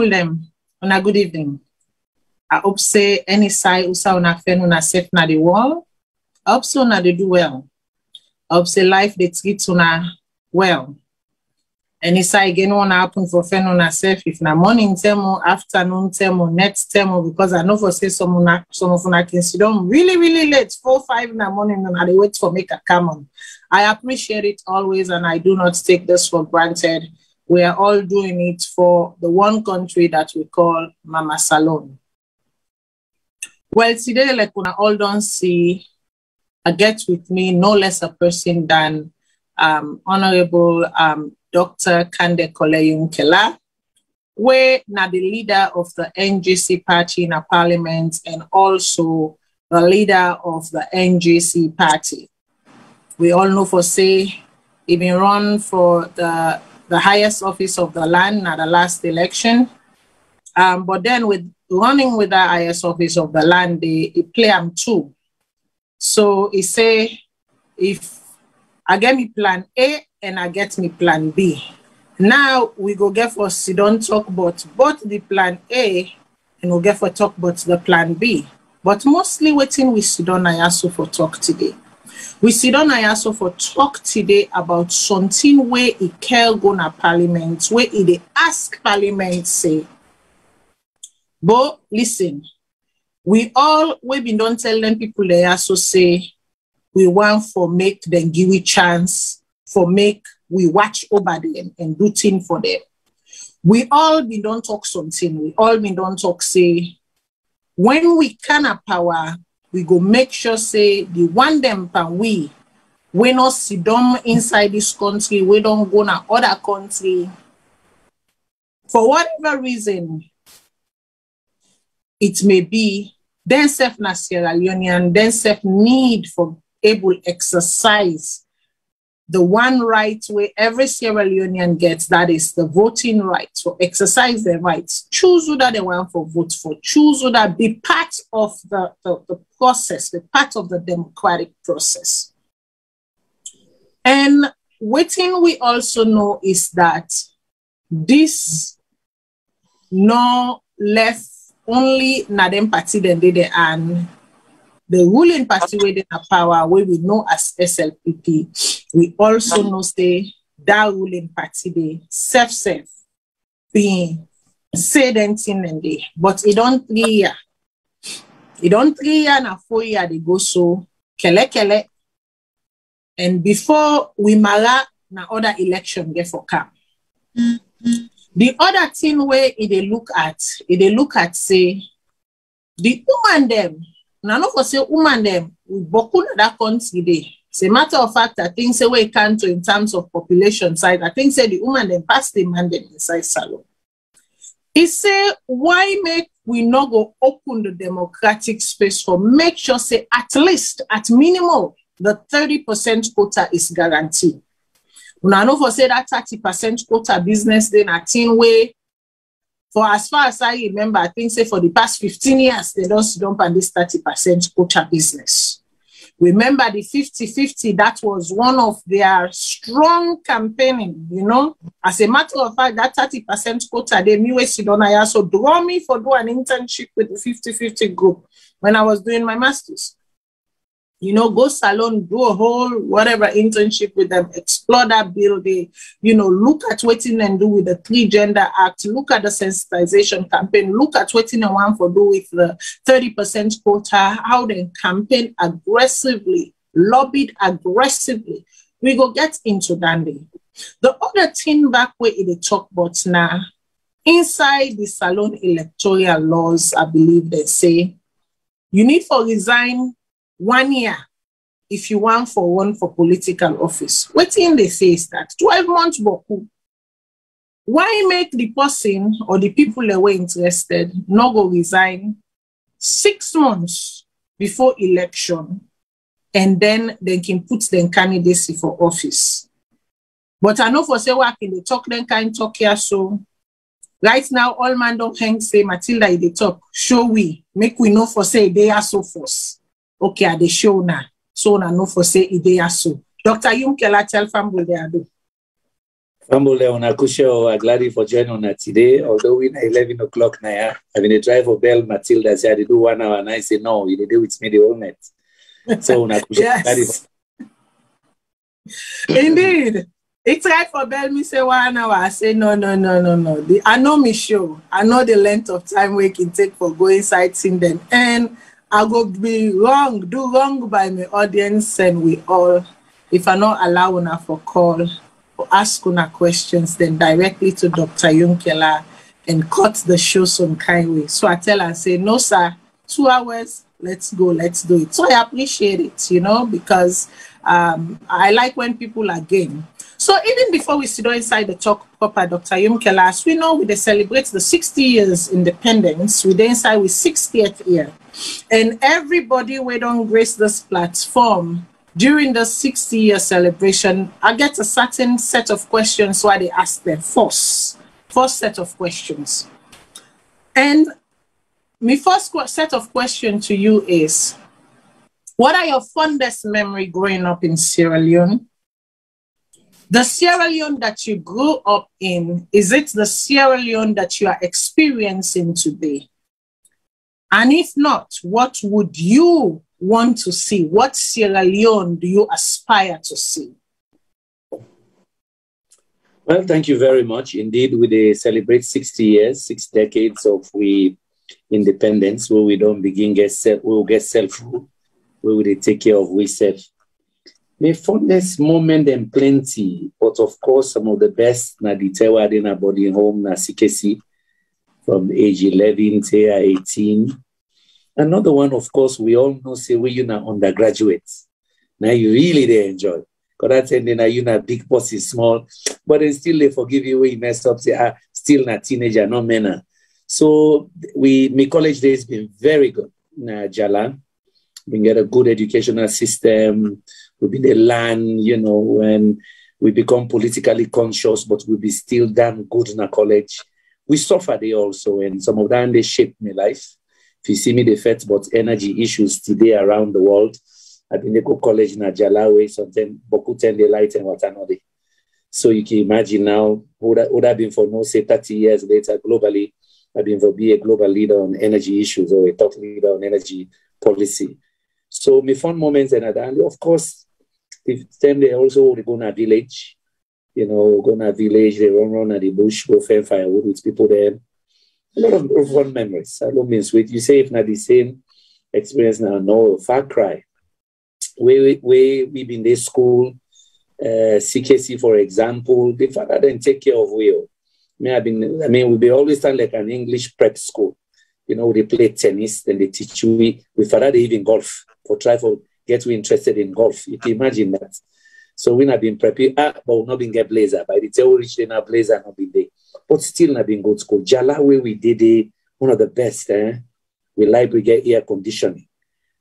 On a good evening. I hope say any side usa una fen una safe na the wall. I hope so una they do well. I hope say life they treat una well. Any side again wanna happen for fen una safe if na morning temo, afternoon temo, next temo because I know for say some una some of una can sit down really really late, four five in the morning and I wait for make a come on. I appreciate it always and I do not take this for granted. We are all doing it for the one country that we call Mama Salone. Well, today, like when I all don't see, I get with me no less a person than um, Honorable um, Dr. Kandeh Kolleh Yumkella, where now the leader of the NGC party in a parliament and also the leader of the NGC party. We all know for say, he been run for the the highest office of the land at the last election. Um, but then with running with the highest office of the land, they, they play them too. So he say, if I get me plan A and I get me plan B. Now we go get for sit down talk about both the plan A and we get for talk about the plan B. But mostly waiting with Sidon also for talk today. We sit on also for talk today about something where it can go na parliament, where it ask parliament say. But listen, we all we been don't tell them people they also say we want for make them give we chance for make we watch over them and do thing for them. We all been don't talk something. We all been don't talk say when we can have power, we go make sure say the one them and we we not sit down inside this country, we don't go na other country. For whatever reason it may be, then self na Sierra Leonean, then self need for able exercise the one right way every Sierra Leonean gets, that is the voting right, to exercise their rights, choose who that they want for vote for, choose who that be part of the, the, the process, be part of the democratic process. And what thing we also know is that this no left only na them party then they dey and the ruling party where they power, where we know as SLPP, we also know say that ruling party they self self being say them thing and they, but it don't three year. It don't three year na four year they go so kele kele. And before we mara na other election get for come. The other thing where they look at, they look at say the woman them na no for say woman dem we boku na that country dey as a matter of fact i think say wey e count in terms of population size. i think say the woman dem pass the man dem inside Salone He say why make we not go open the democratic space for make sure say at least at minimal the 30 percent quota is guaranteed una no for say that 30 percent quota business dey na thing way for as far as I remember, I think say for the past 15 years, they don't dump on this 30% quota business. Remember the 50-50, that was one of their strong campaigning, you know. As a matter of fact, that 30% quota, they knew Sidona so draw me for do an internship with the 50-50 group when I was doing my master's you know, go Salone, do a whole whatever internship with them, explore that building, you know, look at what in and do with the three gender act, look at the sensitization campaign, look at what in and one for do with the 30% quota, how they campaign aggressively, lobbied aggressively. We go get into Dandy. The other thing back where it they talk about now, inside the Salone electoral laws, I believe they say, you need for resign one year if you want for one for political office. What thing they say is that 12 months boku. Why make the person or the people that were interested not go resign six months before election and then they can put their candidacy for office? But I know for say what can they talk then kind talk here so right now all man don't hang say Matilda they talk show we make we know for say they are so force. Okay, at the show now. So na no for say ide so. Dr. Yumkella tell family they are do. Fambule on Akusho, oh, I'm glad for joining us today. Although we at 11 o'clock now, I mean, the driver Bell Matilda said, I do one hour, and I say, no, you do with me the whole night. So, Nakusho, yes. Indeed. It's right for Bell me say one hour. I say no, no, no, no, no. The, I know me show. I know the length of time we can take for going sightseeing them. And I go be wrong, do wrong by my audience and we all, if I not allow una for call or ask una questions, then directly to Dr. Yumkella and cut the show some kind way. So I tell her, say, no, sir, two hours, let's go, let's do it. So I appreciate it, you know, because um, I like when people are game. So even before we sit down inside the talk proper, Dr. Yumkella, as we know, we celebrate the 60 years independence, we inside with 60th year. And everybody we don't grace this platform during the 60 year celebration, I get a certain set of questions why they ask them first, first set of questions. And my first set of question to you is, what are your fondest memory growing up in Sierra Leone? The Sierra Leone that you grew up in, is it the Sierra Leone that you are experiencing today? And if not, what would you want to see? What Sierra Leone do you aspire to see? Well, thank you very much. Indeed, we celebrate 60 years, six decades of we independence, where we don't begin get self, we will get self-rule, where we take care of we self. My fondest moment and plenty, but of course, some of the best na the tewa in body home na CKC from age 11 to 18. Another one, of course, we all know, say, we you now undergraduates. Now you really they enjoy. Because that's ending, now you know, big boss is small, but then still they forgive you when you mess up, say, ah, still not teenager, no manner. So we, my college days been very good. Na Jalan, we get a good educational system. We be the land, you know, when we become politically conscious, but we be still damn good in a college we suffer there also, and some of them they shaped my life. If you see me, the fact about energy issues today around the world, I've been to college in Ajalawe, something Boku ten the light and what another. So you can imagine now, would I, would have been for no say 30 years later globally, I've been for be a global leader on energy issues or a thought leader on energy policy. So my fun moments and other, of course, then they also go to a village you know, go to a village, they run around at the bush, go find firewood with people there. A lot of, of fun memories. I don't mean sweet. You say if not the same experience now, no, far cry. Where, where we been in school, uh, CKC, for example, the father didn't take care of we. I have been, I mean, we be always stand like an English prep school. You know, they play tennis, then they teach. We, we father they even golf for try for get you interested in golf. You can imagine that. So we not been prepared, ah, but we not been get blazer. By the time we reach the blazer not been there. But still not been go to school. Njala where we did it, one of the best, eh? We like we get air conditioning.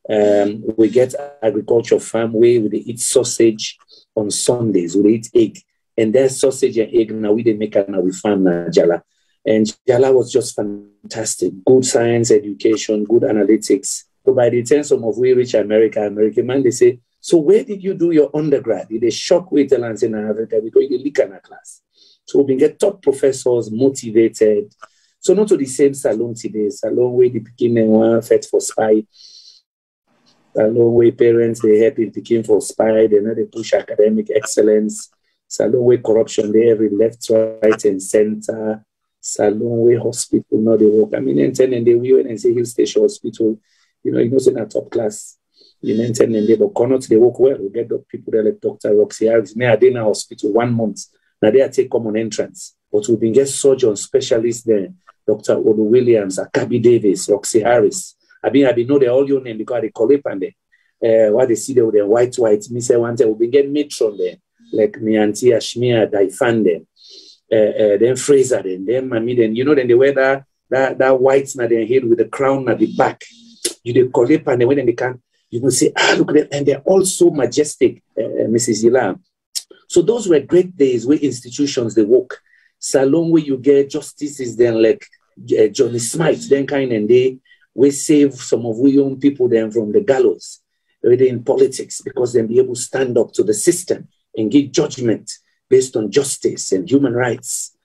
Um, we get agriculture farm where we eat sausage on Sundays, we eat egg. And that sausage and egg now we didn't make now we farm now Njala. And Njala was just fantastic. Good science education, good analytics. So by the time some of we reach America, American man, they say, so where did you do your undergrad? Did they shock with the in Africa because you did in a class. So we get top professors motivated. So not to the same Salone today, Salone where the beginning one fit for spy. Salone where parents they help in picking for spy, they know they push academic excellence. Salone where corruption they every left, right, and center. Salone where hospital no they work. I mean, and then and they will and say Hill Station Hospital, you know, you know, in a top class in maintain them there, but cannot they work well. We get the people there like Dr. Roxy Harris. Me, I did in hospital one month. Now they are take common entrance. But we've been get surgeon specialists there. Dr. Odo Williams, Akabi Davis, Roxy Harris. I mean, I been know they all your name because they call it and they uh, what they see there with the white white. Me say one time we been matron there, like me auntie Ashmia Daifan them. Uh, uh, then Fraser then, then I mean then you know then they wear that that that white na their head with the crown at the back. You they call it and then when they can you will say, ah, look at them. And they're all so majestic, uh, Mrs. Ilam. So those were great days where institutions, they work. Salone where you get justices then like uh, Johnny Smith, then kind and they we save some of we young people then from the gallows, whether in politics, because then be able to stand up to the system and give judgment based on justice and human rights.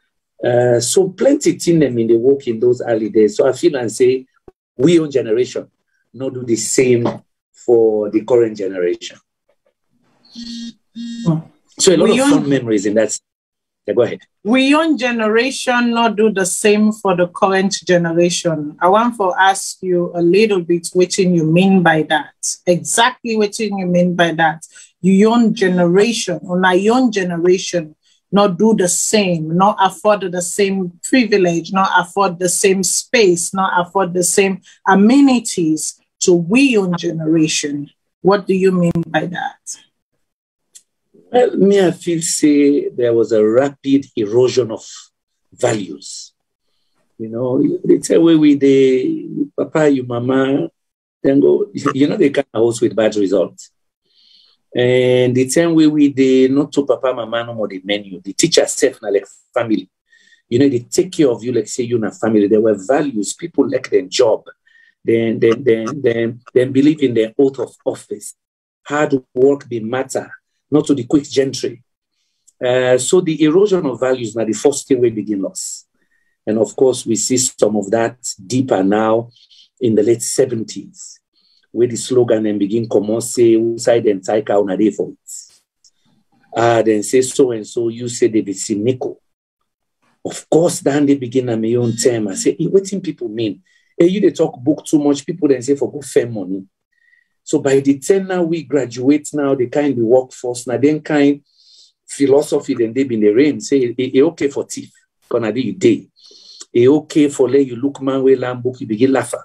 Uh, so plenty in them in the work in those early days. So I feel and say we own generation not do the same for the current generation. Hmm. So a lot we of fun memories in that. Yeah, go ahead. We young generation not do the same for the current generation. I want to ask you a little bit what you mean by that. Exactly what you mean by that. You young generation, or my young generation, not do the same, not afford the same privilege, not afford the same space, not afford the same amenities to we young generation. What do you mean by that? Well, me, I feel say there was a rapid erosion of values. You know, they tell where we the papa, you mama, then go, you know, they house with bad results. And the same way we they not to papa, mama, no more the menu. The teacher self na like family. You know, they take care of you, like say you in a family. There were values. People like their job. Then, then, then, then, then believe in their oath of office. Hard work be matter not to the quick gentry. Uh, so the erosion of values now the first thing we begin loss. And of course, we see some of that deeper now in the late 70s, where the slogan and begin come on say, inside and take out na for Ah, then say so and so, you say David Simiko. Of course, then they begin at my own term. I say, hey, what do people mean? Hey, you they talk book too much, people then say for good fair money. So by the time now we graduate now, the kind of workforce, now then kind philosophy then they been the rain, say it, okay for thief, gonna do day. It okay for let you look man way lamb book, you begin laughing.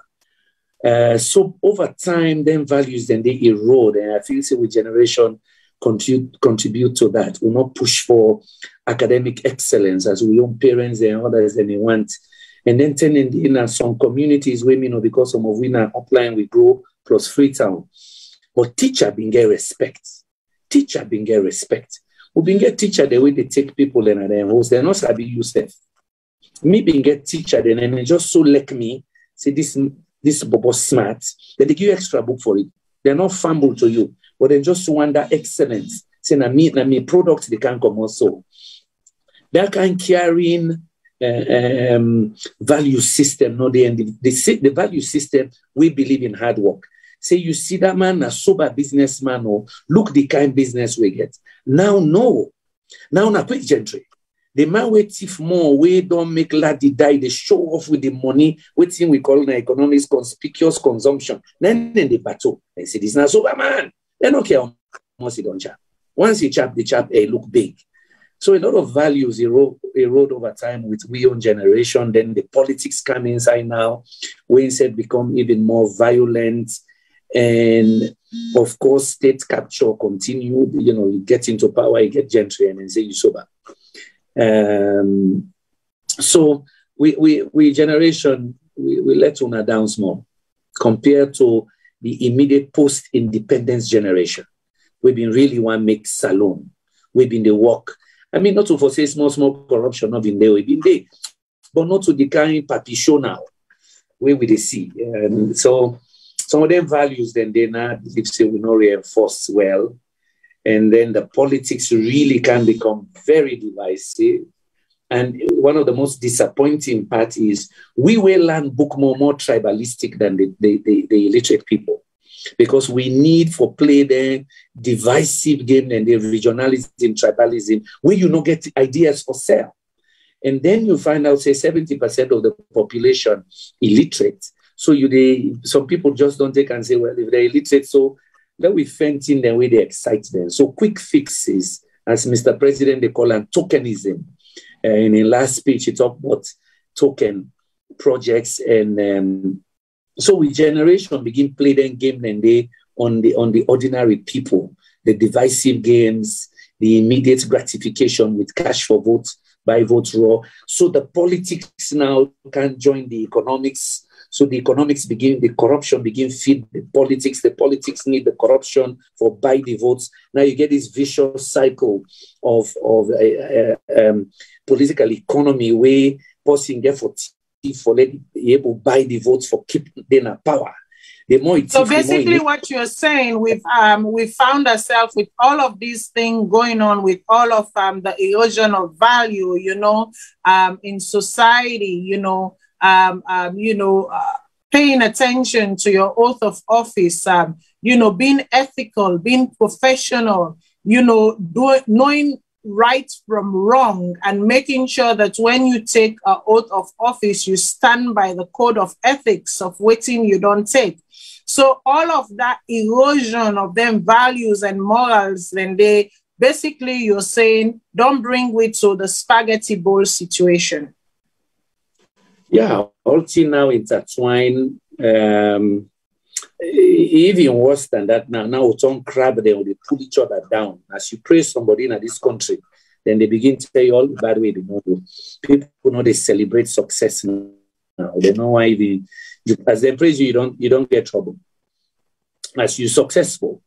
Uh, so over time, then values then they erode, and I feel say with generation contribute contribute to that. We not push for academic excellence as we own parents and others then we want. And then turning in, in uh, some communities where you know because some of we now upline we grow plus Freetown. But teacher being get respect. Teacher being get respect. We being get teacher the way they take people and their host. They're not sabi them. Me being get teacher then and just so like me, say this this bobo smart, then they give you extra book for it. They're not fumble to you, but they just that excellence. Say na me, na me product they can come also. That kind carrying uh, um, value system, no, the, the, the, the value system, we believe in hard work. Say you see that man a sober businessman or look the kind business we get. Now no. Now na quick gentry. The man we thief more, we don't make laddie die, they show off with the money, what thing we call in economics conspicuous consumption. Then then the battle. They say this not sober man. They don't care much he don't chap. Once he chap, the chap hey, look big. So a lot of values erode, erode over time with we own generation. Then the politics come inside now. We instead become even more violent and of course, state capture continued. You know, you get into power, you get gentry, and then say you sober. Um, so we, we, we generation, we, we let una down small compared to the immediate post-independence generation. We've been really one make salon. We've been the work. I mean, not to foresee small, small corruption, not been there, been there, but not to the kind now, where we they see. Um, so some of them values then they not believe say we not reinforce well. And then the politics really can become very divisive. And one of the most disappointing part is we will learn book more, more tribalistic than the, the, the, the illiterate people. Because we need for play the divisive game and the regionalism, tribalism, where you not get ideas for sale. And then you find out, say, 70% of the population illiterate. So you they some people just don't take and say, well, if they're illiterate, so let we fence in the way they excite them. So quick fixes, as Mr. President they call them tokenism. In the last speech, he talked about token projects and um, so we generation begin play them game then they on the on the ordinary people, the divisive games, the immediate gratification with cash for votes by vote raw. So the politics now can join the economics so the economics begin, the corruption begin feed the politics. The politics need the corruption for buy the votes. Now you get this vicious cycle of of uh, um, political economy where person get for let able buy the votes for keep them power. The more it So is, the more basically, what you're saying, we've um we found ourselves with all of these things going on, with all of um the erosion of value, you know, um in society, you know, um um you know, uh, paying attention to your oath of office, um, you know, being ethical, being professional, you know, do, knowing right from wrong and making sure that when you take an oath of office, you stand by the code of ethics of waiting you don't take. So all of that erosion of them values and morals, then they basically you're saying don't bring it to the spaghetti bowl situation. Yeah, all things now intertwine. Um, even worse than that now. Now it's on crab, they will pull each other down. As you praise somebody in this country, then they begin to tell you all the bad way they know. People know they celebrate success now. They know why they, you, as they praise you, you don't you don't get trouble. As you're successful,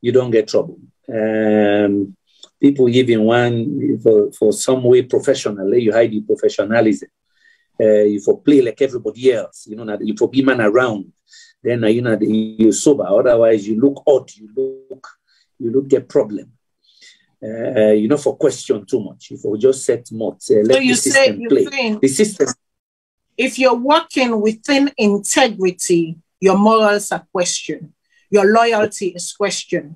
you don't get trouble. Um, people even one for, for some way professionally, you hide your professionalism. Uh, you for play like everybody else, you know, you for be man around, then you know you sober. Otherwise, you look odd, you look, you look get problem. Uh, you know, for question too much. If we just set more, uh, let So you the system you're play. saying The system, if you're working within integrity, your morals are questioned, your loyalty is questioned,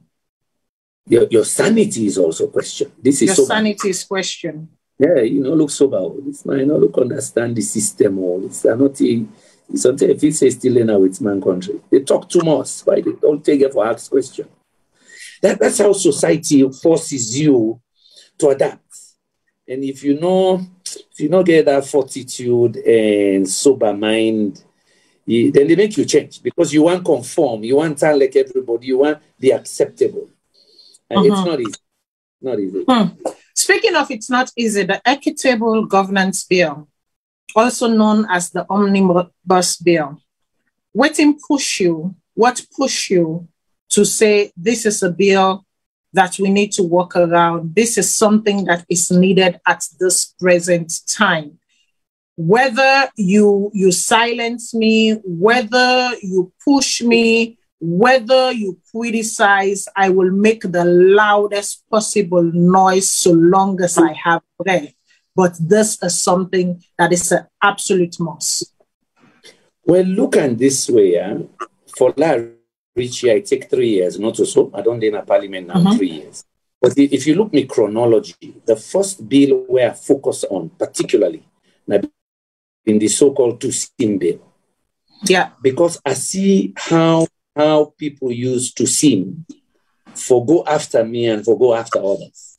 your, your sanity is also questioned. This is your sober. sanity is questioned. Yeah, you know, look sober. This man, you know, look understand the system. Or it's not a, sometimes if he says still in our man country, they talk too much. Why they don't take it for ask question? That, that's how society forces you to adapt. And if you know, if you not get that fortitude and sober mind, you- then they make you change because you want conform, you want to like everybody, you want be acceptable. And it's Mhm. not easy. Not easy. Speaking of it's not easy, the Equitable Governance Bill, also known as the Omnibus Bill, what push you, what push you to say this is a bill that we need to work around, this is something that is needed at this present time? Whether you you silence me, whether you push me, whether you criticize, I will make the loudest possible noise so long as I have breath. But this is something that is an absolute must. Well, look at this way. Yeah? For La Richie, I take three years, not so. I don't in a parliament now, Mhm. three years. But if you look me chronology, the first bill where I focus on particularly in the so-called two sim bill, Yeah. because I see how how people use to sim for go after me and for go after others.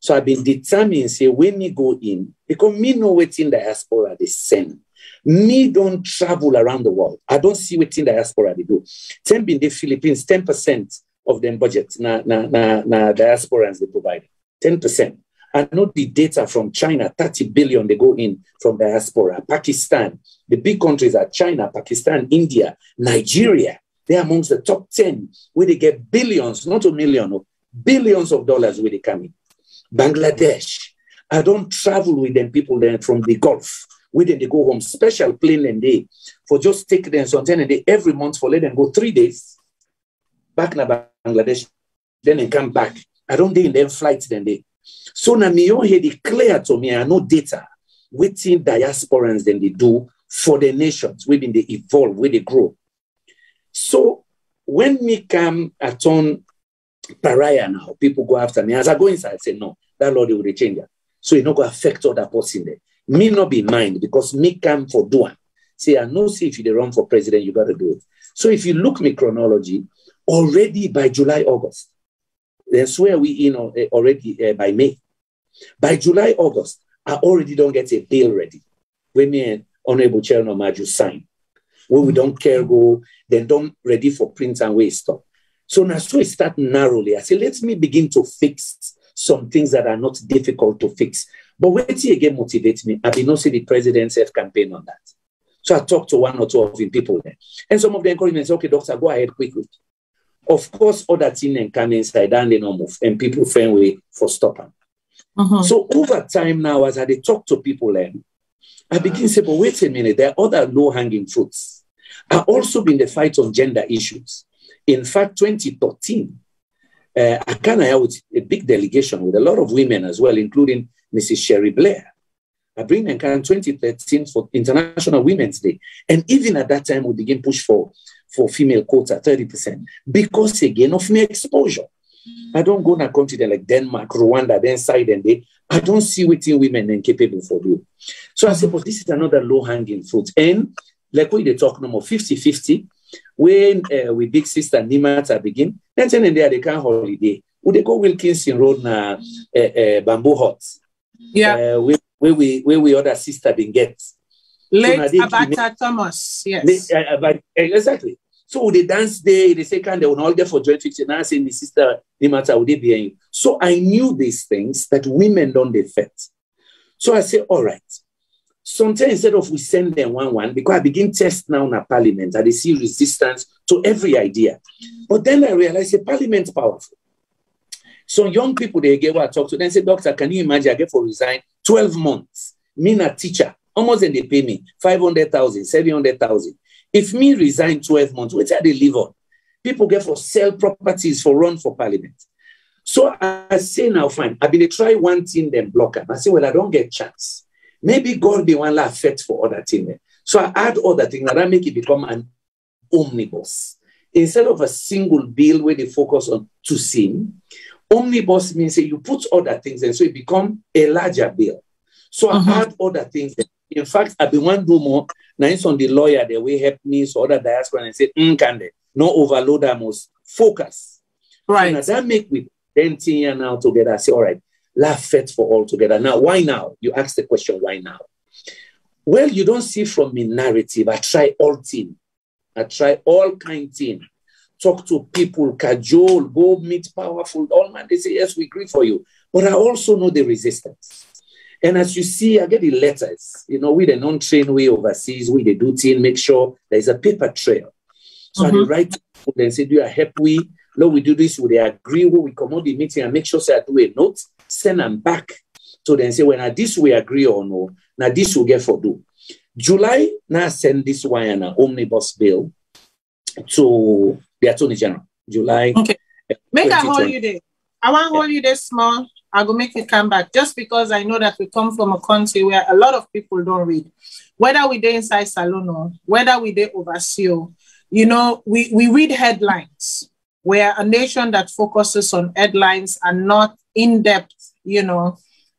So I've been determined, say, when me go in, because me know what in the diaspora they send. Me don't travel around the world. I don't see what in diaspora they do. 10 in the Philippines, 10% of them budget na, na, na, na diasporans they provide. 10%. I know the data from China, 30 billion they go in from diaspora. Pakistan, the big countries are China, Pakistan, India, Nigeria. They're amongst the top 10 where they get billions, not a million, oh, billions of dollars where they come in. Bangladesh. I don't travel with them people then from the Gulf. Where then they go home, special plane and day for just take them something and they every month for let them go three days back na Bangladesh, then they come back. I don't think in them flights then they. So now me own here declare to me, I know data waiting diasporans then they do for the nations, within they evolve, where they grow. So when me come at on pariah now, people go after me. As I go inside, I say, no, that Lord will change that. So it not go affect other person there. Me not be mind because me come for doing. Say, I know see if you run for president, you gotta do it. So if you look me chronology, already by July, August, then swear we in uh, already uh, by May. By July, August, I already don't get a bill ready. When me and Honorable Chairman Maju sign. When we don't care go, then don't ready for print and waste stuff. So now so it start narrowly. I say, let me begin to fix some things that are not difficult to fix. But wait till again motivate me. I did not see the president's self campaign on that. So I talked to one or two of the people there. And some of the encouraged me said, okay, doctor, go ahead quickly. Of course, other things then come inside and they don't move. And people find way for stopping. Mhm. So over time now, as I talk to people, then I begin to say, but wait a minute, there are other low-hanging fruits. I also been the fight on gender issues. In fact, 2013, uh, Akana held a big delegation with a lot of women as well, including Mrs. Cherie Blair. I bring Akana 2013 for International Women's Day. And even at that time, we begin push for, for female quota, 30%, because again of me exposure. I don't go in a country like Denmark, Rwanda, then side and they, I don't see within women are capable for do. So I but this is another low hanging fruit. And like we they talk no more 50 50. When uh, with big sister Nimata begin, then and there they can holiday. Would they go Wilkinson Road na uh, uh, bamboo huts? Yeah. Uh, where, where we where we other sister been get. Late so Abata Thomas. Yes. They, uh, but, uh, exactly. So they dance there, they say, can they will all get for joint 50. Now saying the sister, no matter would they be in? So I knew these things that women don't affect. So I say, all right. Sometimes instead of we send them one one, because I begin test now in a parliament, and they see resistance to every idea. But then I realize a parliament powerful. So young people they get what I talk to them say, Doctor, can you imagine I get for resign 12 months? Me a teacher, almost then they pay me 500,000, 700,000. If me resign 12 months, what are they live on? People get for sell properties for run for parliament. So I say now, fine. I've been to try one thing, then block them. I say, well, I don't get chance. Maybe God be one laugh fit for other things. So I add other things that I make it become an omnibus. Instead of a single bill where they focus on to sin, omnibus means that you put other things and so it become a larger bill. So uh-huh. I add other things. In fact, I've been one do more. Now it's on the lawyer, they will help me, so other diaspora and say, mm, can they? No overload, I must focus. Right. So that make we then year now together. I say, all right, laugh fet for all together. Now, why now? You ask the question, why now? Well, you don't see from me narrative. I try all team. I try all kind team. Talk to people, cajole, go meet powerful. All man, they say, yes, we agree for you. But I also know the resistance. And as you see, I get the letters. You know, we the non-trained way overseas, we the do team, make sure there's a paper trail. So mm-hmm. I write to them, say, do you help we? No, we do this, would they agree? Will we come on the meeting and make sure say I do a note, send them back. So then say, well, now this we agree or no, oh, now this we get for do. July, now send this one an omnibus bill to the Attorney General. July. Okay. Make a holiday. I want yeah. holiday small. I go make it come back just because I know that we come from a country where a lot of people don't read. Whether we are inside Salone or whether we are overseas, you know, we, we read headlines. We're a nation that focuses on headlines and not in-depth, you know,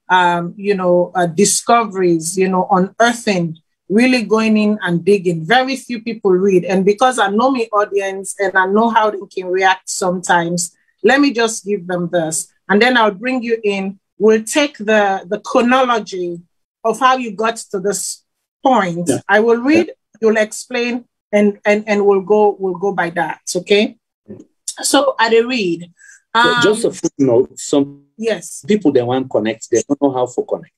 um, you know, uh, discoveries, you know, unearthing, really going in and digging. Very few people read. And because I know my audience and I know how they can react sometimes, let me just give them this and then I'll bring you in. We'll take the, the chronology of how you got to this point. Yeah. I will read, yeah. you'll explain, and, and, and we'll go we'll go by that. Okay. So I read. Um, Just a footnote. Some yes people they want connect, they don't know how to connect.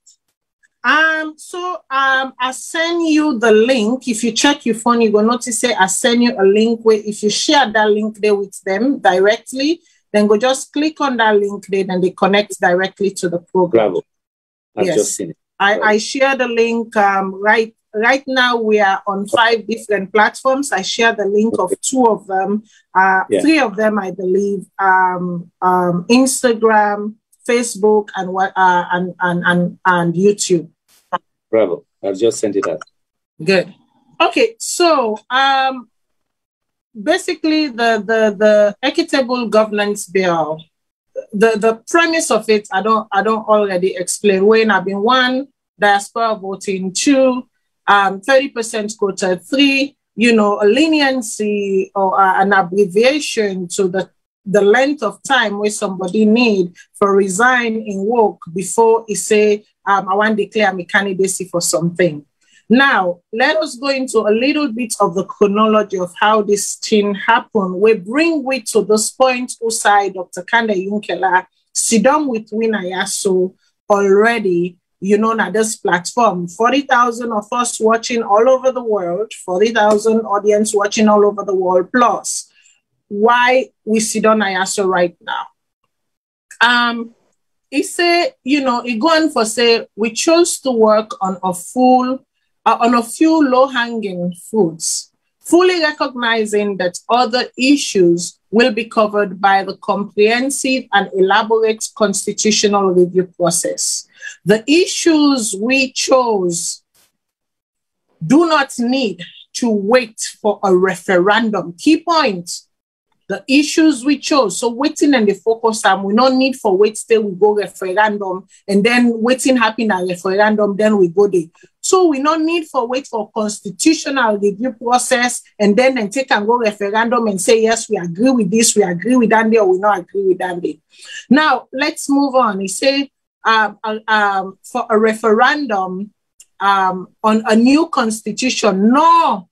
Um, so um, I send you the link. If you check your phone, you will notice say I send you a link where if you share that link there with them directly, then go just click on that link there and they connect directly to the program. Bravo. I've yes. just seen it. I, I share the link um, right right now we are on five different platforms. I share the link of two of them, uh, yeah. three of them, I believe, um, um, Instagram, Facebook, and what uh, and, and and and YouTube. Bravo! I've just sent it out. Good. Okay, so um, basically the, the, the equitable governance bill, the, the premise of it, I don't, I don't already explain. When I've been one, diaspora voting, two, um, 30% quota, three, you know, a leniency or uh, an abbreviation to the the length of time where somebody need for resign in work before he say, um, I want to declare my candidacy for something. Now, let us go into a little bit of the chronology of how this thing happened. We bring we to this point outside Dr. Kandeh Yumkella, sit down with Winayaso already, you know, na this platform. 40,000 of us watching all over the world, 40,000 audience watching all over the world, plus why we sit on Ayaso right now. Um, he said, you know, he going for say, we chose to work on a full uh, on a few low hanging fruits fully recognizing that other issues will be covered by the comprehensive and elaborate constitutional review process. The issues we chose do not need to wait for a referendum. Key point the issues we chose. So waiting and the focus time, we don't need for wait till we go referendum and then waiting happen at referendum, then we go there. So we don't need for wait for constitutional review process and then and take and go referendum and say, yes, we agree with this, we agree with that, or we not agree with that. Now let's move on. He say um, uh, um, for a referendum um, on a new constitution, no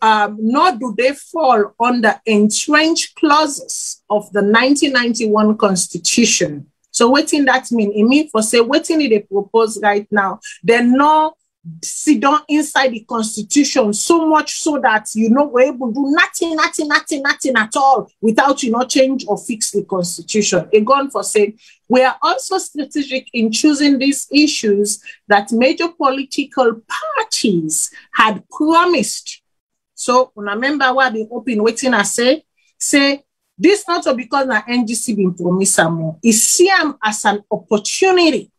um, nor do they fall under entrenched clauses of the 1991 Constitution. So what in that mean? It means for say what in they propose right now, they're not sit down inside the constitution so much so that you know we're able to do nothing, nothing, nothing, nothing at all without you know change or fix the constitution. Again, for say we are also strategic in choosing these issues that major political parties had promised so remember what the open waiting I say, say this not because the NGC been promised some more. It's see as an opportunity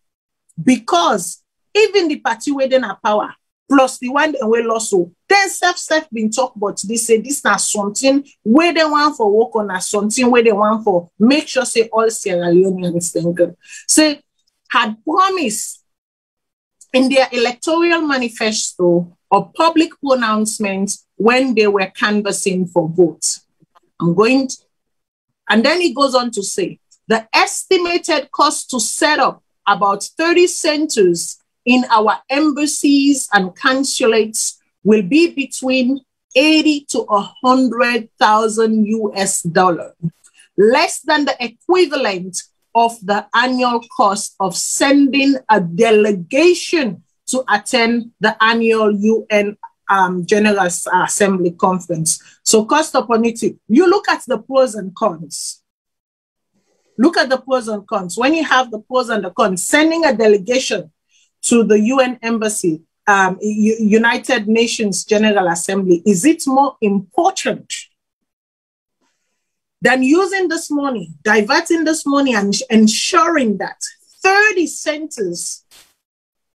because even the party within our power plus the one that we lost so then self self been talk about this say this not something where they want for work on a something where they want for make sure say all Sierra Leoneans good. Say had promised in their electoral manifesto or public pronouncements when they were canvassing for votes. I'm going and then he goes on to say the estimated cost to set up about 30 centers in our embassies and consulates will be between 80 to 100,000 US dollar, less than the equivalent of the annual cost of sending a delegation to attend the annual UN um, General Assembly conference. So cost opportunity, you look at the pros and cons. Look at the pros and cons. When you have the pros and the cons, sending a delegation to the UN embassy, um, United Nations General Assembly, is it more important than using this money, diverting this money and ensuring that 30 centers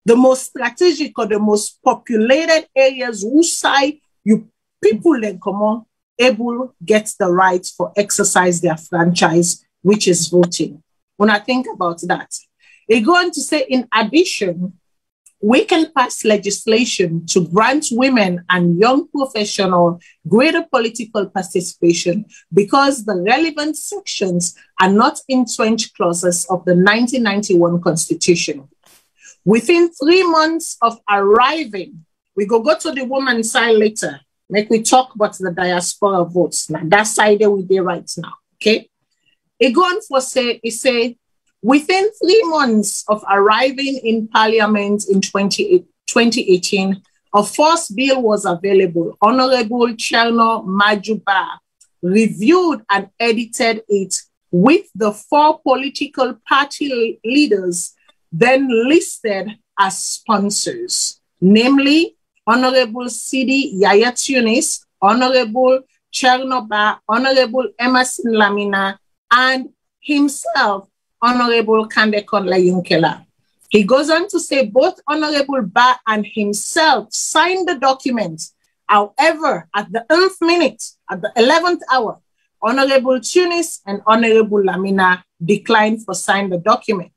the most strategic or the most populated areas side you people then come on able get the right for exercise their franchise, which is voting. When I think about that, they go on to say, in addition, we can pass legislation to grant women and young professionals greater political participation because the relevant sections are not entrenched clauses of the 1991 Constitution. Within three months of arriving, we go go to the woman side later. Make we talk about the diaspora votes. Now that side we be right now. Okay. It go on for say, it say, within three months of arriving in parliament in 20, 2018, a first bill was available. Honorable Chernor Maju Bah reviewed and edited it with the four political party leaders then listed as sponsors, namely Honorable Sidi Yaya Tunis, Honorable Chernor Bah, Honorable Emerson Lamina, and himself, Honorable Kandeh Kolleh Yumkella. He goes on to say both Honorable Bah and himself signed the document. However, at the 11th minute, at the 11th hour, Honorable Tunis and Honorable Lamina declined for sign the document.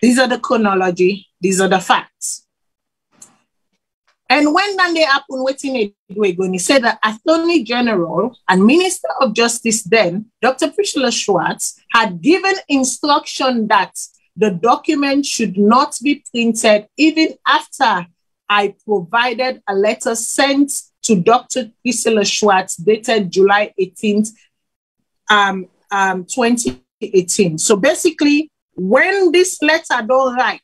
These are the chronology, these are the facts. And when that they happen, waiting to say that Attorney General and Minister of Justice then, Dr. Priscilla Schwartz, had given instruction that the document should not be printed even after I provided a letter sent to Dr. Priscilla Schwartz dated July 18th, um, um, 2018. So basically, when this letter don't write,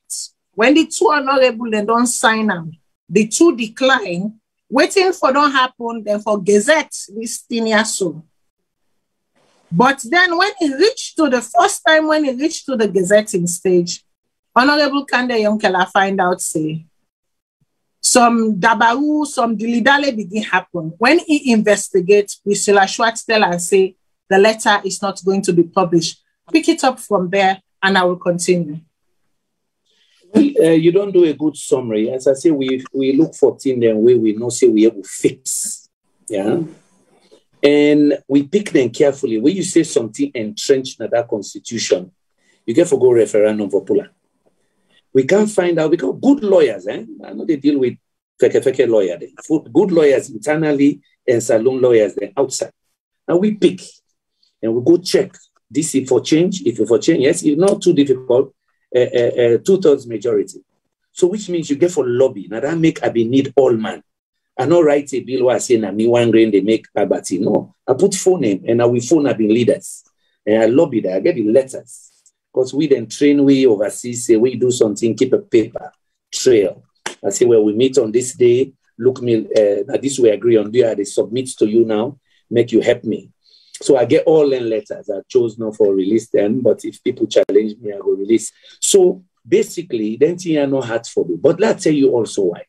when the two honorable they don't sign them, the two decline, waiting for don't happen, then for Gazette listing so. But then when it reached to the first time when it reached to the gazetting stage, Honorable Kandeh Yumkella find out say some dabaru, some dilidale begin happen. When he investigates, Priscilla Schwartz tell and say the letter is not going to be published. Pick it up from there and I will continue. Uh, you don't do a good summary. As I say, we we look for things then way we not say we able fix. Yeah. And we pick them carefully. When you say something entrenched in that constitution, you get for go referendum for Pula. We can't find out because good lawyers, eh? I know they deal with feke feke lawyer, good lawyers internally and Salone lawyers then outside. And we pick and we go check this if for change, if for change, yes, it's not too difficult, uh, uh, uh, two-thirds majority. So which means you get for lobby. Now that make I be need all man. I not write a bill where I say, me one grain they make babati. No, I put phone name and I will phone have been leaders. And I lobby that, I get the letters. Because we then train we overseas, say we do something, keep a paper trail. I say, well, we meet on this day, look me, uh, this we agree on, do I submit to you now, make you help me. So I get all in letters. I chose not for release then, but if people challenge me, I will release. So basically, then are not hard for me. But let's tell you also why.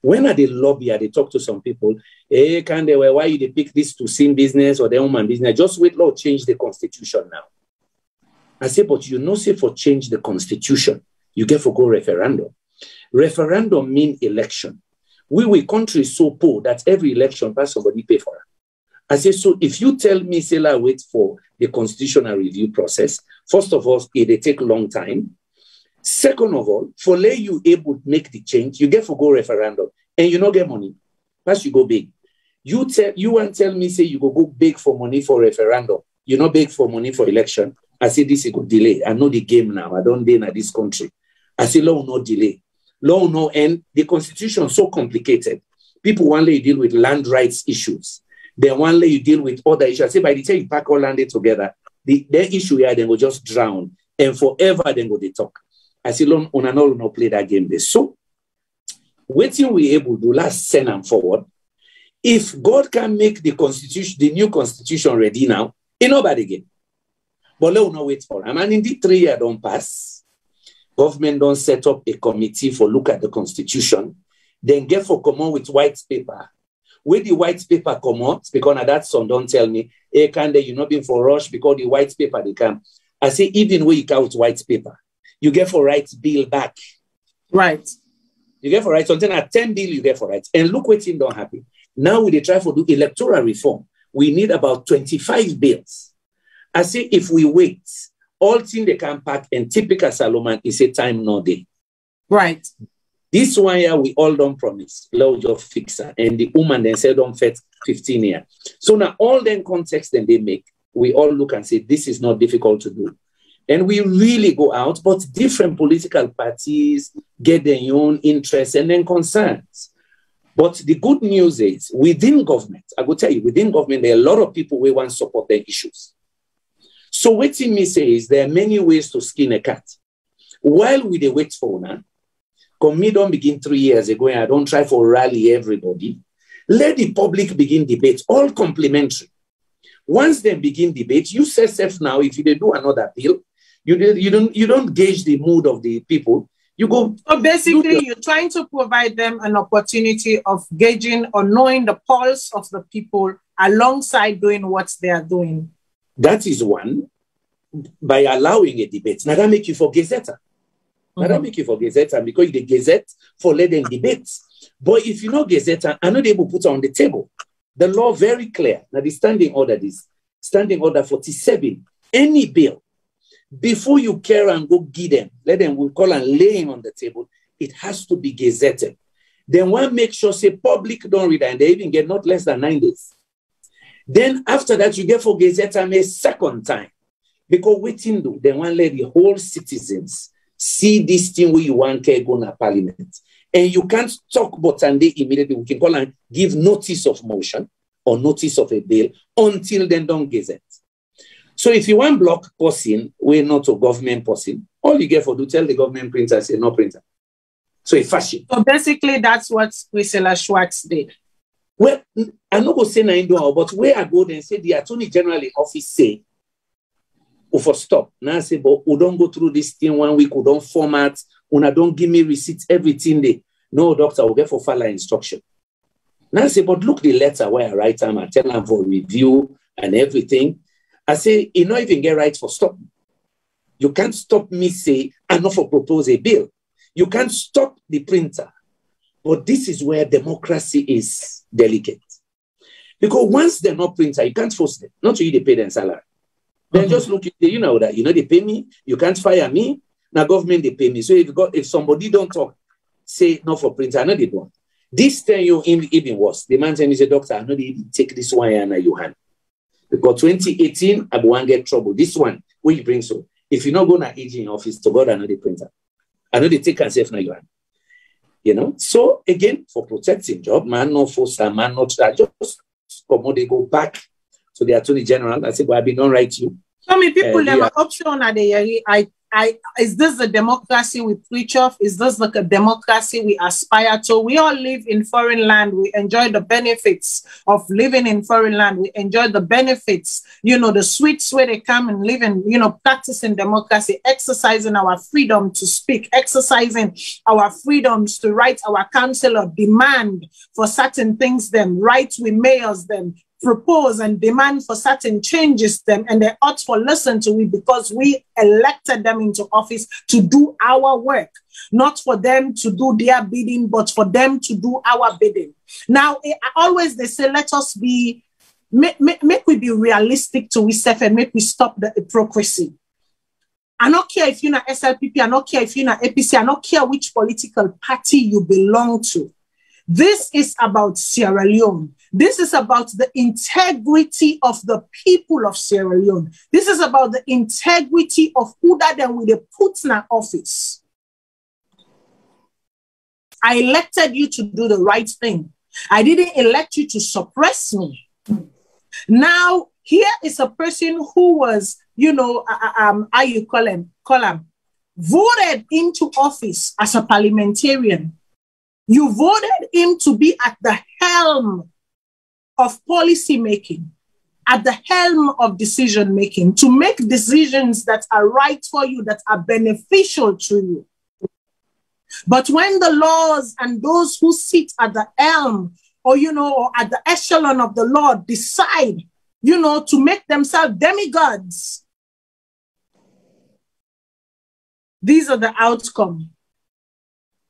When I did lobby, I did talk to some people, hey, can they, why you they pick this to sin business or the woman business? Just wait, Lord, change the constitution now. I say, but you know, say for change the constitution, you get for go referendum. Referendum mean election. We, we country so poor that every election pass somebody pay for it. I say, so if you tell me, say, I wait for the constitutional review process, first of all, it take a long time. Second of all, for lay you able to make the change, you get for go referendum and you not get money. First, you go big. You tell you want tell me say you go go big for money for referendum. You not big for money for election. I say this is good delay. I know the game now. I don't deal in this country. I say law no delay. Law no end. The constitution so complicated. People to deal with land rights issues. Then one day you deal with other issues. I say by the time you pack all land together, the, the issue here then will just drown and forever then go they talk. I say, on and all no play that game this. So, waiting we able to last send them forward. If God can make the constitution, the new constitution ready now, in nobody again. But let not wait for them. And indeed, three years don't pass. Government don't set up a committee for look at the constitution. Then get for come on with white paper. Where the white paper come out, because now that son don't tell me, eh, hey, can they, you not been for rush because the white paper they come. I say, even when you count white paper, you get for right bill back. Right. You get for right something at 10 bill, you get for right. And look what thing don't happen. Now we they try for do electoral reform. We need about 25 bills. I say if we wait, all thing they can pack and typical Solomon is a time no day. Right. This one year we all don't promise. Lord just fix her. And the woman then said don't fet 15 years. So now all then context then they make, we all look and say this is not difficult to do. And we really go out, but different political parties get their own interests and then concerns. But the good news is within government, I will tell you, within government, there are a lot of people who want to support their issues. So what me say is there are many ways to skin a cat. While we they wait for now, come me don't begin three years ago and I don't try for rally everybody. Let the public begin debate, all complementary. Once they begin debate, you say self now, if you do another bill, you, you don't you don't gauge the mood of the people. You go. So basically, you're trying to provide them an opportunity of gauging or knowing the pulse of the people alongside doing what they are doing. That is one by allowing a debate. Now that make you for Gazetta. Now that mm-hmm. make you for Gazetta because the Gazette for let them debate. But if you know Gazetta, I know they will put on the table. The law very clear. Now the standing order is standing order 47. Any bill before you care and go give them, let them, we call and laying on the table, it has to be gazetted. Then one make sure, say, public don't read and they even get not less than nine days. Then after that, you get for gazette a second time. Because waiting do, then one let the whole citizens see this thing where you want to go to parliament. And you can't talk but and they immediately we can call and give notice of motion or notice of a bill until then don't gazette. So if you want block person, we're not a government person, all you get for to tell the government printer, say no printer. So a fashion. So basically that's what Priscilla Schwartz did. Well, I'm not going to say but where I go then say the Attorney General office say, we for stop. Now I say, but we don't go through this thing one week, we don't format, una don't give me receipts, everything there. No, doctor, we'll get for file instruction. Now I say, but look the letter where I write them, I tell them for review and everything. I say, you not even get right for stop. You can't stop me say, I'm not for propose a bill. You can't stop the printer. But this is where democracy is delicate. Because once they're not printer, you can't force them. Not to you, they pay them salary. Mm-hmm. just look, you know that, you know, they pay me, you can't fire me. Now government, they pay me. So if got, if somebody don't talk, say not for printer, I know they don't. This time you even worse. The man said, me say, doctor, I know they take this one and you hand. Because 2018, I won't get trouble. This one, will you bring so? If you're not going to aging office, to God, I know the printer. I know they take yourself now you hand. You know? So again, for protecting job, man, no force, man, not that. Just come on, they go back to the attorney general. I say, well, I've been on right you. So many people uh, have option at the I I, is this the democracy we preach of? Is this like a democracy we aspire to? We all live in foreign land. We enjoy the benefits of living in foreign land. We enjoy the benefits, you know, the sweets where they come and live in, you know, practicing democracy, exercising our freedom to speak, exercising our freedoms to write our council or demand for certain things, them, right with mayors, them, propose and demand for certain changes them and they ought to listen to it because we elected them into office to do our work not for them to do their bidding but for them to do our bidding now eh, always they say let us be make, make, make we be realistic to ourselves and make we stop the hypocrisy I don't care if you're not SLPP, I don't care if you're not APC, I don't care which political party you belong to. This is about Sierra Leone. This is about the integrity of the people of Sierra Leone. This is about the integrity of who that then will put in office. I elected you to do the right thing. I didn't elect you to suppress me. Now, here is a person who was, you know, uh, uh um, how you call him, call him, voted into office as a parliamentarian. You voted him to be at the helm of policy making, at the helm of decision making, to make decisions that are right for you, that are beneficial to you. But when the laws and those who sit at the helm or, you know, or at the echelon of the Lord decide, you know, to make themselves demigods, these are the outcome.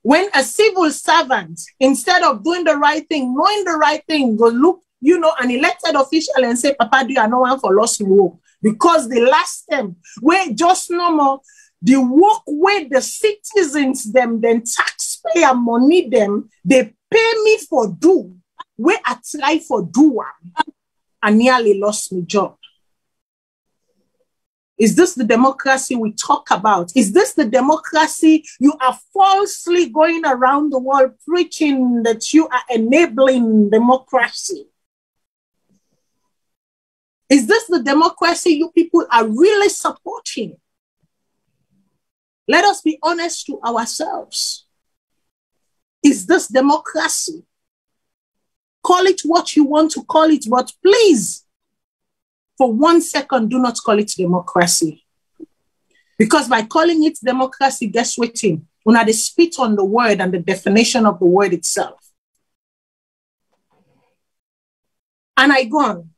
When a civil servant, instead of doing the right thing, knowing the right thing, go look you know, an elected official and say, Papa, do you know one for lost work? Because the last time, where just no more, the work where the citizens them, then taxpayer money them, they pay me for do, where I try for do one, I nearly lost my job. Is this the democracy we talk about? Is this the democracy you are falsely going around the world preaching that you are enabling democracy? Is this the democracy you people are really supporting? Let us be honest to ourselves. Is this democracy? Call it what you want to call it, but please, for one second, do not call it democracy. Because by calling it democracy, guess what? When I spit on the word and the definition of the word itself. And I go on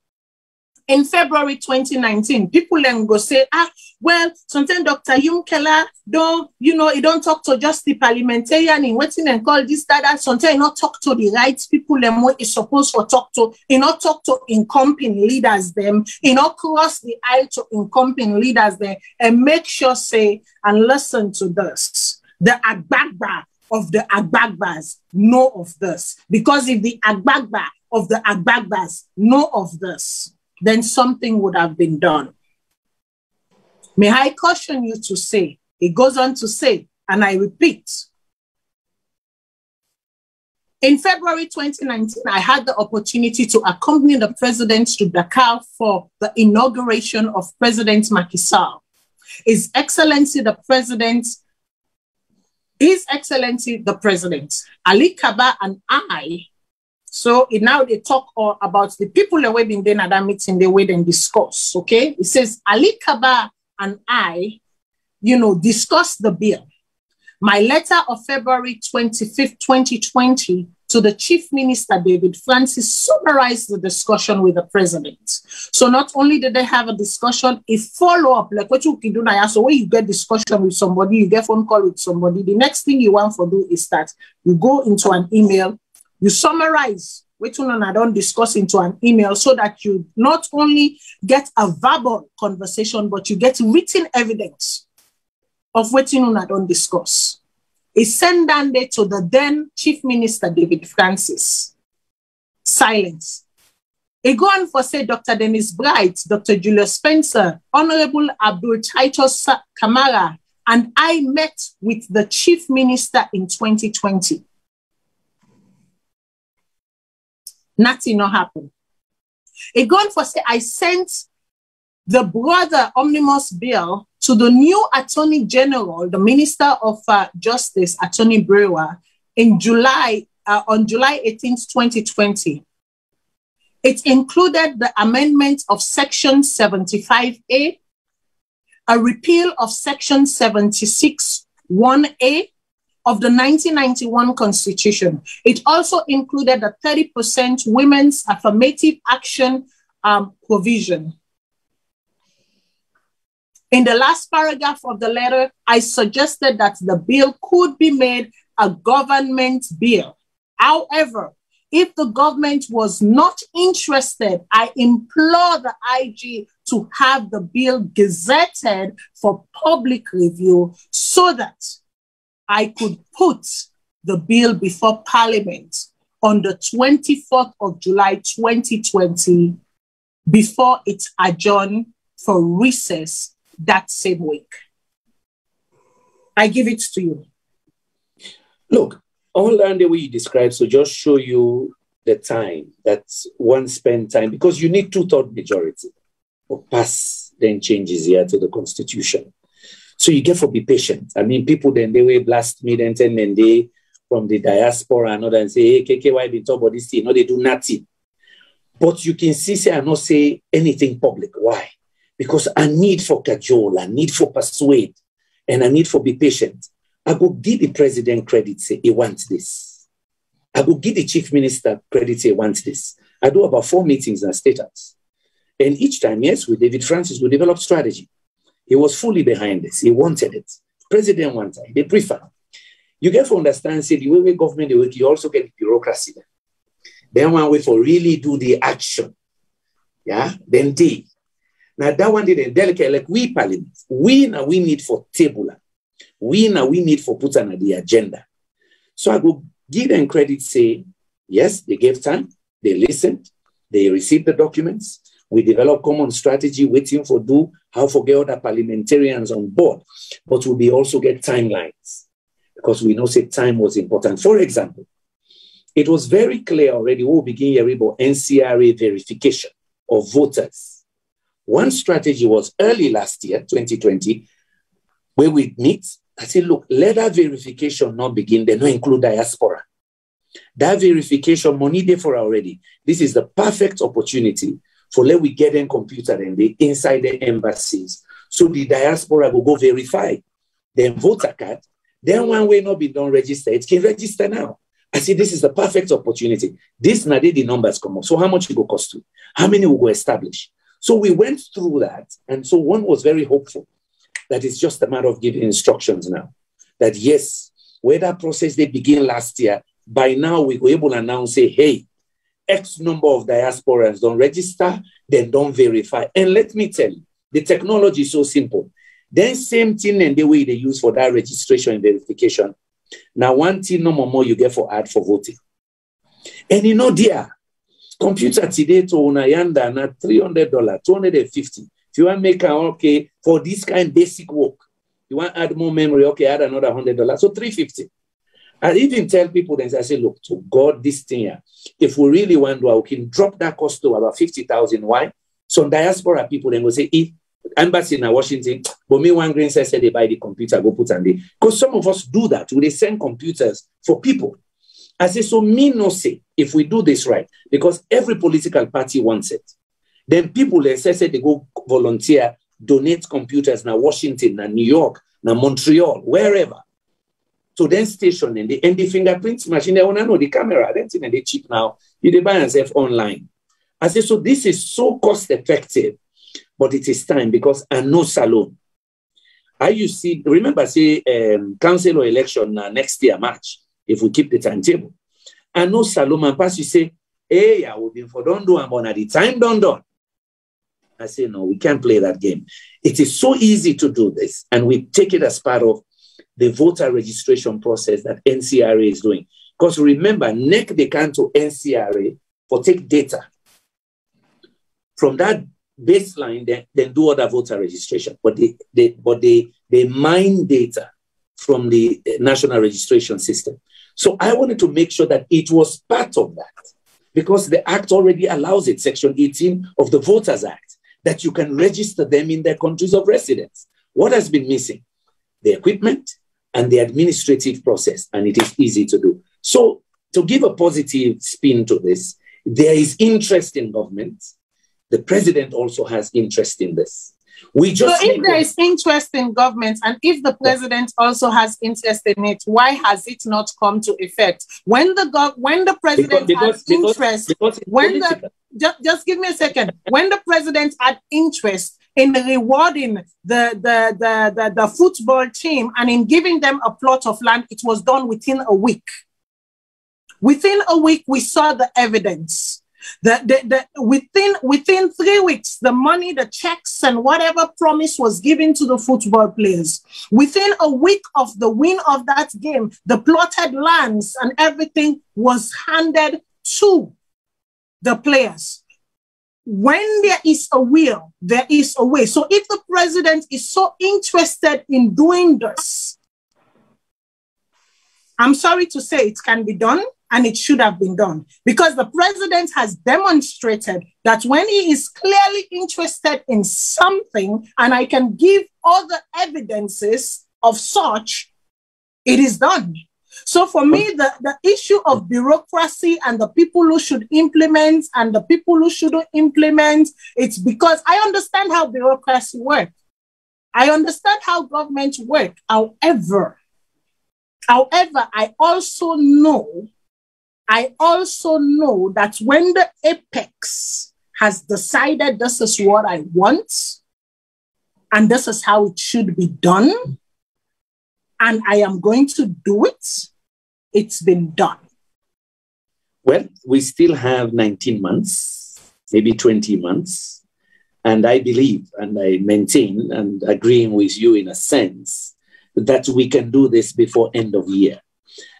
in February 2019, people then go say, ah, well, sometimes Dr. Yumkella don't, you know, he don't talk to just the parliamentarian in waiting and call this, that, and sometimes he not talk to the right people them what is supposed to talk to, he not talk to incumbent leaders them, he not cross the aisle to incumbent leaders them, and make sure say and listen to this. The Agbagba of the Agbagbas know of this. Because if the Agbagba of the Agbagbas know of this, then something would have been done. May I caution you to say, it goes on to say, and I repeat, in February 2019, I had the opportunity to accompany the president to Dakar for the inauguration of President Macky Sall. His Excellency the President, His Excellency the President, Ali Kaba and I so it, now they talk uh, about the people that were been there at that meeting, the way they discuss. Okay. It says Ali Kaba and I, you know, discussed the bill. My letter of February 25th, 2020 to the Chief Minister, David Francis, summarized the discussion with the president. So not only did they have a discussion, a follow-up, like what you can do now. So when you get discussion with somebody, you get phone call with somebody, the next thing you want to do is that you go into an email, you summarize which one I don't discuss into an email so that you not only get a verbal conversation, but you get written evidence of what you I don't discuss is sent down there to the then Chief Minister David Francis. Silence. He go on for say Dr. Dennis Bright, Dr. Julius Spencer, Honorable Abdul Titus Kamara, and I met with the Chief Minister in 2020. Nothing not happened. Again, for say I sent the brother omnibus bill to the new Attorney General, the Minister of uh, Justice, Anthony Brewah, in July, uh, on July 18th, 2020. It included the amendment of Section 75A, a repeal of Section 76 1A of the 1991 Constitution. It also included the 30% women's affirmative action um, provision. In the last paragraph of the letter, I suggested that the bill could be made a government bill. However, if the government was not interested, I implore the IG to have the bill gazetted for public review so that I could put the bill before Parliament on the 24th of July 2020 before it's adjourned for recess that same week. I give it to you. Look, all the way you describe, so just show you the time that one spent time because you need two-third majority or pass then changes here to the constitution. So you get to be patient. I mean, people then they will blast me then and then they from the diaspora and other and say, hey, KKY been talk about this thing. No, they do nothing. But you can see, say, I not say anything public. Why? because I need for cajole, I need for persuade, and I need for be patient. I go give the president credit, say he wants this. I go give the chief minister credit, say he wants this. I do about four meetings in state house. And each time, yes, with David Francis, we develop strategy. He was fully behind this. He wanted it. President wanted it. They prefer. You get to understand, say, the way we government you also get bureaucracy. Then one way for really do the action. Yeah, then they now that one didn't delicate like we parliament. We now we need for table. We now we need for put on the agenda. So I go give them credit, say, yes, they gave time, they listened, they received the documents. We develop common strategy, waiting for do how for get other parliamentarians on board, but we will also get timelines because we know say time was important. For example, it was very clear already. We'll begin about NCRA verification of voters one strategy was early last year, 2020, where we meet. I said, look, let that verification not begin, they not include diaspora. That verification, money there for already. This is the perfect opportunity for let we get in computer and the inside the embassies. So the diaspora will go verify. Then voter card. Then one way not be done register, it can register now. I see this is the perfect opportunity. This now the numbers come up. So how much it will cost you? How many will go establish? So we went through that. And so one was very hopeful that it's just a matter of giving instructions now. That yes, where that process they begin last year, by now we were able to announce, say, hey, X number of diasporans don't register, then don't verify. And let me tell you, the technology is so simple. Then same thing and the way they use for that registration and verification. Now one thing no more, you get for ad for voting. And you know, dear, computer today to unayanda na $300, 250 If you want to make okay for this kind of basic work, you want to add more memory, okay, add another $100. So 350 I even tell people then I say, look, to God, this thing here, if we really want to, we can drop that cost to about 50,000. Why? Some diaspora people then will say, if embassy in Washington, but me one green says they buy the computer, go put on the because some of us do that. We send computers for people. I say, so me no say, if we do this right, because every political party wants it, then people, let's say, they go volunteer donate computers now Washington, now New York, now Montreal, wherever. So then station and the, and the fingerprint machine, they want to know the camera, then thing they cheap now. You they buy yourself online. I say, so this is so cost effective, but it is time because I know Salone. I you see, remember, say, um, council or election uh, next year, March, if we keep the timetable. I know Salomon pass, you say, hey, I will be for don't do, but at the time, don't do. I say, no, we can't play that game. It is so easy to do this, and we take it as part of the voter registration process that NCRA is doing. Because remember, NEC they can to NCRA for take data. From that baseline, then, then do other voter registration. But they, they but they they mine data from the eh, national registration system. So I wanted to make sure that it was part of that because the act already allows it, Section 18 of the Voters Act, that you can register them in their countries of residence. What has been missing? The equipment, and the administrative process, and it is easy to do. So, to give a positive spin to this, there is interest in government. The president also has interest in this. We just so if there is interest in government and if the president also has interest in it, why has it not come to effect? When the gov- when the president because, has because, interest, because when the just, just give me a second. When the president had interest in rewarding the, the, the, the, the football team and in giving them a plot of land, it was done within a week. Within a week, we saw the evidence. The, the, the, within, within three weeks, the money, the checks, and whatever promise was given to the football players. Within a week of the win of that game, the plotted lands and everything was handed to the players when there is a will, there is a way. So if the president is so interested in doing this, I'm sorry to say it can be done and it should have been done because the president has demonstrated that when he is clearly interested in something, and I can give the evidences of such, it is done. So for me, the, the issue of bureaucracy and the people who should implement and the people who shouldn't implement, it's because I understand how bureaucracy works. I understand how government work. However, however, I also know, I also know that when the apex has decided this is what I want, and this is how it should be done, and I am going to do it, it's been done? Well, we still have 19 months, maybe 20 months. And I believe and I maintain and agreeing with you in a sense that we can do this before end of year.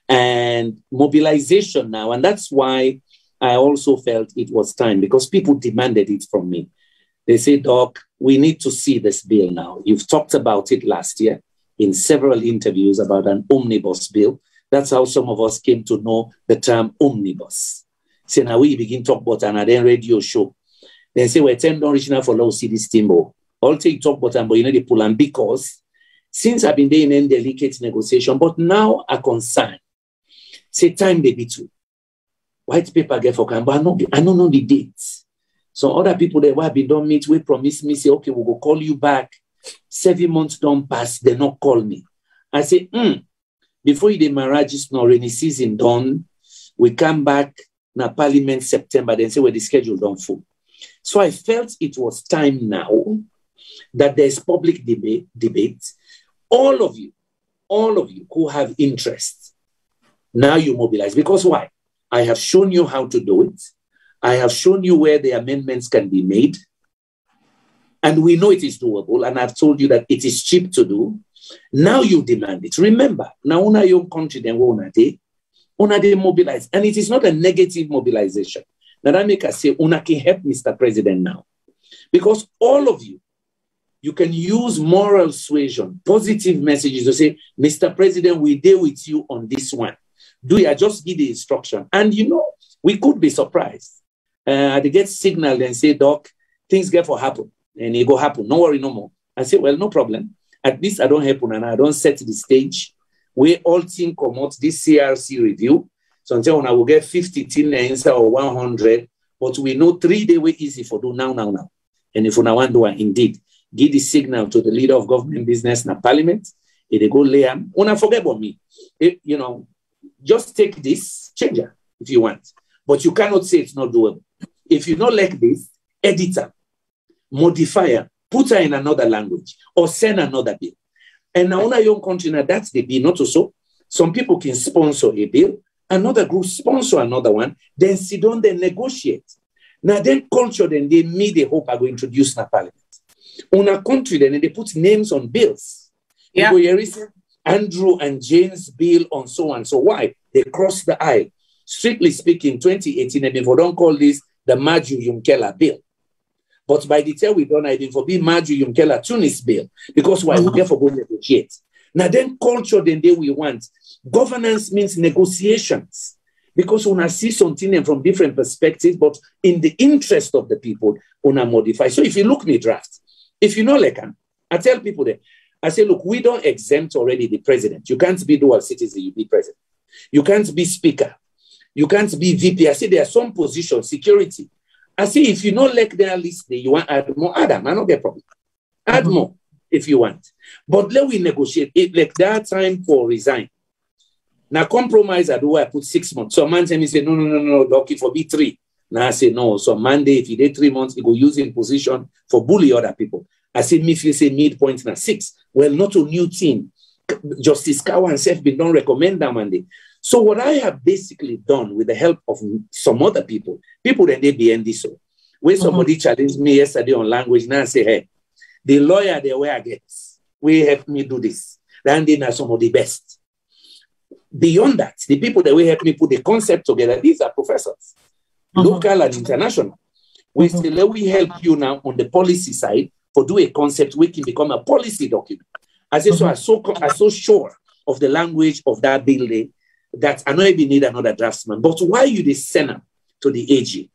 And mobilization now, and that's why I also felt it was time because people demanded it from me. They say, Doc, we need to see this bill now. You've talked about it last year in several interviews about an omnibus bill. That's how some of us came to know the term omnibus. So now we begin talk about another radio show. Then say we're ten original for low city steamboat. All take talk about and but you know the pull and because since I've been doing in delicate negotiation, but now a concern. Say time they be too. White paper get for can, but I know I know the dates. So other people that have been don't meet, we promise me, say, okay, we'll go call you back. Seven months don't pass, they not call me. I say, hmm, before the marriage is not rainy season done, we come back na parliament September, then say where the schedule don't full. So I felt it was time now that there's public debate, debate. All of you, all of you who have interest, now you mobilize. Because why? I have shown you how to do it. I have shown you where the amendments can be made. And we know it is doable. And I've told you that it is cheap to do. Now you demand it. Remember, now una young country then una day, una day mobilize. And it is not a negative mobilization. Us say, una can help Mr. President now. Because all of you, you can use moral suasion, positive messages to say, Mr. President, we deal with you on this one. Do you just give the instruction? And you know, we could be surprised. Uh, they get signaled and say, Doc, things get for happen. And it go happen. No worry no more. I say, well, no problem. At least I don't help and I don't set the stage. We all think about this CRC review. So until I will get 50 tin answer or 100, but we know three day way easy for do now, now, now. And if we want do indeed, give the signal to the leader of government business in parliament. If they go lay am, una forget about me. It, you know, just take this, change it if you want. But you cannot say it's not doable. If you don't like this, editor, modifier, put her in another language, or send another bill. And now in your country, now that's the bill, not so. Some people can sponsor a bill, another group sponsor another one, then sit down, then negotiate. Now then culture, then they me they hope are going to introduce in parliament. On a country, then they put names on bills. Yeah. Andrew and James bill on so and so. Why? They cross the aisle. Strictly speaking, 2018, and if we don't call this the Maju Yumkella bill. But by the time we don't, I didn't for be Maju Yumkella Tunis bill. Because why? We uh-huh. therefore go negotiate. Now then culture, then day we want. Governance means negotiations because when I see something from different perspectives, but in the interest of the people, una modify. So if you look me draft, if you know like um, I tell people that I say, look, we don't exempt already the president. You can't be dual citizen, you be president. You can't be speaker. You can't be VP. I say there are some positions, security. I see if you not like their list, you want add more, add them. I don't get problem. Add mm-hmm. more if you want. But let we negotiate. It like that time for resign. Now compromise I do I put six months. So man tell me say no no no no doc for be three. Now I say no. So Monday if he did three months, he go use in position for bully other people. I say me if you say midpoint now six. Well, not a new team. Justice and Seth been don't recommend that Monday. So what I have basically done with the help of some other people, people that they be this so. When uh-huh. somebody mm-hmm. challenged me yesterday on language, now I say, hey, the lawyer they were against, we help me do this. Then they are some of the best. Beyond that, the people that will help me put the concept together, these are professors, uh-huh. local and international. We say, let we help you now on the policy side for do a concept we can become a policy document. As uh-huh. so, so, I'm so sure of the language of that building that I know even need another draftsman. But why you they send them to the AG?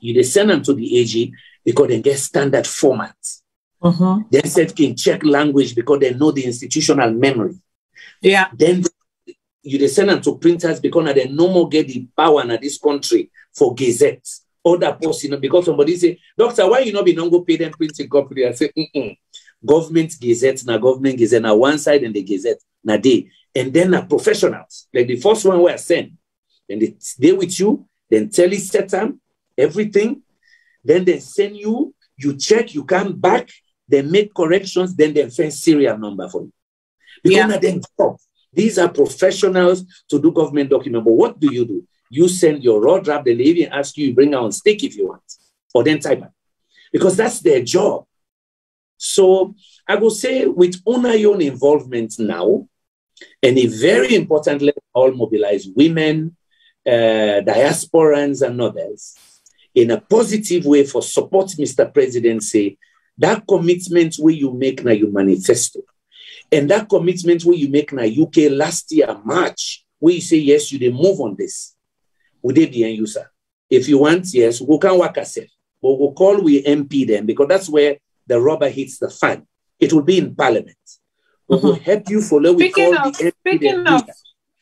You they send them to the AG because they get standard formats. Uh-huh. They said can check language because they know the institutional memory. Yeah. Then you they send them to printers because they no more get the power in this country for gazettes. Other person, because somebody say, Doctor, why you not be non go pay them printing company? I say, Mm-mm. Government gazette, na government gazette, na one side and the gazette, na day. And then na professionals. Like the first one where I send, and they stay with you, then tell you set them, everything. Then they send you, you check, you come back, they make corrections, then they send serial number for you. Because yeah. then these are professionals to do government document. But what do you do? You send your raw draft, they even ask you, you bring out on stick if you want, or then type it. Because that's their job. So I will say with own involvement now, and a very important level, all mobilize women, uh, diasporans, and others in a positive way for support Mr. Presidency. That commitment where you make now you manifesto. And that commitment where you make now UK last year, March, where you say, yes, you did move on this. Would they be end user? If you want, yes, we can work ourselves. But we'll call we MP them because that's where the rubber hits the fan. It will be in Parliament. We will mm-hmm. help you follow. Speaking of, speaking of,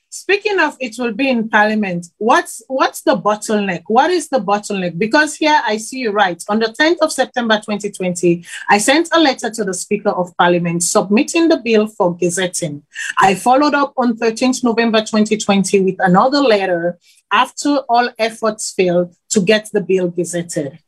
speaking of, it will be in Parliament. What's what's the bottleneck? What is the bottleneck? Because here I see you right. On the 10th of September 2020, I sent a letter to the Speaker of Parliament submitting the bill for gazetting. I followed up on 13th November 2020 with another letter after all efforts failed to get the bill gazetted.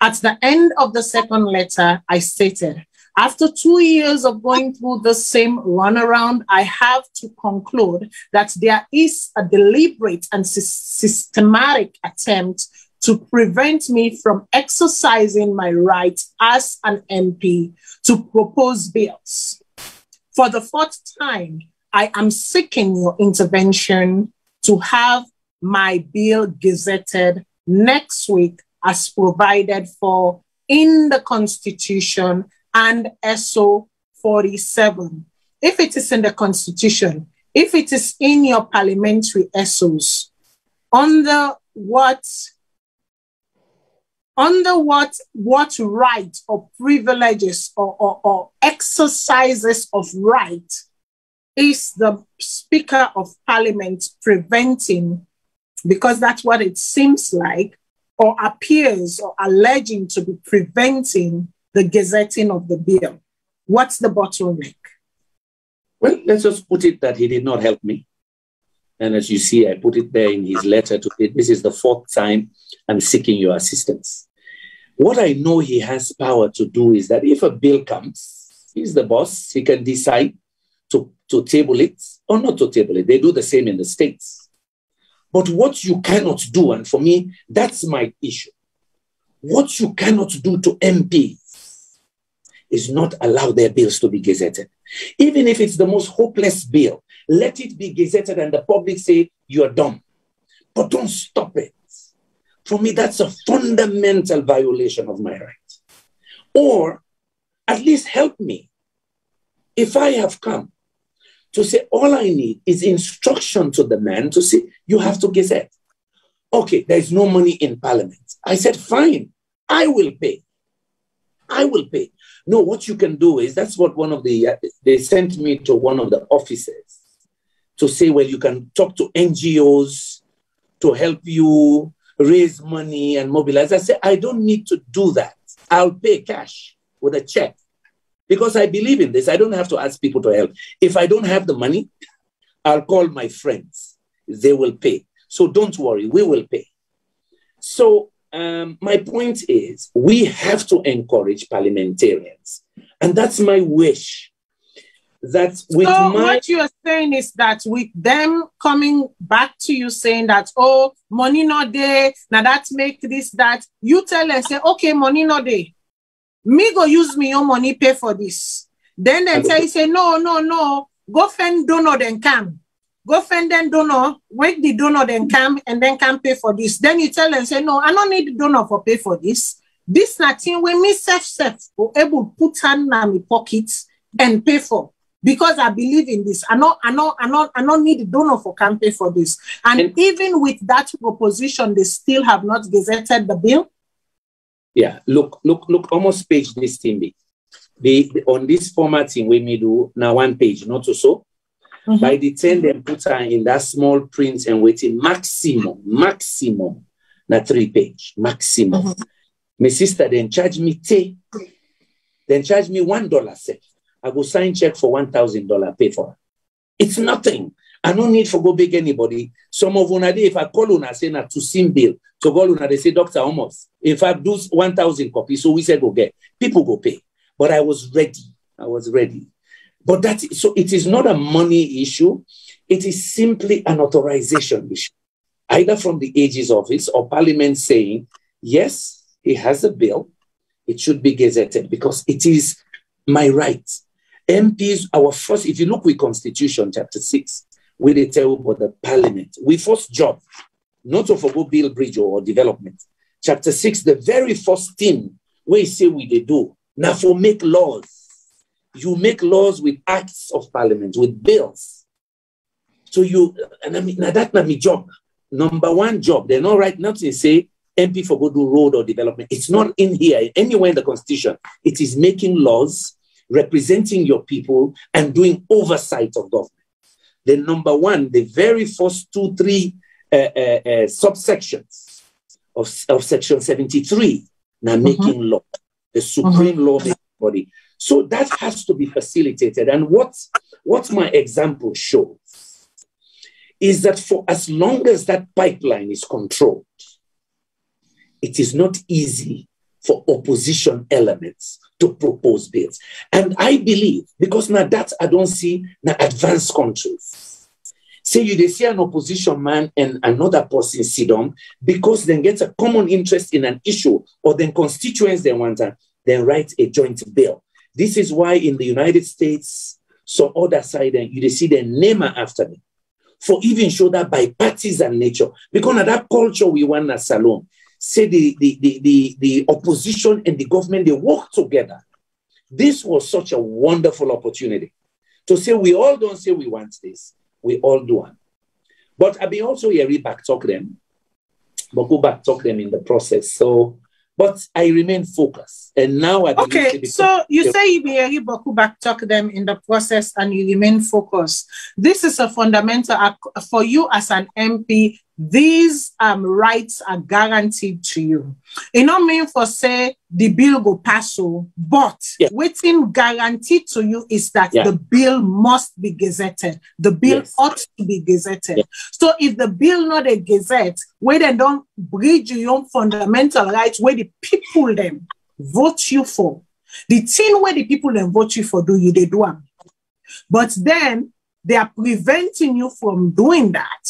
At the end of the second letter, I stated, after two years of going through the same runaround, I have to conclude that there is a deliberate and systematic attempt to prevent me from exercising my right as an MP to propose bills. For the fourth time, I am seeking your intervention to have my bill gazetted next week as provided for in the Constitution and SO 47. If it is in the Constitution, if it is in your parliamentary SOs, under what under what what right or privileges or, or, or exercises of right is the Speaker of Parliament preventing because that's what it seems like, or appears or alleging to be preventing the gazetting of the bill? What's the bottleneck? Well, let's just put it that he did not help me. And as you see, I put it there in his letter to it. This is the fourth time I'm seeking your assistance. What I know he has power to do is that if a bill comes, he's the boss, he can decide to, to table it or not to table it. They do the same in the States. But what you cannot do, and for me, that's my issue. What you cannot do to MPs is not allow their bills to be gazetted. Even if it's the most hopeless bill, let it be gazetted and the public say you're dumb. But don't stop it. For me, that's a fundamental violation of my right. Or at least help me. If I have come to say all I need is instruction to the man to say, you have to get gazette. Okay, there's no money in parliament. I said, fine, I will pay. I will pay. No, what you can do is that's what one of the, uh, they sent me to one of the offices to say, well, you can talk to NGOs to help you raise money and mobilize. I said, I don't need to do that. I'll pay cash with a check because I believe in this. I don't have to ask people to help. If I don't have the money, I'll call my friends. They will pay. So don't worry, we will pay. So um, my point is we have to encourage parliamentarians. And that's my wish. That with so my... what you're saying is that with them coming back to you saying that, oh, money not there, now that make this, that, you tell them, say, okay, money not there. Me go use me your money, pay for this. Then they tell you, say, no, no, no, go find donor then come go find them donor, wait the donor then come and then can pay for this. Then you tell them, say, no, I don't need donor for pay for this. This nothing when me self self will able put hand in my pockets and pay for because I believe in this. I not, I not, I not, I not need donor for can pay for this. And, and even with that proposition, they still have not gazetted the bill. Yeah, look, look, look, almost page this thing. The, the on this formatting we may do now one page, not so. Mm-hmm. By the time they put her in that small print and waiting, maximum, maximum, na three page, maximum. Mm-hmm. My sister then charge me take, then charge me one dollar set. I go sign check for one thousand dollar, pay for it. It's nothing. I don't need for go beg anybody. Some of una if I call una say na to sim bill, to call una they say doctor almost. If I do one thousand copies, so we say go get people go pay. But I was ready. I was ready. But that so it is not a money issue, it is simply an authorization issue, either from the AG's office or Parliament saying, yes, he has a bill, it should be gazetted because it is my right. MPs, our first, if you look with Constitution, chapter 6, we they tell about the Parliament. We first job, not to forgo build bridge or development. Chapter 6, the very first thing we say we they do, now for make laws you make laws with acts of parliament, with bills. So you, and I mean, now that's not my job. Number one job, they're not right to say MP for go do road or development. It's not in here, anywhere in the constitution. It is making laws, representing your people, and doing oversight of government. The number one, the very first two, three uh, uh, uh, subsections of, of section 73, now mm-hmm. making law, the supreme mm-hmm. law body. So that has to be facilitated. And what, what my example shows is that for as long as that pipeline is controlled, it is not easy for opposition elements to propose bills. And I believe, because now that I don't see now advanced countries. Say you they see an opposition man and another person sit on because then get a common interest in an issue or then constituents they want to then write a joint bill. This is why in the United States, some other side, and you see the name after me. For even show that bipartisan nature. Because of that culture we want a Salone, say the, the, the, the, the opposition and the government, they work together. This was such a wonderful opportunity to say we all don't say we want this. We all do it. But I be also here back talk them, but go back talk them in the process. So but I remain focused. And now I Okay, so you say you be able Boku back talk them in the process and you remain focused. This is a fundamental for you as an MP. These um, rights are guaranteed to you. It not mean for say the bill go pass so, but yeah. waiting guaranteed to you is that yeah. the bill must be gazetted. The bill yes. ought to be gazetted. Yeah. So if the bill not a gazette, where they don't bridge your own fundamental rights, where the people them vote you for, the thing where the people then vote you for do you they do them. But then they are preventing you from doing that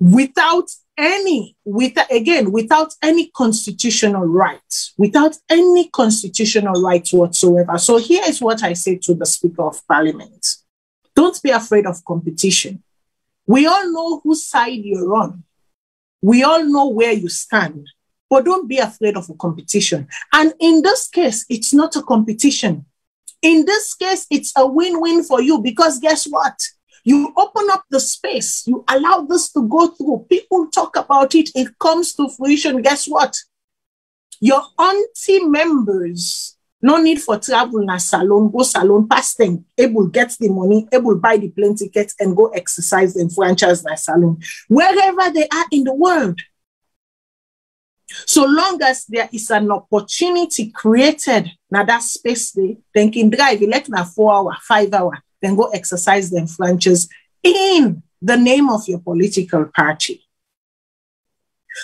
without any, with again, without any constitutional rights, without any constitutional rights whatsoever. So here is what I say to the Speaker of Parliament. Don't be afraid of competition. We all know whose side you're on. We all know where you stand, but don't be afraid of a competition. And in this case, it's not a competition. In this case, it's a win-win for you because guess what? You open up the space, you allow this to go through. People talk about it, it comes to fruition. Guess what? Your auntie members, no need for travel. Na Salone, go Salone, pass them, able get the money, able buy the plane tickets and go exercise and franchise na Salone, wherever they are in the world. So long as there is an opportunity created now that space they, then can drive, elect na four hour, five hour, then go exercise the influences in the name of your political party.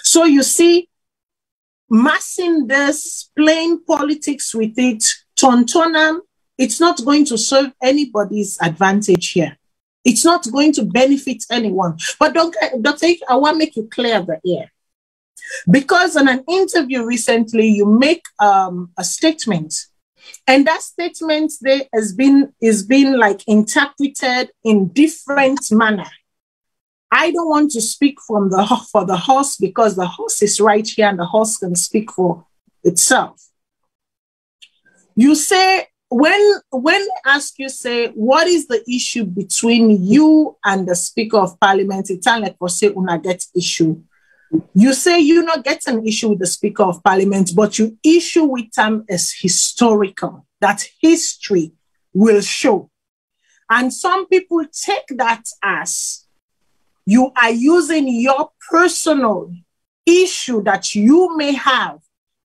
So you see, massing this, playing politics with it, tontonam, it's not going to serve anybody's advantage here. It's not going to benefit anyone. But Dr. Dr. I want to make you clear the air. Because in an interview recently, you make um, a statement and that statement there has been is been like interpreted in different manner. I don't want to speak from the for the horse because the horse is right here and the horse can speak for itself. You say when when ask you say what is the issue between you and the Speaker of Parliament? It's like for say una get issue. You say you not get an issue with the Speaker of Parliament, but you issue with them as historical, that history will show. And some people take that as you are using your personal issue that you may have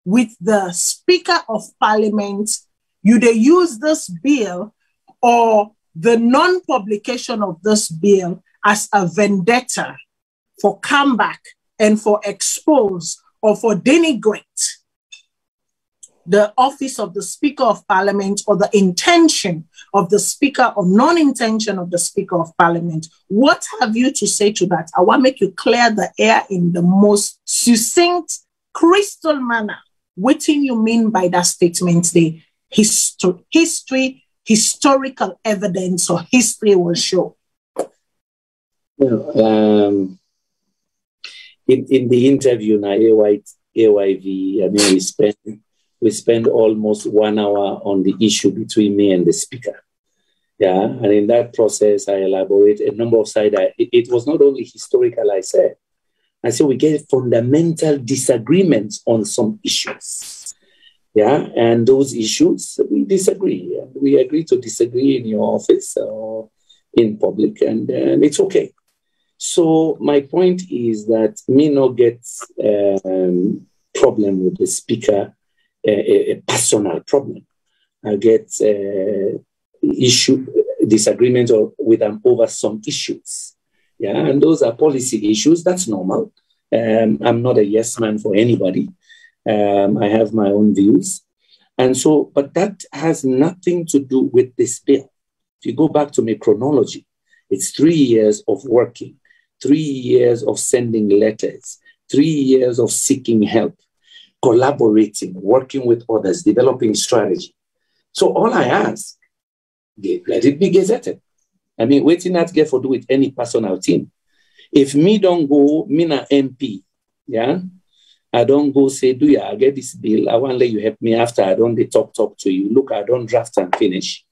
with the Speaker of Parliament. You they use this bill or the non-publication of this bill as a vendetta for comeback and for expose or for denigrate the office of the Speaker of Parliament or the intention of the Speaker or non-intention of the Speaker of Parliament. What have you to say to that? I want to make you clear the air in the most succinct, crystal manner. What do you mean by that statement? The history, history, historical evidence or history will show. Well, um, in, in the interview now, AY, AYV, I mean, we spent we spent almost one hour on the issue between me and the speaker. Yeah, and in that process, I elaborate a number of sides. It, it was not only historical, I said. I said we get fundamental disagreements on some issues. Yeah, and those issues we disagree. And we agree to disagree in your office or in public, and, and it's okay. So my point is that me not get um, problem with the speaker, a, a personal problem. I get uh, issue disagreement or with them over some issues. Yeah, and those are policy issues. That's normal. Um, I'm not a yes man for anybody. Um, I have my own views. And so, but that has nothing to do with this bill. If you go back to my chronology, it's three years of working three years of sending letters, three years of seeking help, collaborating, working with others, developing strategy. So all I ask, let it be gazetted. I mean, waiting not get for do with any personal team. If me don't go, me na MP, yeah, I don't go say, do ya, I get this bill. I want let you help me after I don't talk talk to you. Look, I don't draft and finish.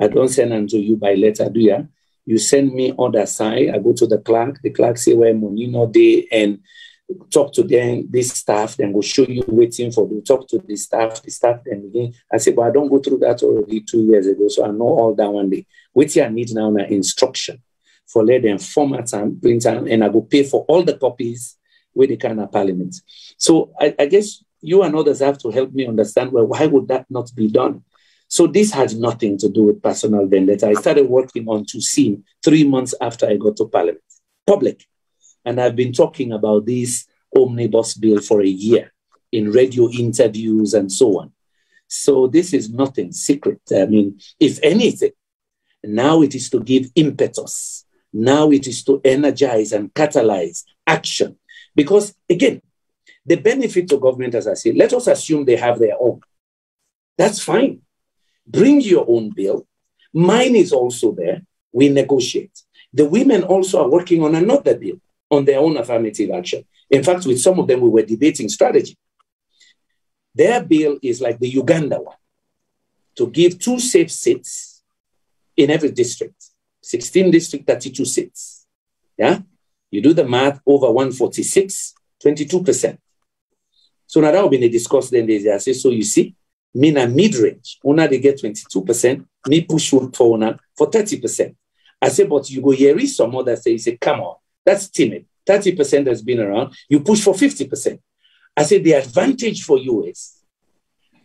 I don't send them to you by letter, do ya? You send me other side. I go to the clerk. The clerk say where money no day and talk to them, this staff, then will show you waiting for you. Talk to the staff, the staff then again. I say, but I don't go through that already two years ago. So I know all that one day. Wait I need now an instruction. for let them format and print and, and I go pay for all the copies with the kind of parliament. So I, I guess you and others have to help me understand well, why would that not be done? So this has nothing to do with personal vendetta. I started working on see three months after I got to parliament, public. And I've been talking about this omnibus bill for a year in radio interviews and so on. So this is nothing secret. I mean, if anything, now it is to give impetus. Now it is to energize and catalyze action. Because again, the benefit to government, as I say, let us assume they have their own. That's fine. Bring your own bill. Mine is also there. We negotiate. The women also are working on another bill on their own affirmative action. In fact, with some of them, we were debating strategy. Their bill is like the Uganda one to give two safe seats in every district 16 district, 32 seats. Yeah? You do the math over 146, 22%. So now that will be discussed then. They say, so you see, me na mid range, una they get 22%, me push for una for 30%. I say, but you go here is some other say, say, come on, that's timid. 30% has been around, you push for 50%. I say the advantage for you is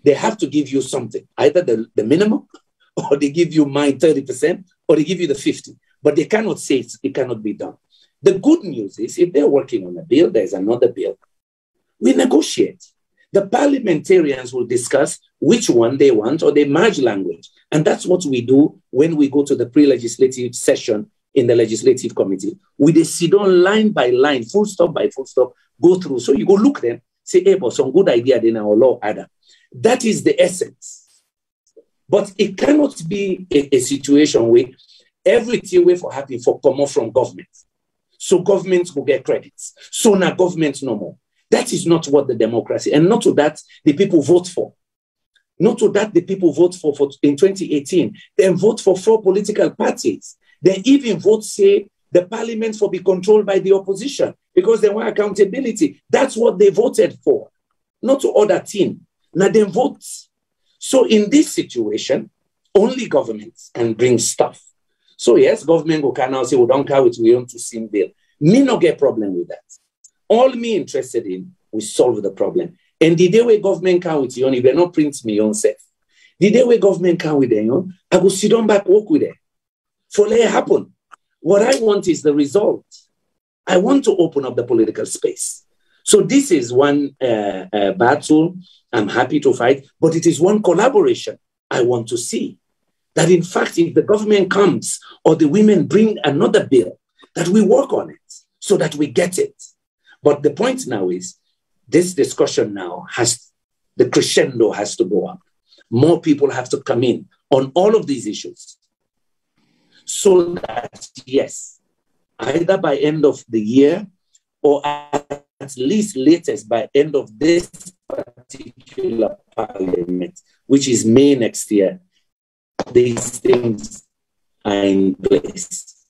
they have to give you something, either the, the minimum or they give you my 30% or they give you the 50. But they cannot say it cannot be done. The good news is if they're working on a bill, there's another bill. We negotiate. The parliamentarians will discuss which one they want or they merge language. And that's what we do when we go to the pre-legislative session in the legislative committee. We sit on line by line, full stop by full stop, go through. So you go look them, say, hey, but some good idea then our law other. That is the essence. But it cannot be a, a situation where everything way for happy for come from government. So government will get credits. So now government no more. That is not what the democracy, and not to that the people vote for. Not to that the people vote for, for in 2018. Then vote for four political parties. They even vote, say, the parliament for be controlled by the opposition because they want accountability. That's what they voted for, not to other team. Now they vote. So in this situation, only governments can bring stuff. So yes, government will can now say, we don't care with we want to see bill. Me no get problem with that. All me interested in, we solve the problem. And the day where government can with you, if they not print me own self. The day where government can with them, I will sit on back, work with them. For let it happen. What I want is the result. I want to open up the political space. So this is one uh, uh, battle I'm happy to fight, but it is one collaboration I want to see. That in fact, if the government comes or the women bring another bill, that we work on it so that we get it. But the point now is this discussion now has the crescendo has to go up. More people have to come in on all of these issues. So that yes, either by end of the year or at least latest by end of this particular parliament, which is May next year, these things are in place.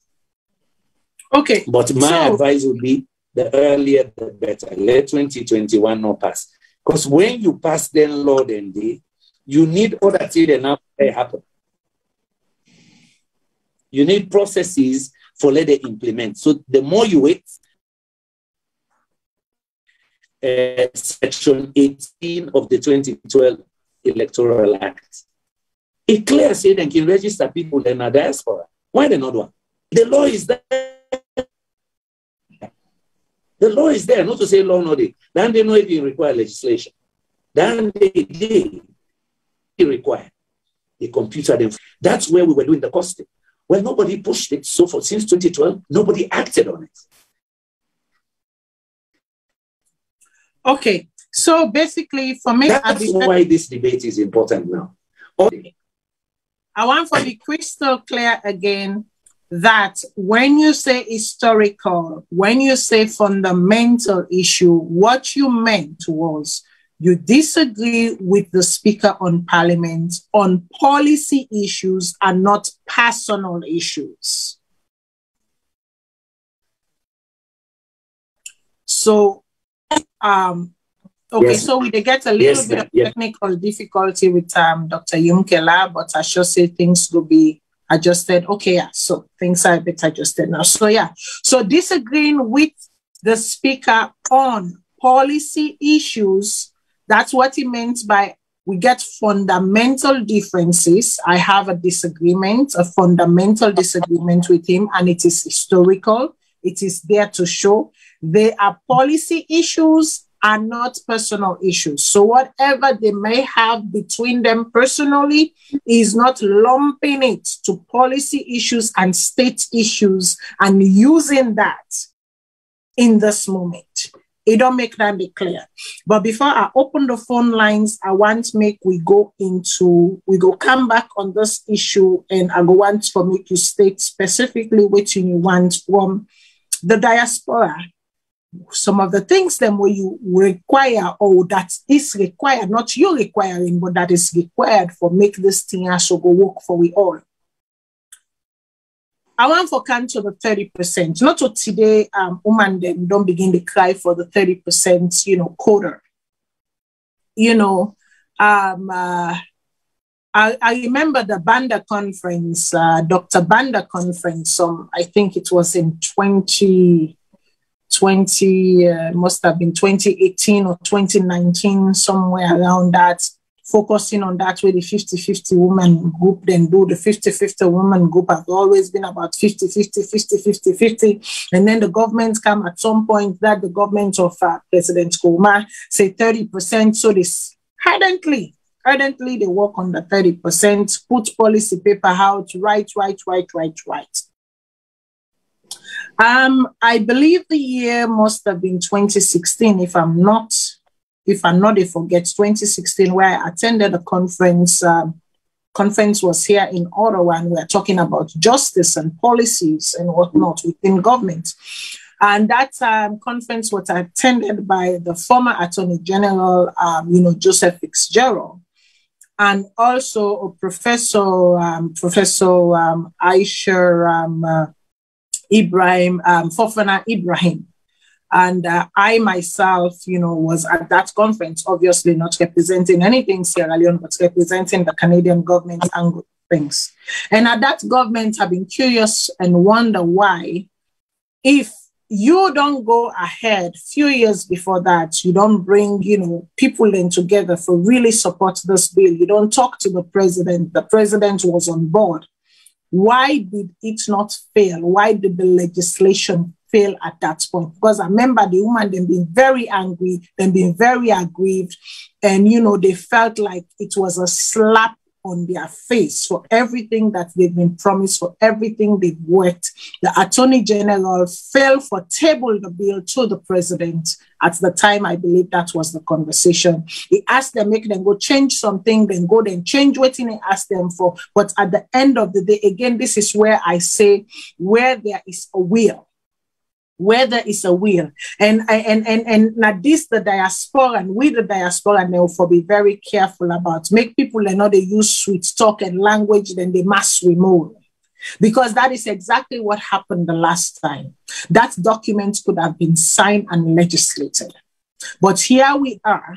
Okay. But my so, advice would be the earlier the better. Let 2021 not pass. Because when you pass then Lord, then day, you need other things now happen. You need processes for let them implement. So the more you wait, uh, Section 18 of the 2012 Electoral Act. It clearly says they can register people in a diaspora. Why they not one? The law is there. The law is there, not to say law no day. Then they know if you require legislation. Then they did require the computer. Them. That's where we were doing the costing. Well, nobody pushed it. So for since 2012, nobody acted on it. Okay, so basically, for me, that's why this debate is important now. Okay. I want for the crystal clear again that when you say historical, when you say fundamental issue, what you meant was you disagree with the Speaker on Parliament on policy issues and not personal issues. So um, okay, yes. so we get a little yes, bit of yes. technical difficulty with um, Dr. Yumkella, but I should say things will be adjusted. Okay, yeah. So things are a bit adjusted now. So yeah. So disagreeing with the speaker on policy issues, that's what he meant by we get fundamental differences. I have a disagreement, a fundamental disagreement with him, and it is historical. It is there to show there are policy issues are not personal issues. So whatever they may have between them personally is not lumping it to policy issues and state issues and using that in this moment. It don't make that be clear. But before I open the phone lines, I want to make we go into we go come back on this issue and I go want for me to state specifically what you want from the diaspora some of the things then where you require or that is required, not you requiring, but that is required for make this thing also go work for we all. I want for to the 30%. Not to today, um, woman them don't begin to cry for the 30%, you know, quarter. You know, um, uh, I, I, remember the Banda conference, uh, Dr. Banda conference, um, I think it was in 20, 20, uh, must have been 2018 or 2019, somewhere around that, focusing on that way the 50 50 woman group, then do the 50 50 woman group have always been about 50 50 50 50 50. And then the government come at some point that the government of uh, President Koroma say 30%. So this ardently, ardently they work on the 30%, put policy paper out, write, write, write, write, write. Um, I believe the year must have been 2016, if I'm not, if I'm not, if I forget 2016, where I attended a conference. Um, conference was here in Ottawa, and we're talking about justice and policies and whatnot within government. And that um, conference was attended by the former Attorney General, um, you know, Joseph Fitzgerald, and also Professor um, Professor um, Aisha um, uh, Ibrahim, um, Fofana Ibrahim. And uh, I myself, you know, was at that conference, obviously not representing anything Sierra Leone, but representing the Canadian government and things. And at that government, I've been curious and wonder why, if you don't go ahead few years before that you don't bring you know people in together for really support this bill you don't talk to the president the president was on board why did it not fail? Why did the legislation fail at that point? Because I remember the woman then being very angry, then being very aggrieved, and you know, they felt like it was a slap on their face for everything that they've been promised, for everything they've worked. The Attorney General failed for table the bill to the president. At the time, I believe that was the conversation. He asked them, make them go change something, then go then change what he asked them for. But at the end of the day, again, this is where I say, where there is a will, where there is a will. And and and and now this the diaspora and we the diaspora and therefore be very careful about make people and they use sweet talk and language, then they must remove. Because that is exactly what happened the last time. That document could have been signed and legislated. But here we are,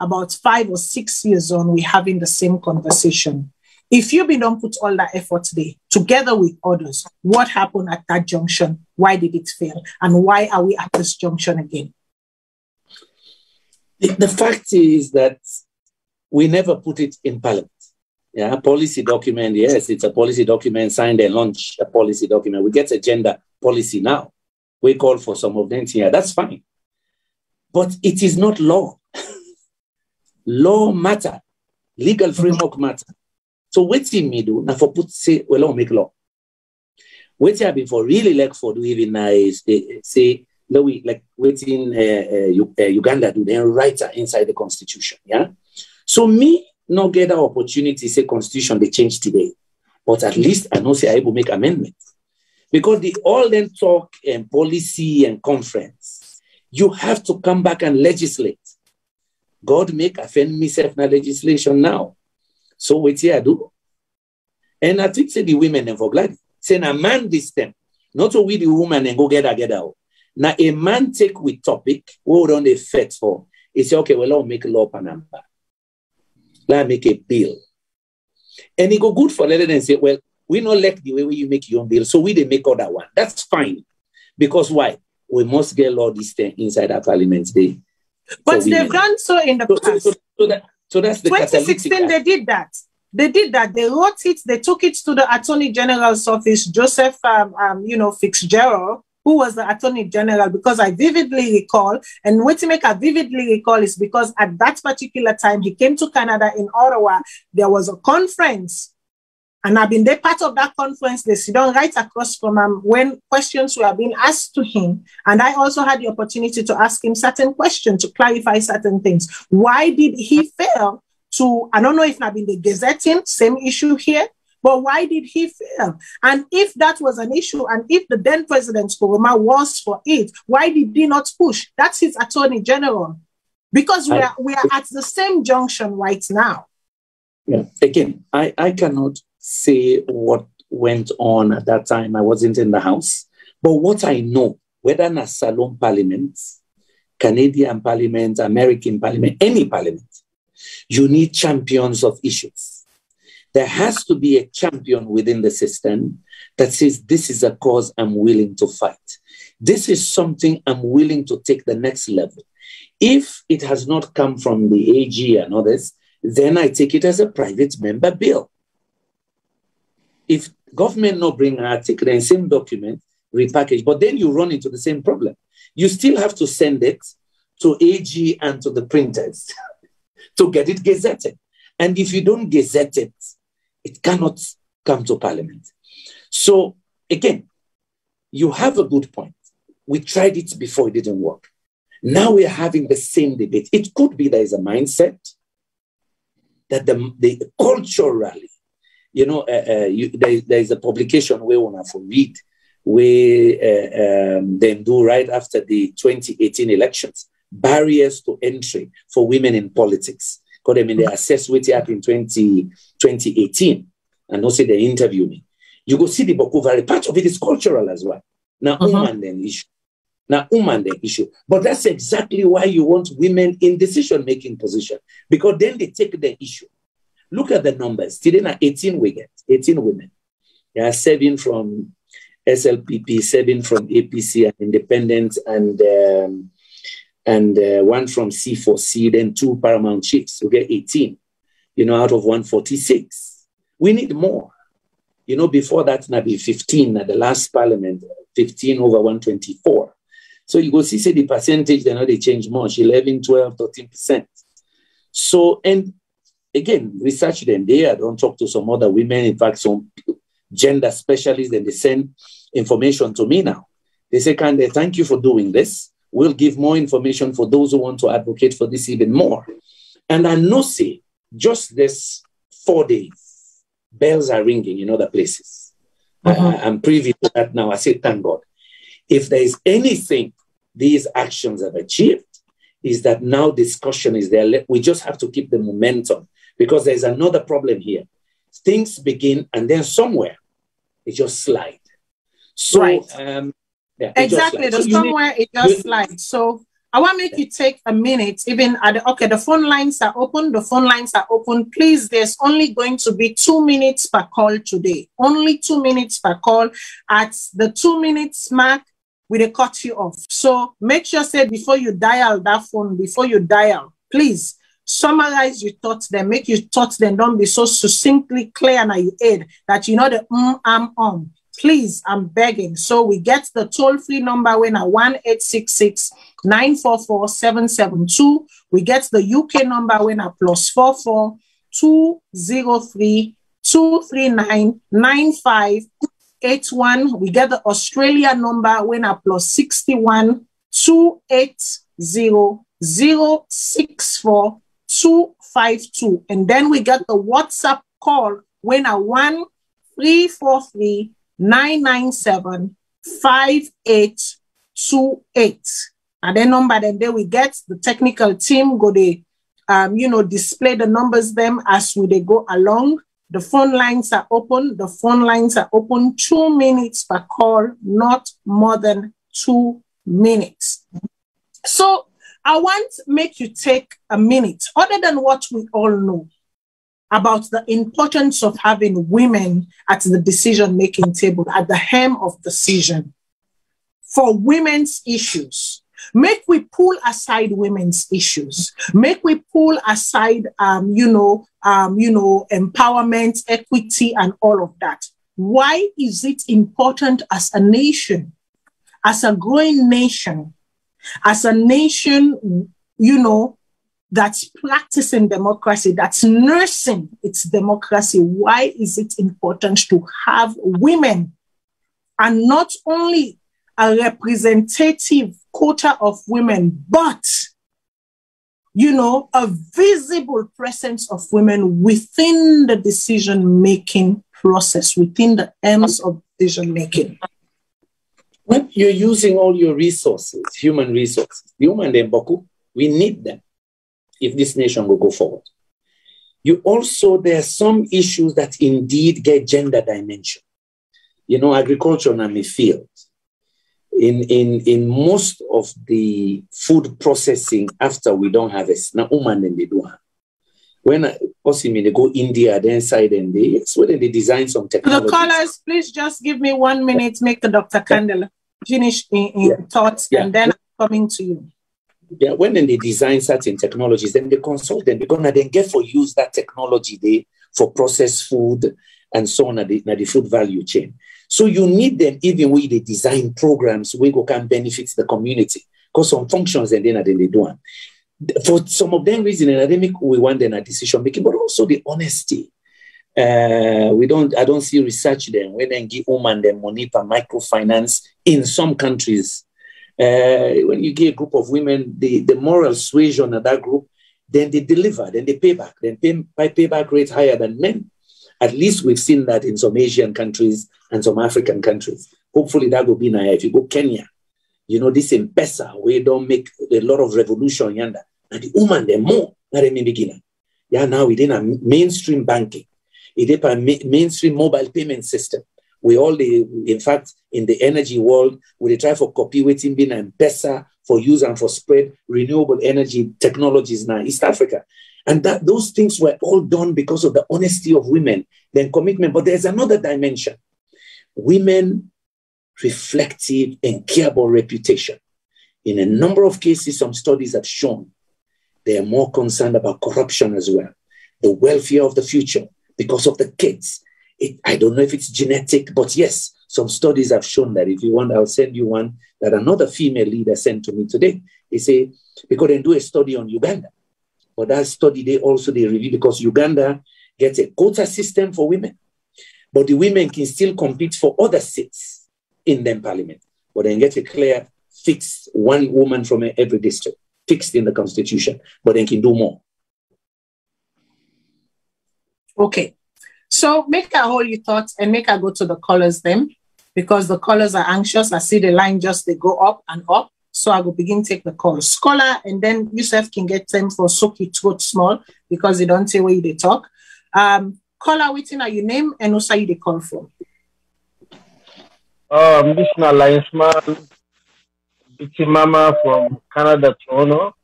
about five or six years on, we're having the same conversation. If you don't put all that effort there together with others, what happened at that junction? Why did it fail? And why are we at this junction again? The, the fact is that we never put it in parliament. Yeah, policy document. Yes, it's a policy document signed and launched a policy document. We get a gender policy now. We call for some of them here. That's fine. But it is not law. law matter. Legal framework matter. So waiting me do now for put say well I'll make law. Waiting I been for really like for do even now is uh, say no we like waiting uh, uh, Uganda do then write inside the constitution. Yeah. So me not get that opportunity say constitution they change today, but at least I know say I able make amendments because the all then talk and policy and conference. You have to come back and legislate. God make offend myself na legislation now. So here I do. And I think say the women and for glad. Say na man this them. Not so we the woman and go get get out. Now a man take with topic, what on the fit for. He say, okay, well, I'll make law panamba. Let me make a bill. And he go good for let and say, well, We not like the way you make your own bill, so we they make other one. That's fine. Because why? We must get law this thing inside our parliament day. But they've done so in the so, past. So, so, so, that, so that's the 2016, they did that. They did that. They wrote it. They took it to the Attorney General's office, Joseph, um, um, you know, Fitzgerald, who was the Attorney General, because I vividly recall, and what to make I vividly recall is because at that particular time he came to Canada in Ottawa. There was a conference and I've been there part of that conference. They sit down right across from him when questions were being asked to him. And I also had the opportunity to ask him certain questions to clarify certain things. Why did he fail to, I don't know if I've been the gazetting, same issue here, but why did he fail? And if that was an issue, and if the then president Koroma was for it, why did he not push? That's his attorney general. Because we are, we are at the same junction right now. Yeah. Again, I, I cannot say what went on at that time. I wasn't in the House. But what I know, whether in a Salone Parliament, Canadian Parliament, American Parliament, any Parliament, you need champions of issues. There has to be a champion within the system that says, This is a cause I'm willing to fight. This is something I'm willing to take the next level. If it has not come from the AG and others, then I take it as a private member bill if government not bring a take the same document, repackaged, but then you run into the same problem. You still have to send it to AG and to the printers to get it gazetted. And if you don't gazette it, it cannot come to parliament. So again, you have a good point. We tried it before it didn't work. Now we are having the same debate. It could be there is a mindset that the, the culturally you know, uh, uh, you, there, there is a publication we want to read, we uh, um, then do right after the 2018 elections, barriers to entry for women in politics. Because I mean, they assess what happened in 20, 2018, and also they interview me. You go see the Bokuvari, part of it is cultural as well. Now, uh-huh. woman then issue. Now, woman the issue. But that's exactly why you want women in decision-making position, because then they take the issue. Look at the numbers. Today, now 18 we get, 18 women. There are seven from SLPP, seven from APC and Independent, and um, and uh, one from C4C, then two Paramount chiefs. We get 18, you know, out of 146. We need more. You know, before that, be 15 at the last parliament, 15 over 124. So you go see, say the percentage, they know they change much 11, 12, 13%. So, and again, research them there. Don't talk to some other women. In fact, some gender specialists, and they send information to me now. They say, Kandeh, thank you for doing this. We'll give more information for those who want to advocate for this even more. And I know, see, just this four days, bells are ringing in other places. Uh-huh. Uh, I'm privy to that now. I say, thank God. If there is anything these actions have achieved, is that now discussion is there. We just have to keep the momentum because there's another problem here. Things begin and then somewhere it just slide. So, right. um, yeah, exactly. The so somewhere need, it just slides. So I want to make yeah. you take a minute, even at the, okay, the phone lines are open. The phone lines are open. Please, there's only going to be two minutes per call today. Only two minutes per call. At the two minutes mark, we will cut you off. So make sure, say, before you dial that phone, before you dial, please summarize your thoughts then make your thoughts then don't be so succinctly clear and you aid that you know the mm, am um please i'm begging. So we get the toll-free number when at 1866 944 772 we get the uk number when at plus 44 203 239 9581 we get the australia number when at plus 61 280 064 252. And then we get the WhatsApp call when a 1 343 997 5828. And then number then there we get the technical team go they um, you know display the numbers them as we they go along. The phone lines are open. The phone lines are open two minutes per call, not more than two minutes. So I want make you take a minute, other than what we all know. About the importance of having women at the decision making table, at the helm of decision for women's issues. Make we pull aside women's issues. Make we pull aside, um, you know, um, you know, empowerment, equity, and all of that. Why is it important as a nation, as a growing nation, as a nation, you know, that's practicing democracy, that's nursing its democracy? Why is it important to have women and not only a representative quota of women, but you know, a visible presence of women within the decision making process, within the aims of decision making. When you're using all your resources, human resources, human and Boku, we need them if this nation will go forward. You also, there are some issues that indeed get gender dimension. You know, agriculture and a field in, in, in most of the food processing after we don't harvest, now woman and they do have. When possibly they go India, then side and they, it's where they design some technology. The callers, please just give me one minute, make the Dr. Kandeh finish in, in yeah. thoughts, yeah. and then I'm coming to you. Yeah, when they design certain technologies, then they consult them because now then get for use that technology they for processed food and so on at the, at the food value chain. So you need them even with the design programs we go can benefit the community because some functions and then then they do. For some of them reason, and I think we want then a decision making, but also the honesty. Uh, we don't. I don't see research then when they give women the money for microfinance in some countries. Uh, when you give a group of women the, the moral suasion of that group, then they deliver, then they pay back, then pay, pay back rate higher than men. At least we've seen that in some Asian countries and some African countries. Hopefully that will be now. If you go Kenya, you know, this M-Pesa, we don't make a lot of revolution yonder. And the woman, they more, not a beginner. Yeah, now within a mainstream banking, it is a mainstream mobile payment system. We all, in fact, in the energy world, we try for copy waiting being M-Pesa for use and for spread renewable energy technologies now East Africa. And that those things were all done because of the honesty of women, then commitment. But there's another dimension. Women reflective and care reputation. In a number of cases, some studies have shown they are more concerned about corruption as well, the welfare of the future because of the kids. It, I don't know if it's genetic, but yes, some studies have shown that. If you want, I'll send you one that another female leader sent to me today. They say, because they do a study on Uganda for that study, they also they review because Uganda gets a quota system for women, but the women can still compete for other seats in the parliament. But then get a clear fixed one woman from every district, fixed in the constitution, but then can do more. Okay. So make a hold your thoughts and make a go to the colors then because the colors are anxious. I see the line just they go up and up. So I will begin take the call. Scholar, and then Yusuf can get them for soak your throat small because they don't say where they talk. Um, caller, waiting are your name and also you they call from. Um, this is Linesman, Bitty Mama from Canada, Toronto.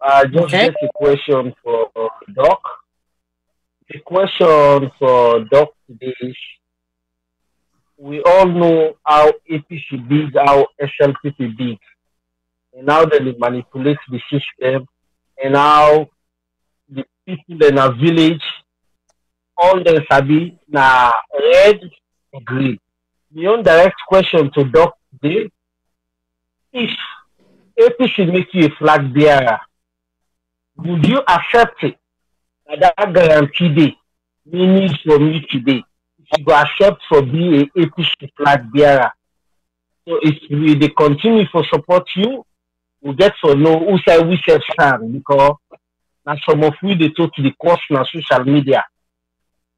I just okay. a question for Doc. The question for Dr. is we all know how APC big, how SLPP big and how they manipulate the system, and how the people in a village, all them sabi na red green. The own direct question to Dr. today, if APC make you a flag bearer, would you accept it? That, that guarantee day, meaning from you today, you go accept for being a APC flag bearer. So if we they continue for support you, we get to know who say we self stand because now some of we they talk to the course on social media.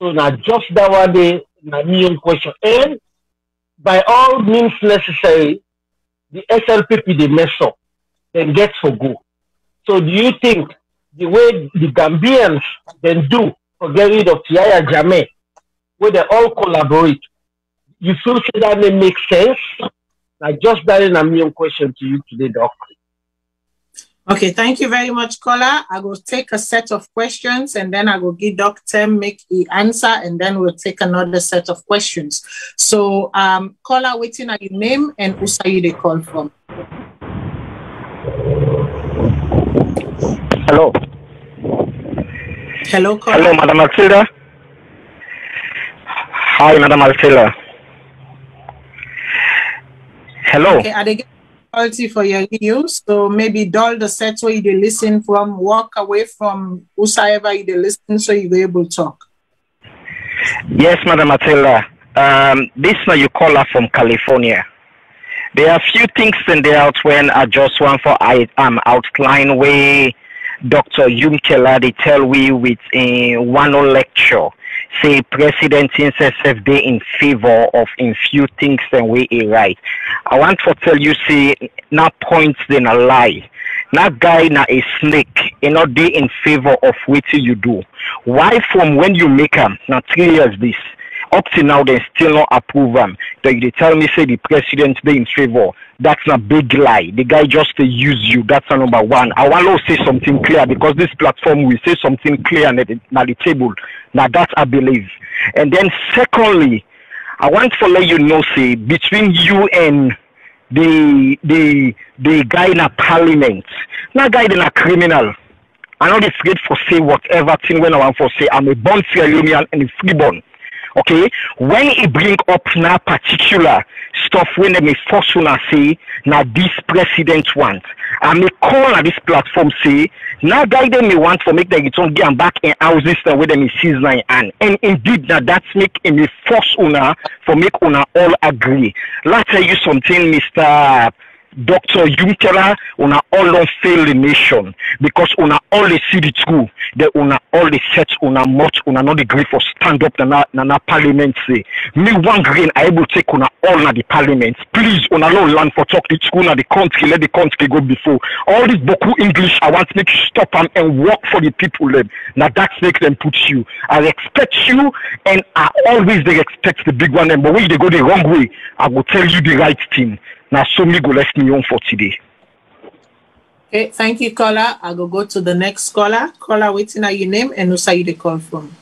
So now just that one day na me question. And by all means necessary, the SLPP they mess up, then get for go. So do you think the way the Gambians then do for get rid of Yahya Jammeh, where they all collaborate, you feel that may make sense? I just that is a million question to you today, Doc. Okay, thank you very much, caller. I will take a set of questions and then I will give Dr. make the answer and then we'll take another set of questions. So, um, caller, waiting at your name and who are you the call from? Hello. Hello, caller. Hello, Madam Matilda. Hi, Madam Matilda. Hello. Okay, are they getting quality for your news? So maybe dull the set where you listen from, walk away from whosoever you listen so you be able to talk. Yes, Madam Matilda. Um, this now you call her from California. There are a few things in there out when I just want for I um outline where Dr. Yumkella they tell we with a one lecture say president himself they in favor of in few things and we a right. I want to tell you say not points then a lie. That guy na a snake, you know, they in favor of what you do. Why from when you make them, now three years this, up to now they still not approve them. They, they tell me say the president they in favor. That's a big lie. The guy just to use you. That's a number one. I want to say something clear because this platform will say something clear at the, at the table. Now that I believe. And then secondly, I want to let you know say between you and the the the guy in a parliament, that guy in a criminal. I'm not afraid for say whatever thing when I want for say I'm a born Sierra Leonean and a freeborn okay? When he bring up now particular stuff when they may force una say now this president want. I may call on this platform say now guy they may want for make them return get back in houses where they may seize nine and and indeed now that's make him force una for make una all agree. Let's tell you something mr Dr. Yumkella, una all fail the nation because una all see the true. That una all the set una much una not agree for stand up na na parliament say. Me one green I able take una all na the parliament. Please una no land for talk the school na the country let the country go before. All this boku English I want make you stop them and work for the people them. Now that make them put you. I respect you and I always they expect the big one them but when they go the wrong way I will tell you the right thing. Now, so me go left me on for today. Okay, thank you, caller. I go go to the next caller. Caller, waiting at your name and who say you the call from.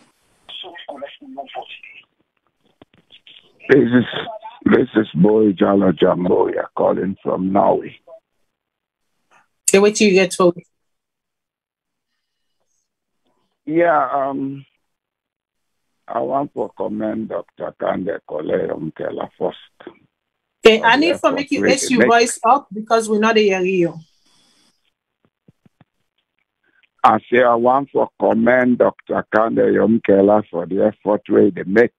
This is this is Boy Jala Jambo. You're calling from Norway. Okay, what you get for? Yeah, um, I want to commend Dr. Kandeh Kolleh Yumkella first. Okay, I need for make you raise your voice up because we're not hearing you. I say I want to commend Dr. Kandeh Yumkella for the effort way they make.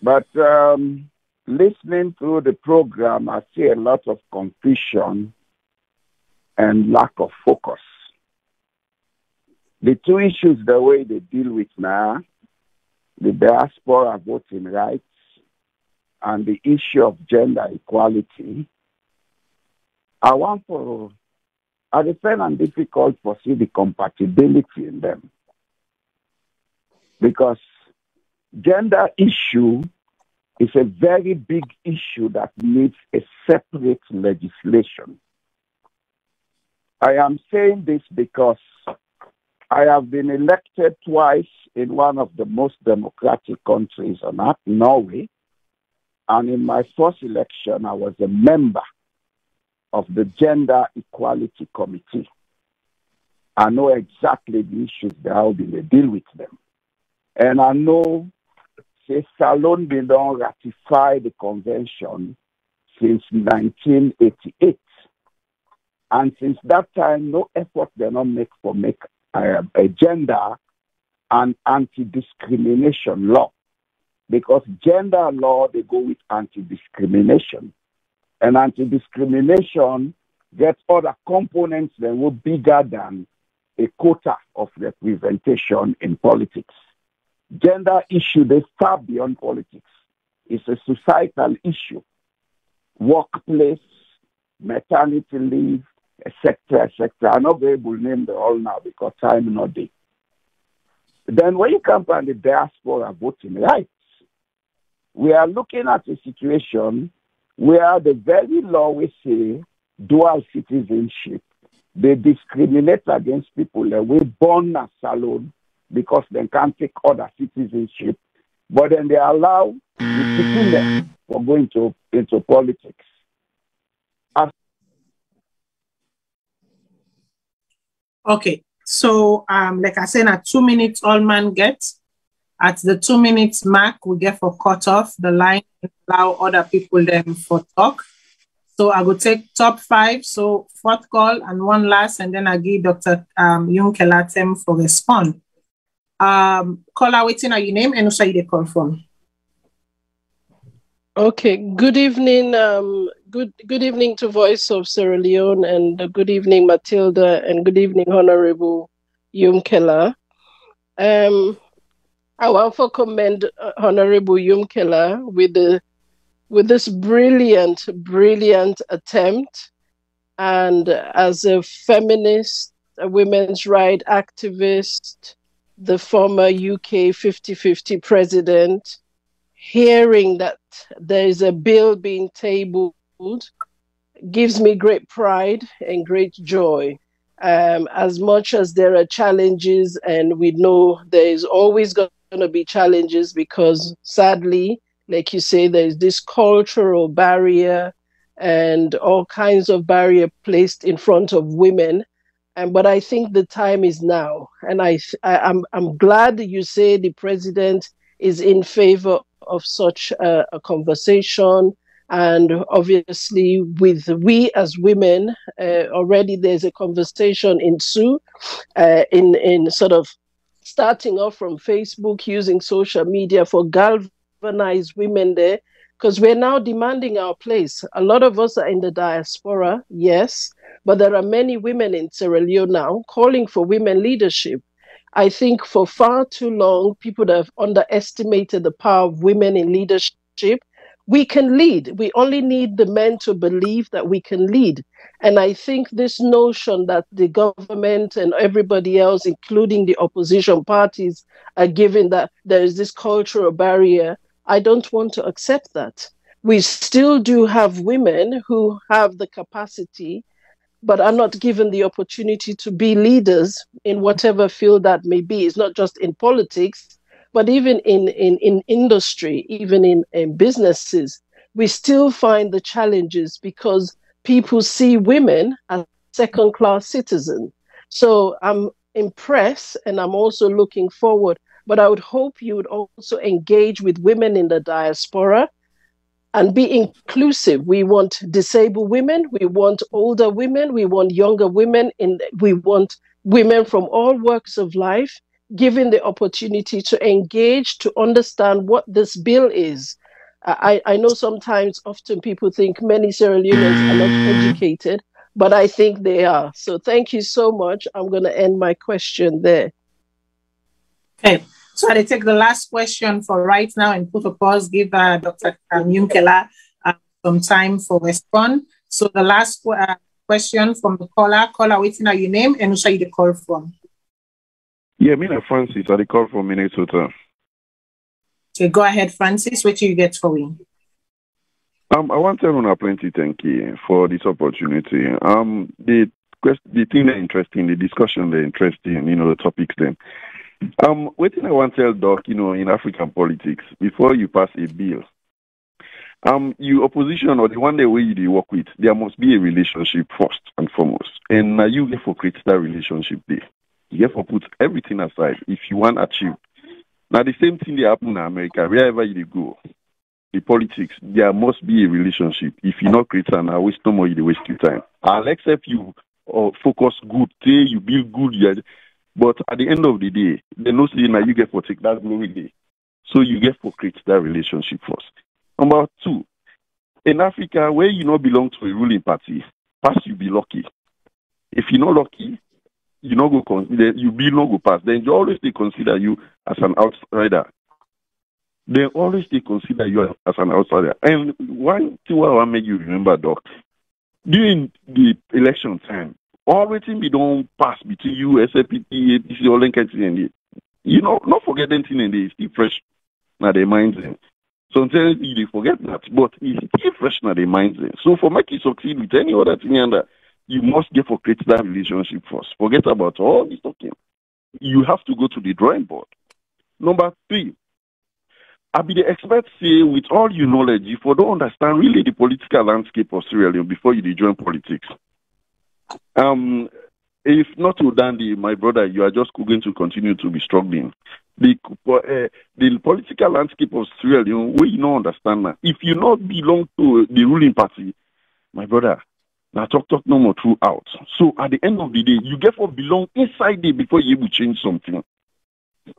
But um, listening through the program, I see a lot of confusion and lack of focus. The two issues, the way they deal with now, the diaspora voting rights and the issue of gender equality, I want to, I find it difficult to see the compatibility in them. Because gender issue is a very big issue that needs a separate legislation. I am saying this because I have been elected twice in one of the most democratic countries on earth, Norway, and in my first election, I was a member of the Gender Equality Committee. I know exactly the issues that how they deal with them. And I know, say, Salone don't ratify the convention since 1988. And since that time, no effort they not make for make uh, a gender and anti-discrimination law because gender law, they go with anti-discrimination. And anti-discrimination gets other components that were bigger than a quota of representation in politics. Gender issue, they far beyond politics. It's a societal issue. Workplace, maternity leave, etc., etc. I'm not able to name them all now because time not there. Then when you come from the diaspora voting rights, we are looking at a situation where the very law we say dual citizenship they discriminate against people that we born as Salone because they can't take other citizenship, but then they allow them for going to, into politics. As okay, so um, like I said, at two minutes, all man gets. At the two minutes mark, we get for cut off the line, allow other people then for talk. So I will take top five. So fourth call and one last, and then I give Dr. Um, Yung Kelatem for respond. Um, caller waiting on your name and also you the call from. Okay. Good evening. Um, good good evening to Voice of Sierra Leone, and uh, good evening Matilda, and good evening Honorable Yumkella. Um, I want to commend Honorable Yumkella with the with this brilliant, brilliant attempt. And as a feminist, a women's rights activist, the former UK 50 50 president, hearing that there is a bill being tabled gives me great pride and great joy. Um, as much as there are challenges, and we know there is always going to be challenges because sadly, like you say, there's this cultural barrier and all kinds of barrier placed in front of women. And but I think the time is now, and I, I am I'm, I'm glad you say the president is in favor of such a, a conversation. And obviously, with we as women, uh, already there's a conversation in Sue, uh, in in sort of starting off from Facebook, using social media for galv galvanize women there because we're now demanding our place. A lot of us are in the diaspora, yes, but there are many women in Sierra Leone now calling for women leadership. I think for far too long, people have underestimated the power of women in leadership. We can lead. We only need the men to believe that we can lead. And I think this notion that the government and everybody else, including the opposition parties, are given that there is this cultural barrier I don't want to accept that. We still do have women who have the capacity, but are not given the opportunity to be leaders in whatever field that may be. It's not just in politics, but even in, in, in industry, even in, in businesses. We still find the challenges because people see women as second class citizens. So I'm impressed and I'm also looking forward but I would hope you would also engage with women in the diaspora and be inclusive. We want disabled women, we want older women, we want younger women, and we want women from all walks of life given the opportunity to engage, to understand what this bill is. I, I know sometimes, often people think many Sierra Leoneans are not educated, but I think they are. So thank you so much. I'm going to end my question there. Okay. So I take the last question for right now and put a pause, give uh, Dr. Yumkella uh, some time for response. So the last uh, question from the caller, caller waiting out your name and who you the call from. Yeah, me and Francis, I call from Minnesota. Okay, go ahead, Francis. What do you get for me? Um, I want to everyone plenty thank you for this opportunity. Um, the the thing that interesting, the discussion that interesting, you know, the topics then. Um, what I want to tell Doc, you know, in African politics, before you pass a bill, um, you opposition or the one day way you work with, there must be a relationship first and foremost. And uh, you get for create that relationship there. You get for put everything aside if you want to achieve. Now the same thing they happen in America, wherever you go. The politics, there must be a relationship. If you not create an, I waste no more, you waste your time. I'll accept you or focus good, say you build good, but at the end of the day, they no see now you get for take that glory day. So you get for create that relationship first. Number two, in Africa, where you not belong to a ruling party, pass you be lucky. If you're not lucky, you not go consider you be no go pass. Then you always they consider you as an outsider. They always they consider you as an outsider. And one thing I want make you remember, Doc, during the election time, all waiting be don't pass between you, SAPT, APC, all and You know, not forget anything in the still fresh now their minds in. Sometimes you forget that, but it's still fresh now their minds in. So for make you succeed with any other thing and you must get for create that relationship first. Forget about all this talking. You have to go to the drawing board. Number three, I be the expert say with all your knowledge, if you don't understand really the political landscape of Sierra Leone before you join politics. Um, if not to Dandy, my brother, you are just going to continue to be struggling. The uh, the political landscape of Sierra Leone, we you don't understand that. If you not belong to the ruling party, my brother, now talk talk no more throughout. So at the end of the day, you get what belong inside there before you able change something.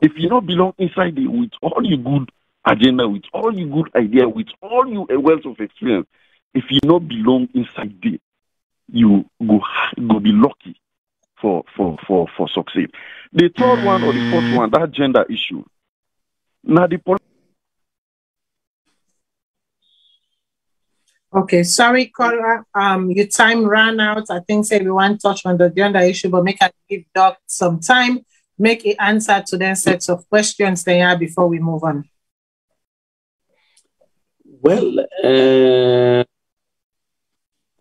If you not belong inside there with all your good agenda, with all your good idea, with all your eh, wealth of experience, if you not belong inside there, you go go be lucky for for for for succeed. The third one or the fourth one, that gender issue. Now the Okay, sorry, Cora. Um, your time ran out. I think say we want to touch on the gender issue, but make I give Doc some time, make an answer to then sets of questions they have before we move on. Well, uh,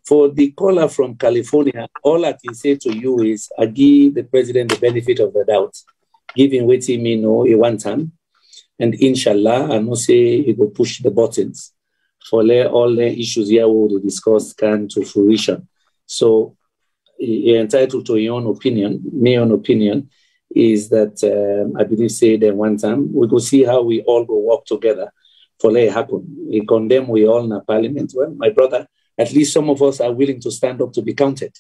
for the caller from California, all I can say to you is I give the president the benefit of the doubt, giving waiting me know a one time. And inshallah, I must say he will push the buttons for all the issues here we discuss come to fruition. So you're entitled to your own opinion. My own opinion is that um, I believe say that one time we could see how we all go work together for let it happen. We condemn we all in a parliament. Well, my brother, at least some of us are willing to stand up to be counted.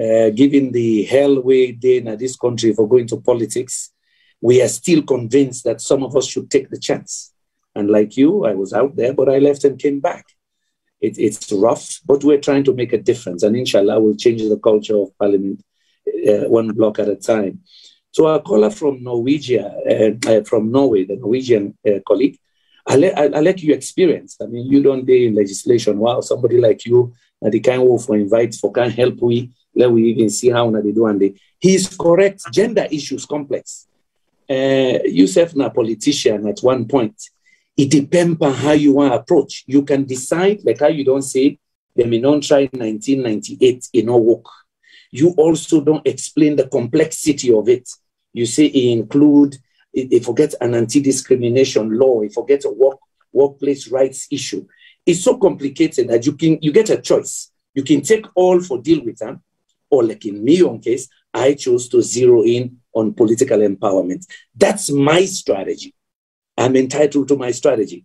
Uh, given the hell we did in this country for going to politics, we are still convinced that some of us should take the chance. And like you, I was out there, but I left and came back. It, it's rough, but we're trying to make a difference. And inshallah, we'll change the culture of parliament uh, one block at a time. So our caller from Norwegia, uh, uh, from Norway, the Norwegian uh, colleague, I let, I, I let you experience. I mean, you don't deal in legislation. Wow, somebody like you, uh, the kind of for invite for can help we, let we even see how they do. And they, he's correct. Gender issues complex. Uh, Yusuf, a politician at one point, it depends on how you want to approach. You can decide, like how you don't say, may not try 1998 in no work. You also don't explain the complexity of it. You say it include, it, it forgets an anti-discrimination law, it forgets a work, workplace rights issue. It's so complicated that you can you get a choice. You can take all for deal with them, or like in my own case, I chose to zero in on political empowerment. That's my strategy. I'm entitled to my strategy.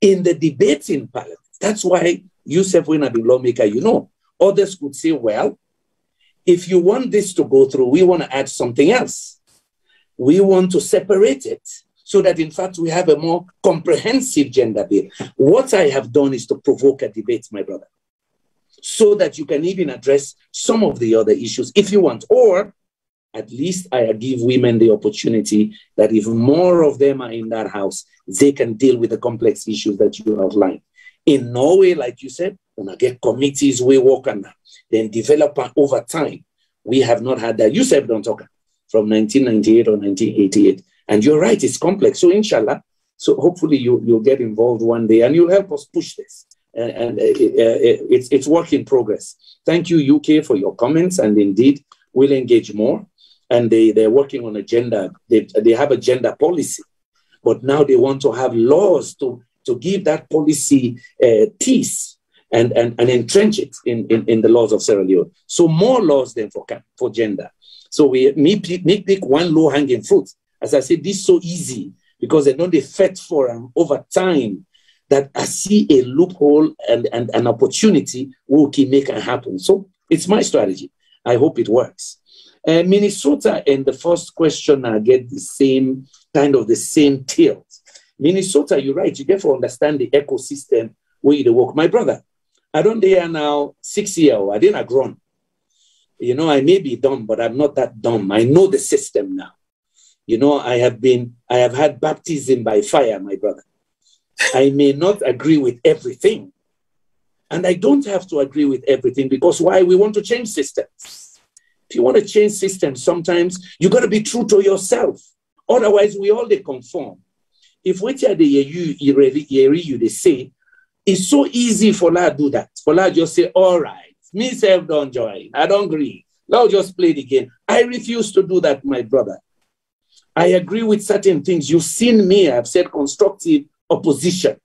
In the debates in parliament, that's why Yusuf, when I be lawmaker, you know, others could say, well, if you want this to go through, we want to add something else. We want to separate it so that, in fact, we have a more comprehensive gender bill. What I have done is to provoke a debate, my brother, so that you can even address some of the other issues if you want. Or at least I give women the opportunity that if more of them are in that house, they can deal with the complex issues that you outlined. In Norway, like you said, when I get committees we work on that, then develop over time. We have not had that. You said don't talk from 1998 or 1988. And you're right, it's complex. So inshallah, so hopefully you, you'll get involved one day and you'll help us push this. And, and uh, uh, it's, it's work in progress. Thank you, UK, for your comments. And indeed, we'll engage more and they, they're working on a gender, they, they have a gender policy, but now they want to have laws to, to give that policy uh, teeth and, and, and entrench it in, in, in the laws of Sierra Leone. So more laws than for, for gender. So we me pick, me pick one low hanging fruit. As I said, this is so easy because they know they fed for them over time that I see a loophole and, and an opportunity we can make it happen. So it's my strategy. I hope it works. Uh, Minnesota and the first question I get the same kind of the same tilt. Minnesota, you're right. You get to understand the ecosystem where you work. My brother, I don't there now six year old. I didn't grown. You know, I may be dumb, but I'm not that dumb. I know the system now. You know, I have been, I have had baptism by fire, my brother. I may not agree with everything. And I don't have to agree with everything because why? We want to change systems. If you want to change systems, sometimes you got to be true to yourself. Otherwise, we all they conform. If what you you you they say, it's so easy for La do that. For La just say, all right, Me self don't join. I don't agree. Let's just play the game. I refuse to do that, my brother. I agree with certain things. You've seen me, I've said constructive opposition.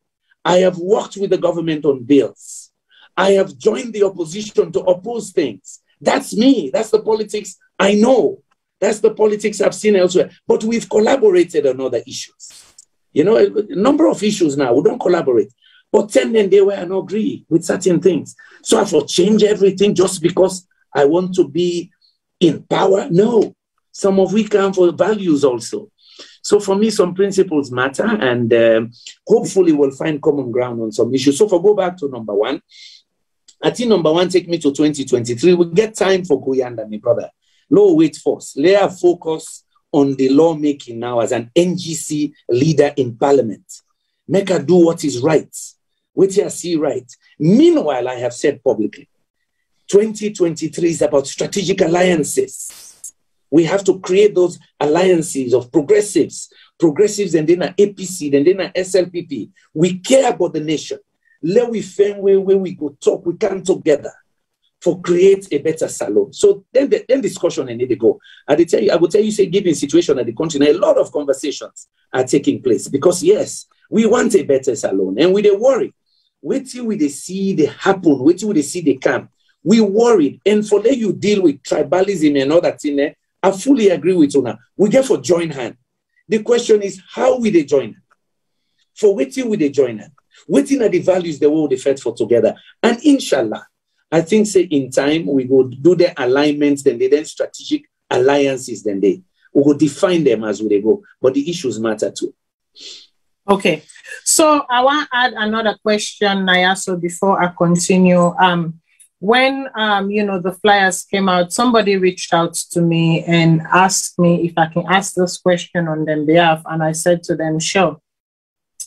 I have worked with the government on bills. I have joined the opposition to oppose things. That's me. That's the politics I know. That's the politics I've seen elsewhere. But we've collaborated on other issues. You know, a number of issues now, we don't collaborate. But then they were not agree with certain things. So I for change everything just because I want to be in power? No. Some of we come for values also. So for me, some principles matter, and um, hopefully we'll find common ground on some issues. So I go back to number one, I think number one take me to 2023. We get time for Kuyanda, my brother. Low wait first. Let her focus on the lawmaking now as an NGC leader in parliament. Make her do what is right. Wait here, see right. Meanwhile, I have said publicly, 2023 is about strategic alliances. We have to create those alliances of progressives, progressives and then an APC, and then an SLPP. We care about the nation. Let we find where, where we go talk, we come together for create a better Salone. So then, the, then discussion I need to go. I tell you, I will tell you, say, given situation at the continent, a lot of conversations are taking place because yes, we want a better salon, and we they worry. Wait till we see they happen. Wait till they see they come. We worried, and for let you deal with tribalism and all that thing. Eh, I fully agree with you now. We get for join hand. The question is, how will they join? For waiting will they join hand? Waiting at the values they fight for together. And inshallah, I think say in time we will do the alignments, then they then strategic alliances, then they we will define them as we go. But the issues matter too. Okay. So I want to add another question, Nayaso, before I continue. Um, when um, you know the flyers came out, somebody reached out to me and asked me if I can ask this question on their behalf, and I said to them, "Sure."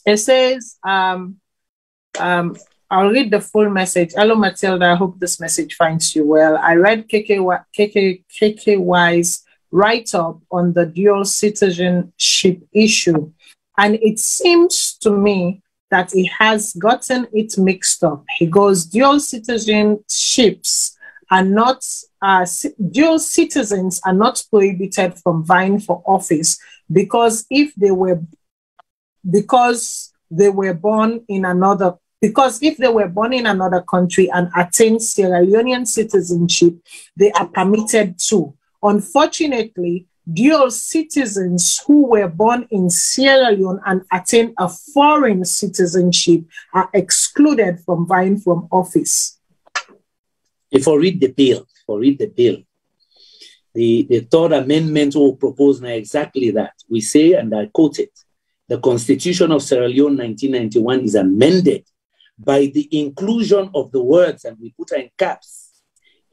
It says, um, um, "I'll read the full message." Hello, Matilda. I hope this message finds you well. I read KK, KKY's write up on the dual citizenship issue, and it seems to me that he has gotten it mixed up. He goes, dual citizenships are not, uh, dual citizens are not prohibited from vying for office because if they were, because they were born in another, because if they were born in another country and attained Sierra Leonean citizenship, they are permitted to. Unfortunately, dual citizens who were born in Sierra Leone and attain a foreign citizenship are excluded from vying from office. If I read the bill, if I read the bill, the, the third amendment will propose now exactly that. We say, and I quote it, the Constitution of Sierra Leone 1991 is amended by the inclusion of the words, and we put in caps,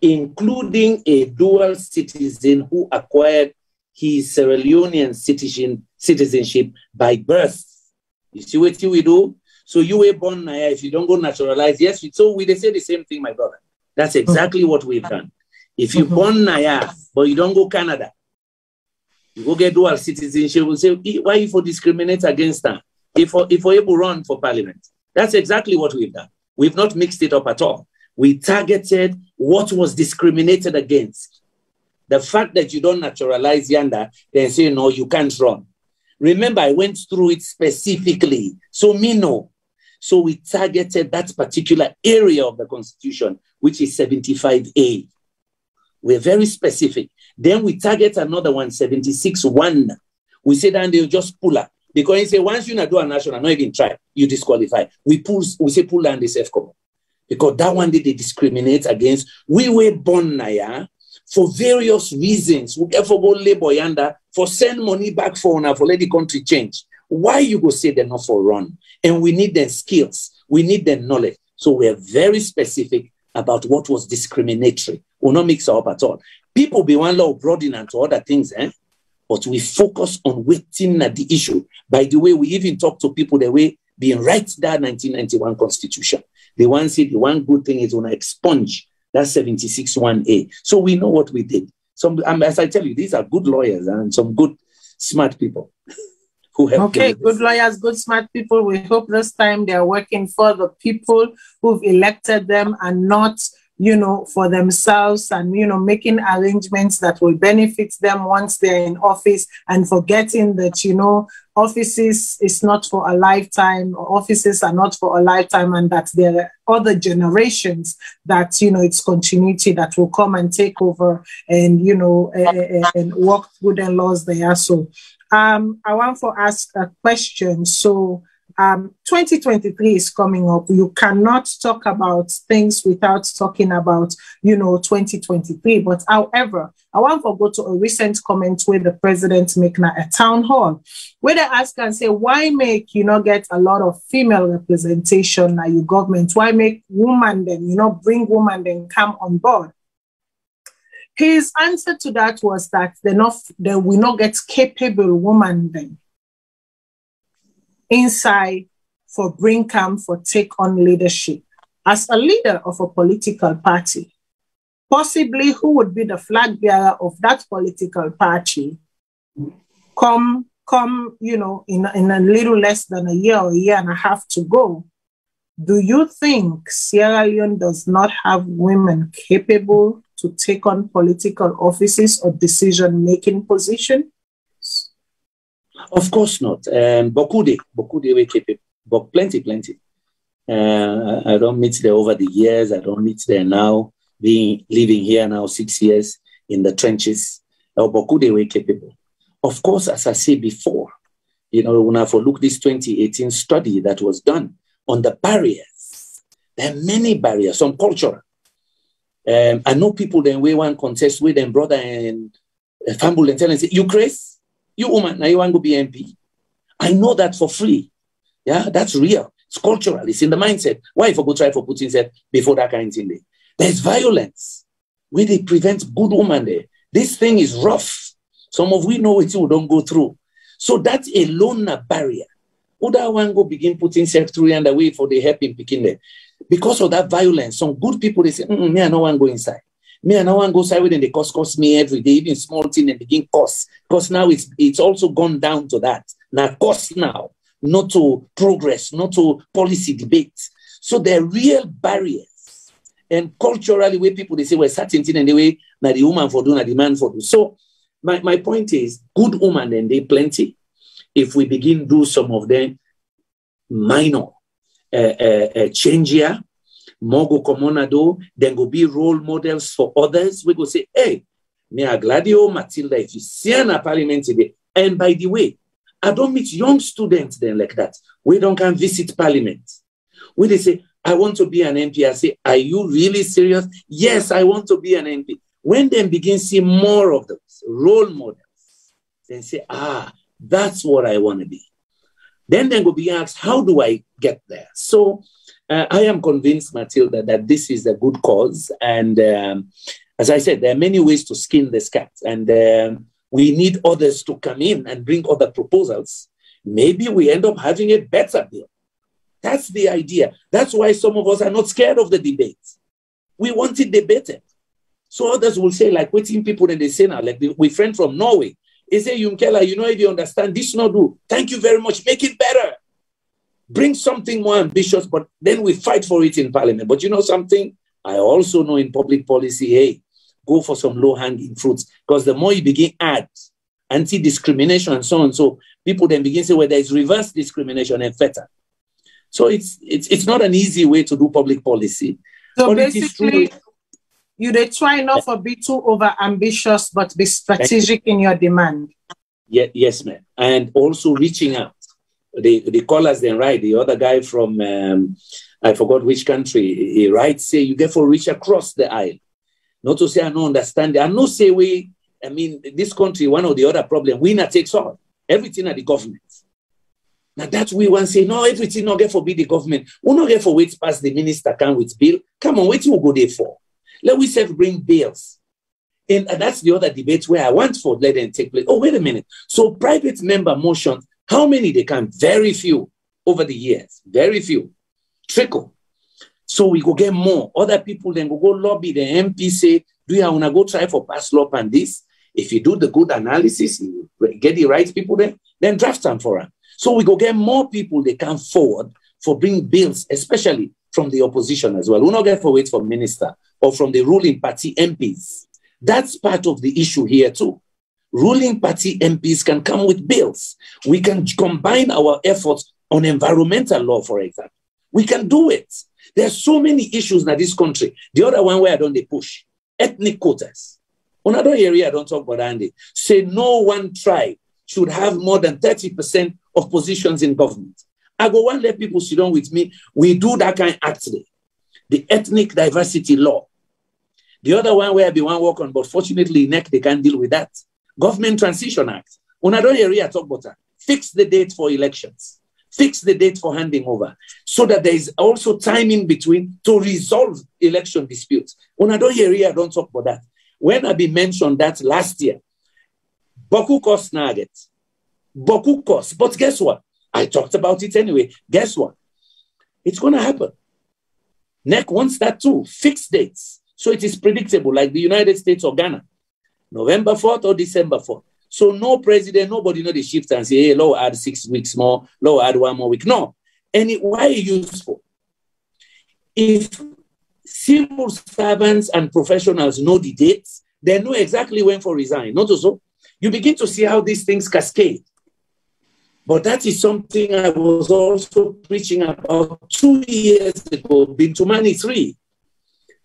including a dual citizen who acquired his Sierra Leonean citizen, citizenship by birth. You see what you will do? So you were born Naya, if you don't go naturalize, yes, so we they say the same thing, my brother. That's exactly what we've done. If you mm-hmm. born Naya, but you don't go Canada, you go get dual citizenship, we'll say, why you for discriminate against them? If if we're able to run for parliament. That's exactly what we've done. We've not mixed it up at all. We targeted what was discriminated against. The fact that you don't naturalize Yanda, then say, no, you can't run. Remember, I went through it specifically. So me know. So we targeted that particular area of the Constitution, which is 75A. We're very specific. Then we target another one, 76-1. We say that they'll just pull up. Because he say, once you not do a national, not even try, you disqualify. We pull, we say pull the safe common. Because that one did they discriminate against. We were born Naya for various reasons. We for go labor yonder for send money back for now for let the country change. Why you go say they're not for run? And we need their skills, we need their knowledge. So we're very specific about what was discriminatory. We'll not mix up at all. People be one law broadening and to other things, eh? But we focus on waiting at the issue. By the way, we even talk to people the way being right that 1991 constitution. The one say the one good thing is when I expunge that 76 1A. So we know what we did. Some, um, as I tell you, these are good lawyers and some good, smart people who have. Okay, good lawyers, good, smart people. We hope this time they are working for the people who've elected them and not you know, for themselves and, you know, making arrangements that will benefit them once they're in office and forgetting that, you know, offices is not for a lifetime, offices are not for a lifetime, and that there are other generations that, you know, it's continuity that will come and take over and, you know, uh, and work good and laws there. So um, I want to ask a question. So um, 2023 is coming up. You cannot talk about things without talking about, you know, 2023. But however, I want to go to a recent comment where the president make a town hall where they ask and say, why make you know get a lot of female representation at your government? Why make women then, you know, bring women then come on board? His answer to that was that they're not they will not get capable women then inside for bring come for take on leadership as a leader of a political party. Possibly who would be the flag bearer of that political party come come, you know, in, in a little less than a year or a year and a half to go. Do you think Sierra Leone does not have women capable to take on political offices or decision making position? Of course not. Um, Bokude, Bokude we capable, but plenty, plenty. Uh, I don't meet there over the years. I don't meet there now. Being living here now six years in the trenches. Uh, we capable. Of course, as I said before, you know, when I look this 2018 study that was done on the barriers, there are many barriers, some cultural. Um, I know people then we one contest with them brother and uh, family and tell them, say, you crazy? You woman, now you want to be MP. I know that for free. Yeah, that's real. It's cultural. It's in the mindset. Why if I go try for Putin said before that kind of thing there? There's violence where they prevent good woman there. This thing is rough. Some of we know it we don't go through. So that's alone a barrier. Oda one go begin putting self through and away for the help in picking there. Because of that violence, some good people they say, me, I no one go inside. Me, I no one go side with they cost cost me every day, even small thing and begin cost. Because now it's it's also gone down to that. Now cost now, not to progress, not to policy debate. So there are real barriers. And culturally, where people they say we're certain thing and the way now the woman for doing a demand for do. So my, my point is good woman and they plenty. If we begin do some of them minor uh, uh, uh, change here, more go commonado, then go be role models for others. We go say, hey, me a Gladio Matilda, if you see in a parliament today, and by the way, I don't meet young students then like that. We don't can visit parliament. When they say, I want to be an MP, I say, are you really serious? Yes, I want to be an MP. When they begin see more of those role models, then say, ah, that's what I want to be. Then they go be asked, how do I get there? So uh, I am convinced, Matilda, that this is a good cause. And um, as I said, there are many ways to skin this cat. And um, we need others to come in and bring other proposals. Maybe we end up having a better bill. That's the idea. That's why some of us are not scared of the debate. We want it debated. So others will say, like, waiting people in the Senate, like the, we friend from Norway, he say, Yumkella, you know, if you understand this, not do. Thank you very much. Make it better. Bring something more ambitious, but then we fight for it in parliament. But you know something? I also know in public policy, hey, go for some low-hanging fruits. Because the more you begin add anti-discrimination and so on, so people then begin to say, well, there is reverse discrimination and feta. So it's it's it's not an easy way to do public policy. So basically, you they try not to be too over ambitious, but be strategic in your demand. Yeah, yes, ma'am. And also reaching out the, the callers then write, the other guy from, um, I forgot which country, he writes, say, you get for reach across the aisle. Not to say I don't understand. I no say we, I mean, this country, one of the other problem, winner takes all. Everything at the government. Now that we want say, no, everything not get for be the government. We not get for wait past the minister can with bill. Come on, wait we go there for. Let we self bring bills. And, that's the other debate where I want for let them take place. Oh, wait a minute. So private member motions how many they can? Very few over the years. Very few. Trickle. So we go get more. Other people then go, go lobby the MP say, do you want to go try for pass law and this? If you do the good analysis, you get the right people then, then draft them for them. So we go get more people they come forward for bring bills, especially from the opposition as well. We not get for wait for minister or from the ruling party MPs. That's part of the issue here too. Ruling party MPs can come with bills. We can combine our efforts on environmental law, for example. We can do it. There are so many issues in this country. The other one where I don't push ethnic quotas. Another area I don't talk about Andy. Say no one tribe should have more than 30% of positions in government. I go one let people sit down with me. We do that kind of act today. The ethnic diversity law. The other one where I be one work on, but fortunately, NEC they can't deal with that. Government Transition Act. Another area I talk about that. Fix the date for elections. Fix the date for handing over so that there is also time in between to resolve election disputes. Another area I don't talk about that. When I be mentioned that last year, Boku cost nugget. Boku cost. But guess what? I talked about it anyway. Guess what? It's going to happen. NEC wants that too. Fixed dates. So it is predictable, like the United States or Ghana. November 4th or December 4th. So no president, nobody know the shift and say, hey, low add six weeks more, low add one more week. No. And it, why useful? If civil servants and professionals know the dates, they know exactly when for resign. Not so. You begin to see how these things cascade. But that is something I was also preaching about two years ago, been to many 3.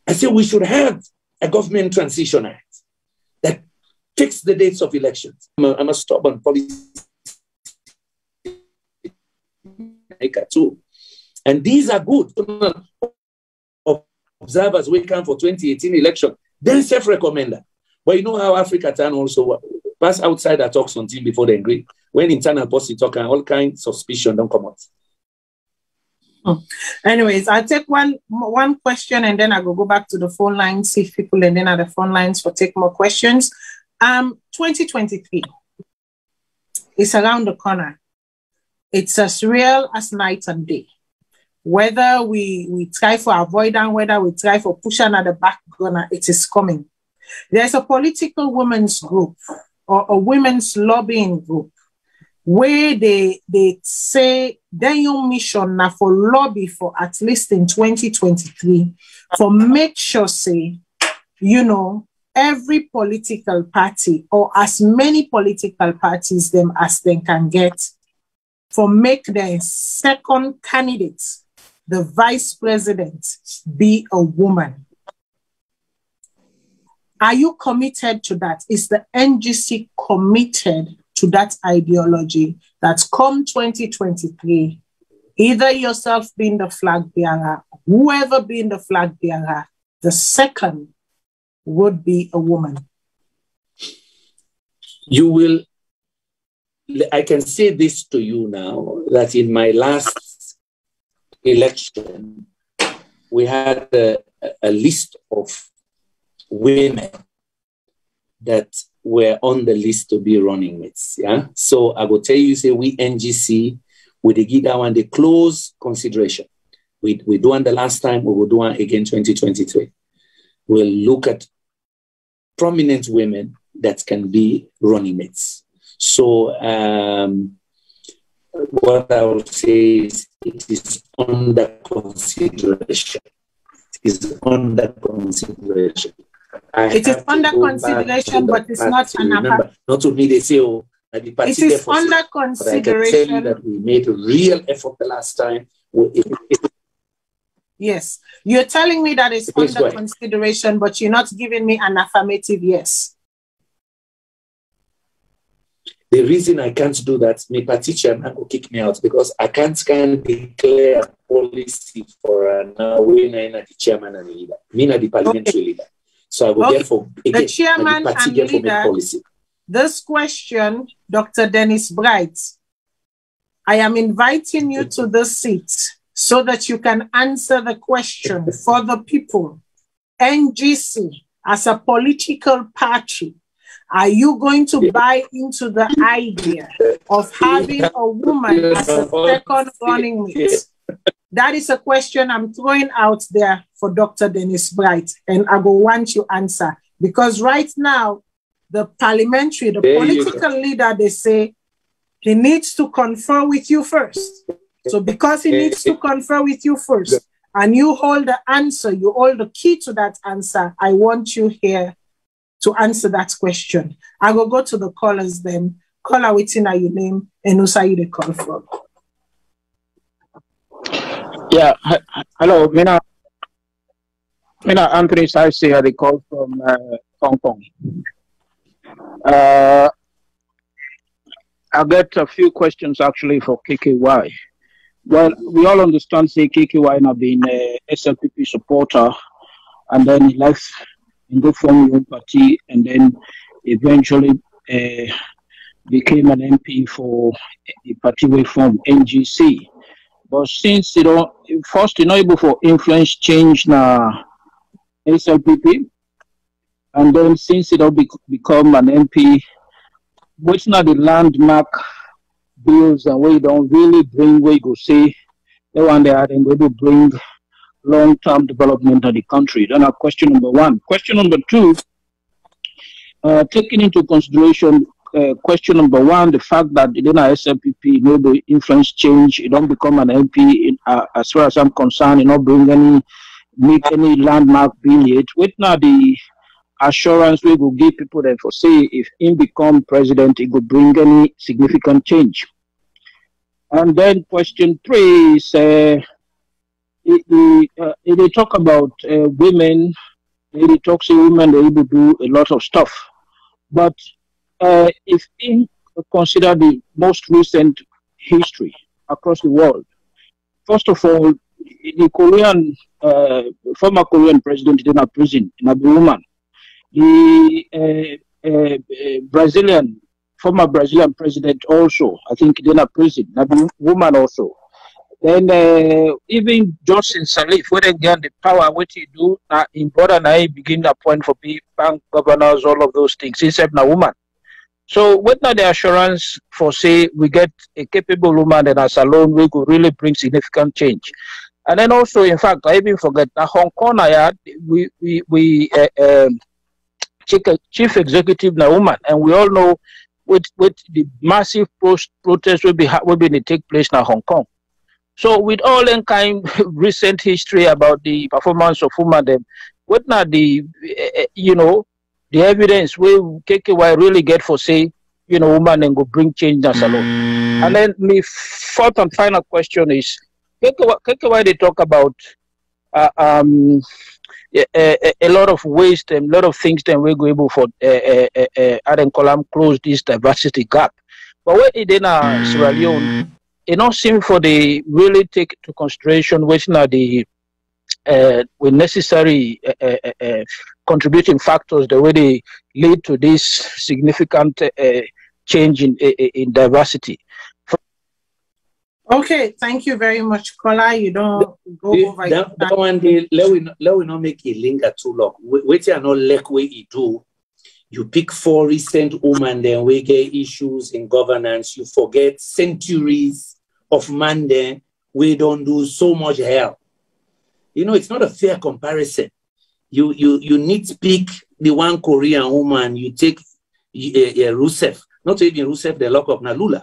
I said we should have a government transition act fix the dates of elections. I'm a, I'm a stubborn policy maker too. And these are good observers come for 2018 election, then self-recommender. But you know how Africa turn also pass outside that talks on team before they agree. When internal policy talk and all kinds of suspicion don't come out. Hmm. Anyways, I'll take one one question and then I will go back to the phone lines, see if people and then at the phone lines for take more questions. Um, 2023 is around the corner. It's as real as night and day whether we, we try for avoidance, whether we try for pushing at the back burner, it is coming. There's a political women's group or a women's lobbying group where they they say their mission now for lobby for at least in 2023 for make sure say you know every political party or as many political parties them as they can get for make their second candidates the vice president be a woman. Are you committed to that? Is the NGC committed to that ideology that come 2023, either yourself being the flag bearer, whoever being the flag bearer, the second would be a woman? You will, I can say this to you now that in my last election, we had a, a list of women that were on the list to be running mates. Yeah. So I will tell you, say we NGC, we the give that one the close consideration. We we do one the last time, we will do one again 2023. We'll look at prominent women that can be running mates. So um, what I will say is it is under consideration. It is under consideration. I it is under consideration, but it's not an remember, Not to me, they say, oh, the party it is under consideration. I can tell you that we made a real effort the last time. Yes, you're telling me that it's under consideration, but you're not giving me an affirmative yes. The reason I can't do that, my party chairman will kick me out because I can't can declare policy for now when I'm the chairman and leader. Me not the parliamentary okay. leader. So I will okay. therefore again, the chairman the and leader, policy. This question, Dr. Dennis Bright, I am inviting you to the seat so that you can answer the question for the people. NGC as a political party are you going to buy into the idea of having a woman as a second running mate? That is a question I'm throwing out there for Dr. Dennis Bright, and I will want you answer because right now, the parliamentary, the there political leader, they say he needs to confer with you first. So because he needs to confer with you first, and you hold the answer, you hold the key to that answer. I want you here to answer that question. I will go to the callers then. Caller waiting at your name and who you the call from. Yeah, hello, Mina. Mina Anthony I call from uh, Hong Kong. Uh, I get a few questions actually for KKY. Well, we all understand, say, KKY have been a SLPP supporter, and then he left and go form your own party, and then eventually uh, became an MP for the party we formed, NGC. But since you know, first you're not able for influence change na SLPP, and then since it all be, become an MP, which now the landmark bills and we don't really bring where you go say the one they are then going to bring long-term development of the country. Then our question number one. Question number two, uh, taking into consideration uh, question number one, the fact that the SLPP know the influence change, you don't become an MP, in, uh, as far as I'm concerned, you not bring any, make any landmark bill yet. With now the assurance we will give people that for if he become president, it could bring any significant change. And then question three is, uh, it, uh, they talk about uh, women, they talk say women, they able to do a lot of stuff. But uh, if we consider the most recent history across the world, first of all, the Korean, uh, former Korean president in a prison, in a woman. The uh, uh, Brazilian, former Brazilian president also, I think in a prison, a woman also. Then uh, even Johnson Sirleaf, when they get the power, what he do, uh, in border now begin appoint for bank governors, all of those things, except a woman. So with the assurance for say we get a capable woman and as alone we could really bring significant change. And then also, in fact, I even forget that Hong Kong, I had, we we we uh, um, chief, chief executive na woman, and we all know with with the massive post protests will be will be take place in Hong Kong. So with all in kind recent history about the performance of women, them, what not the uh, you know the evidence we KKY really get for say, you know, woman and go bring change in Salone. Mm. And then my fourth and final question is KKY, KKY they talk about uh, um, a, a, a, lot of waste and a lot of things that we're going able for uh, uh, uh, uh Adam Column close this diversity gap. But when it in uh, Sierra Leone, it not seem for the really take to consideration which now the uh, with necessary uh, uh, contributing factors the way they lead to this significant uh, change in, in diversity. Okay, thank you very much, Kola. You don't go the, over that, that one. Day, let we let we not make it linger too long. Wait till not like what you do. You pick four recent women, then we get issues in governance. You forget centuries of man. Then we don't do so much hell you know, it's not a fair comparison. You you you nitpick the one Korean woman, you take uh, uh, Rousseff, not even Rousseff, the lock of Nalula.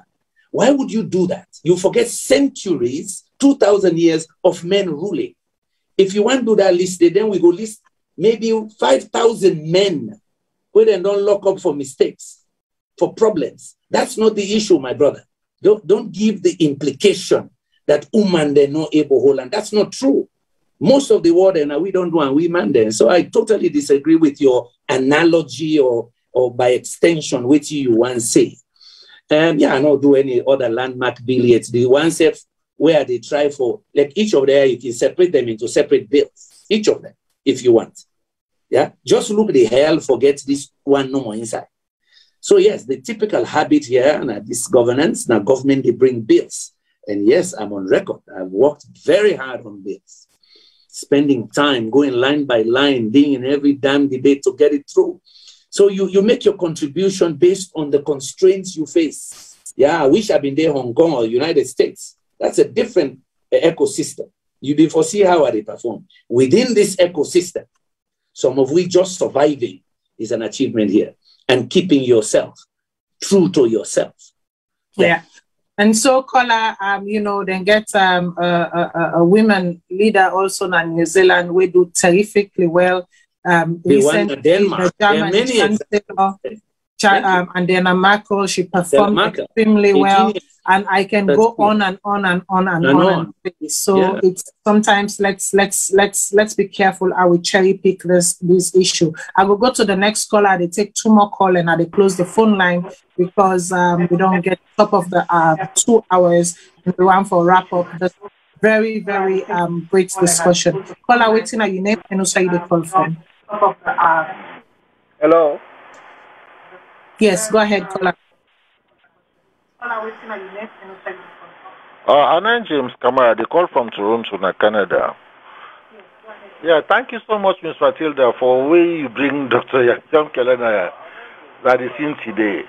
Why would you do that? You forget centuries, 2,000 years of men ruling. If you want to do that list, then we go list maybe 5,000 men who then don't lock up for mistakes, for problems. That's not the issue, my brother. Don't, don't give the implication that woman they're not able hold, and that's not true. Most of the world, and we don't do and we man then. So I totally disagree with your analogy or, or by extension, which you once say. Um, yeah, I don't do any other landmark bill yet. The ones where they try for, like each of them, you can separate them into separate bills, each of them, if you want. Yeah, just look the hell, forget this one no more inside. So yes, the typical habit here, and this governance, now government, they bring bills. And yes, I'm on record. I've worked very hard on bills spending time, going line by line, being in every damn debate to get it through. So you, you make your contribution based on the constraints you face. Yeah, I wish I'd been there, Hong Kong or United States. That's a different uh, ecosystem. You did foresee how they perform. Within this ecosystem, some of which just surviving is an achievement here and keeping yourself true to yourself. Yeah. And so, Kola, um, you know, then get um, a, a, a women leader also in New Zealand. We do terrifically well. Um, the recently, Denmark. the German chancellor, um, and then Merkel, she performed extremely well and I can That's go on and on and on and, and on. on. So yeah. it's sometimes let's let's let's let's be careful how we cherry pick this this issue. I will go to the next caller. They take two more call and they close the phone line because um, we don't get top of the uh, two hours and we want for wrap up. That's very very um, great discussion. Caller waiting at your name and also you the call from. Hello. Yes, go ahead, caller. Uh, I'm James Kamara. They call from Toronto, Canada. Yeah, thank you so much, Ms. Matilda, for way you bring Dr. John Kelena that is in today.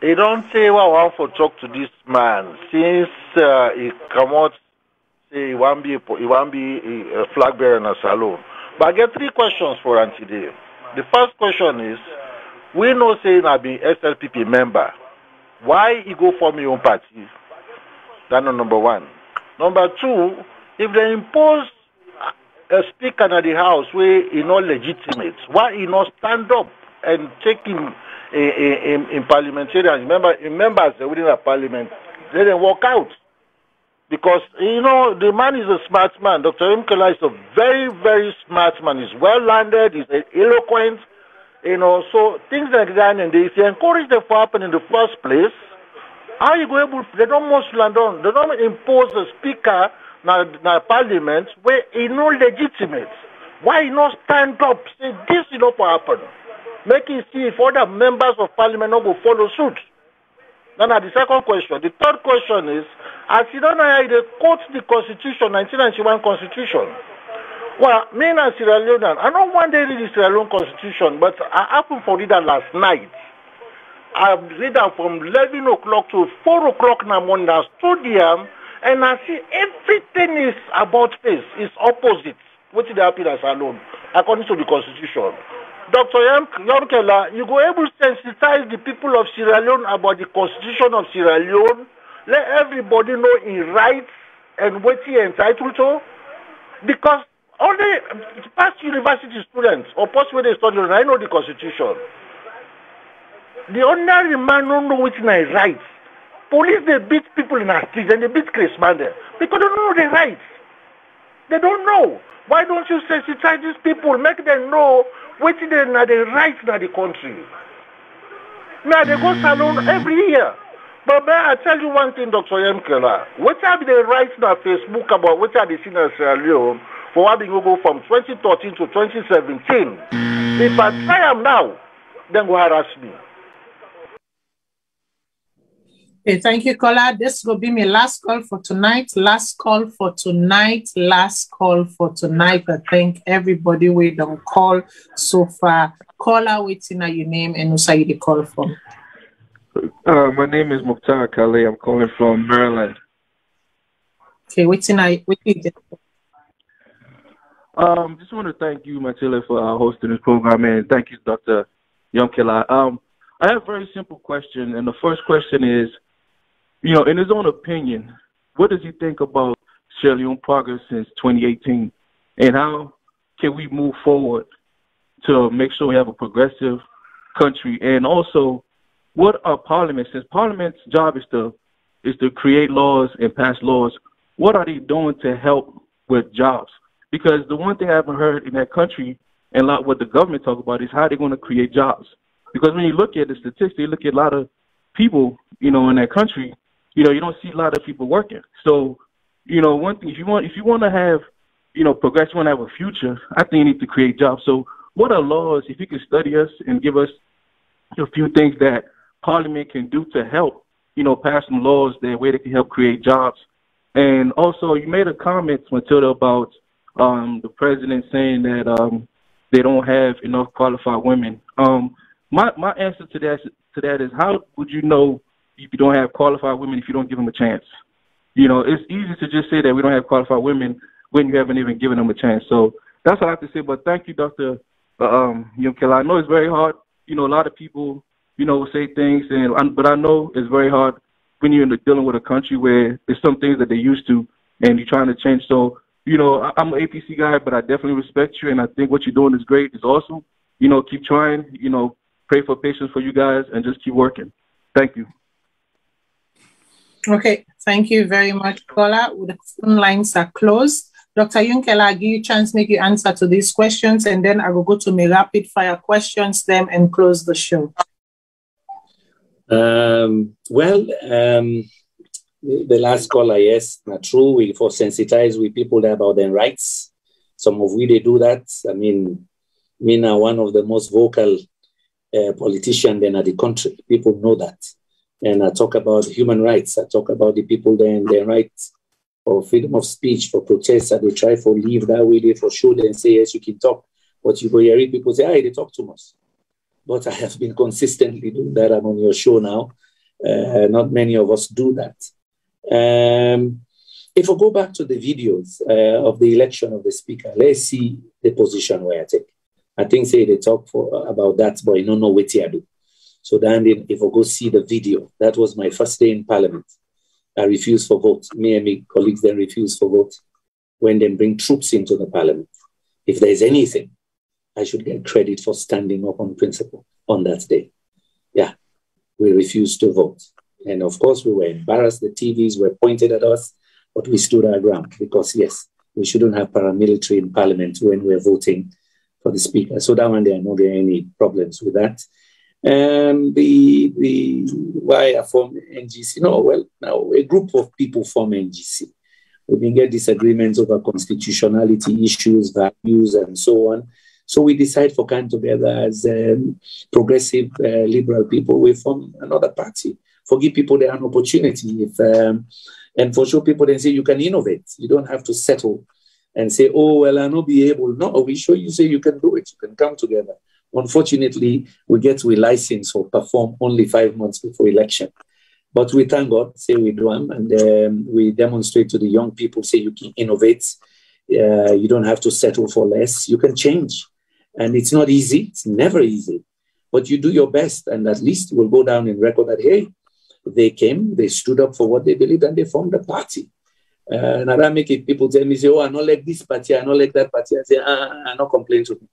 He don't say what I want for talk to this man since uh, he come out say he won't be he won't be a flag bearer in a Salone. But I get three questions for him today. The first question is we know saying I be SLPP member. Why he go form your own party? That's number one. Number two, if they impose a speaker in the house where he not legitimate, why he not stand up and take him in, in, in parliamentarians, remember, members within the parliament, they didn't walk out. Because, you know, the man is a smart man. Dr. Yumkella is a very, very smart man. He's well landed, he's eloquent, you know, so things like that, and if you encourage them to happen in the first place, how you go able? They don't most land on. They don't impose a speaker na na parliament where he no legitimate. Why not stand up say this is not happen? Make it see if other members of parliament not go follow suit. Now, now the second question. The third question is, as you don't how they quote the constitution, 1991 constitution. Well, me and Sierra Leone, I don't want to read the Sierra Leone constitution, but I happened for read that last night. I read that from 11 o'clock to 4 o'clock in the morning. I stood there and I see everything is about face, is opposite. What is the happiness alone, according to the constitution. Dr. Yumkella, you go able to sensitize the people of Sierra Leone about the constitution of Sierra Leone. Let everybody know in rights and what he entitled to. Because only past university students or post-graduate students, I know the constitution. The ordinary man don't know which is rights. Police, they beat people in our streets and they beat Chris Mandel because they don't know their rights. They don't know. Why don't you sensitize these people, make them know which is the, the rights in the country? Now, they go salon every year. But may I tell you one thing, Dr. Yemkela, what are the rights on Facebook about what are the seen in Sierra Leone for having go from 2013 to 2017. If I try them now, then go harass me. Okay, thank you, caller. This will be my last call for tonight. Last call for tonight. Last call for tonight. I thank everybody we don't call so far. Caller, waiting at your name and also you the call from. Uh, my name is Mukhtar Kali. I'm calling from Maryland. Okay, waiting at waiting. Um, just want to thank you, Matilda, for uh, hosting this program, and thank you, Dr. Yumkella. Um, I have a very simple question, and the first question is, you know, in his own opinion, what does he think about Sierra Leone progress since 2018, and how can we move forward to make sure we have a progressive country, and also, what are parliaments? Since parliament's job is to is to create laws and pass laws, what are they doing to help with jobs? Because the one thing I haven't heard in that country and a lot what the government talk about is how they're going to create jobs. Because when you look at the statistics, you look at a lot of people, you know, in that country, you know, you don't see a lot of people working. So, you know, one thing if you want if you want to have, you know, progress, you want to have a future, I think you need to create jobs. So, what are laws? If you can study us and give us a few things that Parliament can do to help, you know, pass some laws that way they can help create jobs. And also, you made a comment, Matilda, about um, the president saying that um, they don't have enough qualified women. Um, my my answer to that to that is how would you know if you don't have qualified women if you don't give them a chance? You know, it's easy to just say that we don't have qualified women when you haven't even given them a chance. So that's all I have to say. But thank you, Doctor uh, um. I know it's very hard. You know, a lot of people you know, say things. And but I know it's very hard when you're dealing with a country where there's some things that they're used to, and you're trying to change. So, you know, I'm an APC guy, but I definitely respect you, and I think what you're doing is great. It's awesome. You know, keep trying. You know, pray for patience for you guys, and just keep working. Thank you. Okay, thank you very much, Kola. The phone lines are closed. Dr. Yumkella, I'll give you a chance make you answer to these questions, and then I will go to my rapid fire questions them and close the show. Um, well, um, the last caller, yes, not true. We for sensitize with people about their rights. Some of we they do that. I mean, me now one of the most vocal uh, politicians in the country. People know that. And I talk about human rights. I talk about the people there and their rights for freedom of speech, for protest. And they try for leave that way, they for sure and say, yes, you can talk. But you go hear it, people say, hey, they talk too much. But I have been consistently doing that. I'm on your show now. Uh, not many of us do that. Um, if I go back to the videos uh, of the election of the speaker, let's see the position where I take. I think say they talk for, about that, but I don't know what I do. So then if I go see the video, that was my first day in parliament. I refused for vote. Me and my colleagues then refused for vote when they bring troops into the parliament. If there's anything, I should get credit for standing up on principle on that day. Yeah, we refused to vote. And of course, we were embarrassed. The TVs were pointed at us, but we stood our ground because, yes, we shouldn't have paramilitary in parliament when we're voting for the speaker. So that one, i know there are any problems with that. Um, the the why formed NGC. No, well, now a group of people form NGC. We can get disagreements over constitutionality issues, values, and so on. So we decide for kind together as um, progressive uh, liberal people. We form another party. Forgive people they an opportunity. If um, and for sure, people then say you can innovate. You don't have to settle and say, "Oh well, I'll not be able." No, we show you say you can do it. You can come together. Unfortunately, we get to a license or perform only five months before election. But we thank God, say we do them, and um, we demonstrate to the young people, say you can innovate. Uh, you don't have to settle for less. You can change. And it's not easy. It's never easy. But you do your best, and at least we'll go down in record that, hey, they came, they stood up for what they believed, and they formed a party. Uh, and I make it people tell me, say, oh, I don't like this party, I don't like that party. I say, ah, I don't complain to me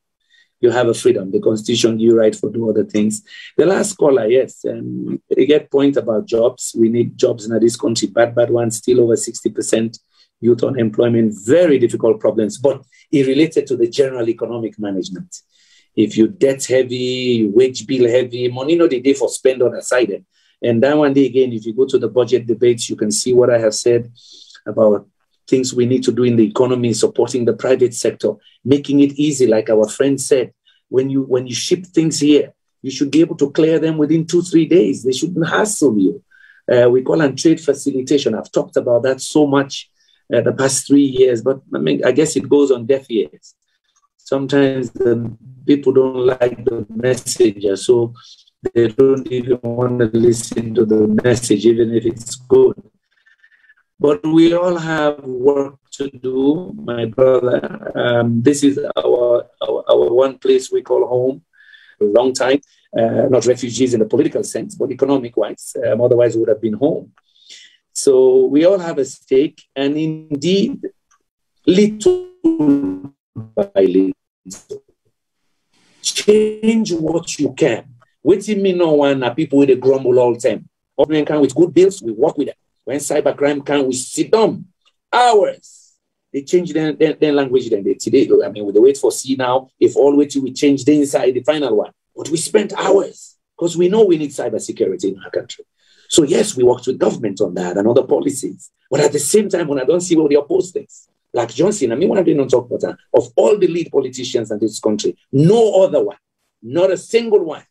you have a freedom. The constitution you right for do other things. The last caller, yes, um, they get point about jobs. We need jobs in this country. Bad, bad ones, still over 60% youth unemployment, very difficult problems, but it related to the general economic management. If you debt heavy, wage bill heavy, money not the day for spend on a side. And then one day again, if you go to the budget debates, you can see what I have said about things we need to do in the economy, supporting the private sector, making it easy, like our friend said. When you when you ship things here, you should be able to clear them within two, three days. They shouldn't hassle you. Uh, we call it trade facilitation. I've talked about that so much uh, the past three years, but I mean, I guess it goes on deaf ears. Sometimes the people don't like the messenger, so they don't even want to listen to the message, even if it's good. But we all have work to do, my brother. Um, this is our, our, our one place we call home. A long time, uh, not refugees in the political sense, but economic wise. Um, otherwise, we would have been home. So we all have a stake, and indeed, little by little, change what you can. Waiting me no one are people with a grumble all time. Ordinary can with good bills, we work with them. When cybercrime can, we sit down hours. They change their, their, their language then they today. I mean, with the wait for C now, if all wait we change the inside the final one. But we spent hours because we know we need cybersecurity in our country. So yes, we worked with government on that and other policies. But at the same time, when I don't see what the opposed things, like Johnson, I mean, when I didn't talk about that, of all the lead politicians in this country, no other one, not a single one,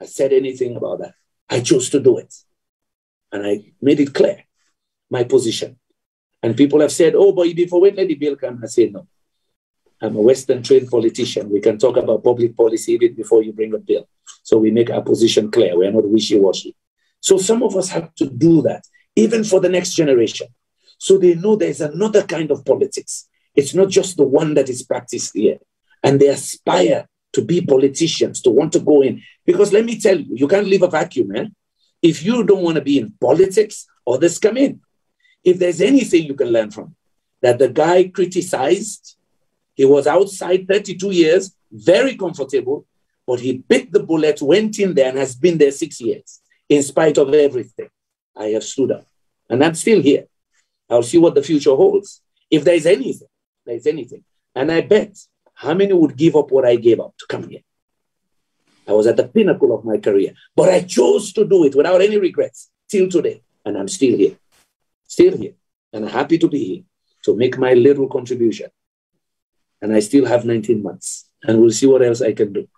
has said anything about that. I chose to do it. And I made it clear my position. And people have said, oh, but before when the bill come, I said, no. I'm a Western trained politician. We can talk about public policy even before you bring a bill. So we make our position clear. We are not wishy washy. So some of us have to do that, even for the next generation. So they know there's another kind of politics. It's not just the one that is practiced here. And they aspire to be politicians, to want to go in. Because let me tell you, you can't leave a vacuum, man. Eh? If you don't want to be in politics, others come in. If there's anything you can learn from, that the guy criticized, he was outside 32 years, very comfortable, but he bit the bullet, went in there, and has been there six years, in spite of everything. I have stood up, and I'm still here. I'll see what the future holds. If there's anything, there's anything. And I bet how many would give up what I gave up to come here? I was at the pinnacle of my career, but I chose to do it without any regrets till today. And I'm still here, still here, and happy to be here to make my little contribution. And I still have 19 months, and we'll see what else I can do.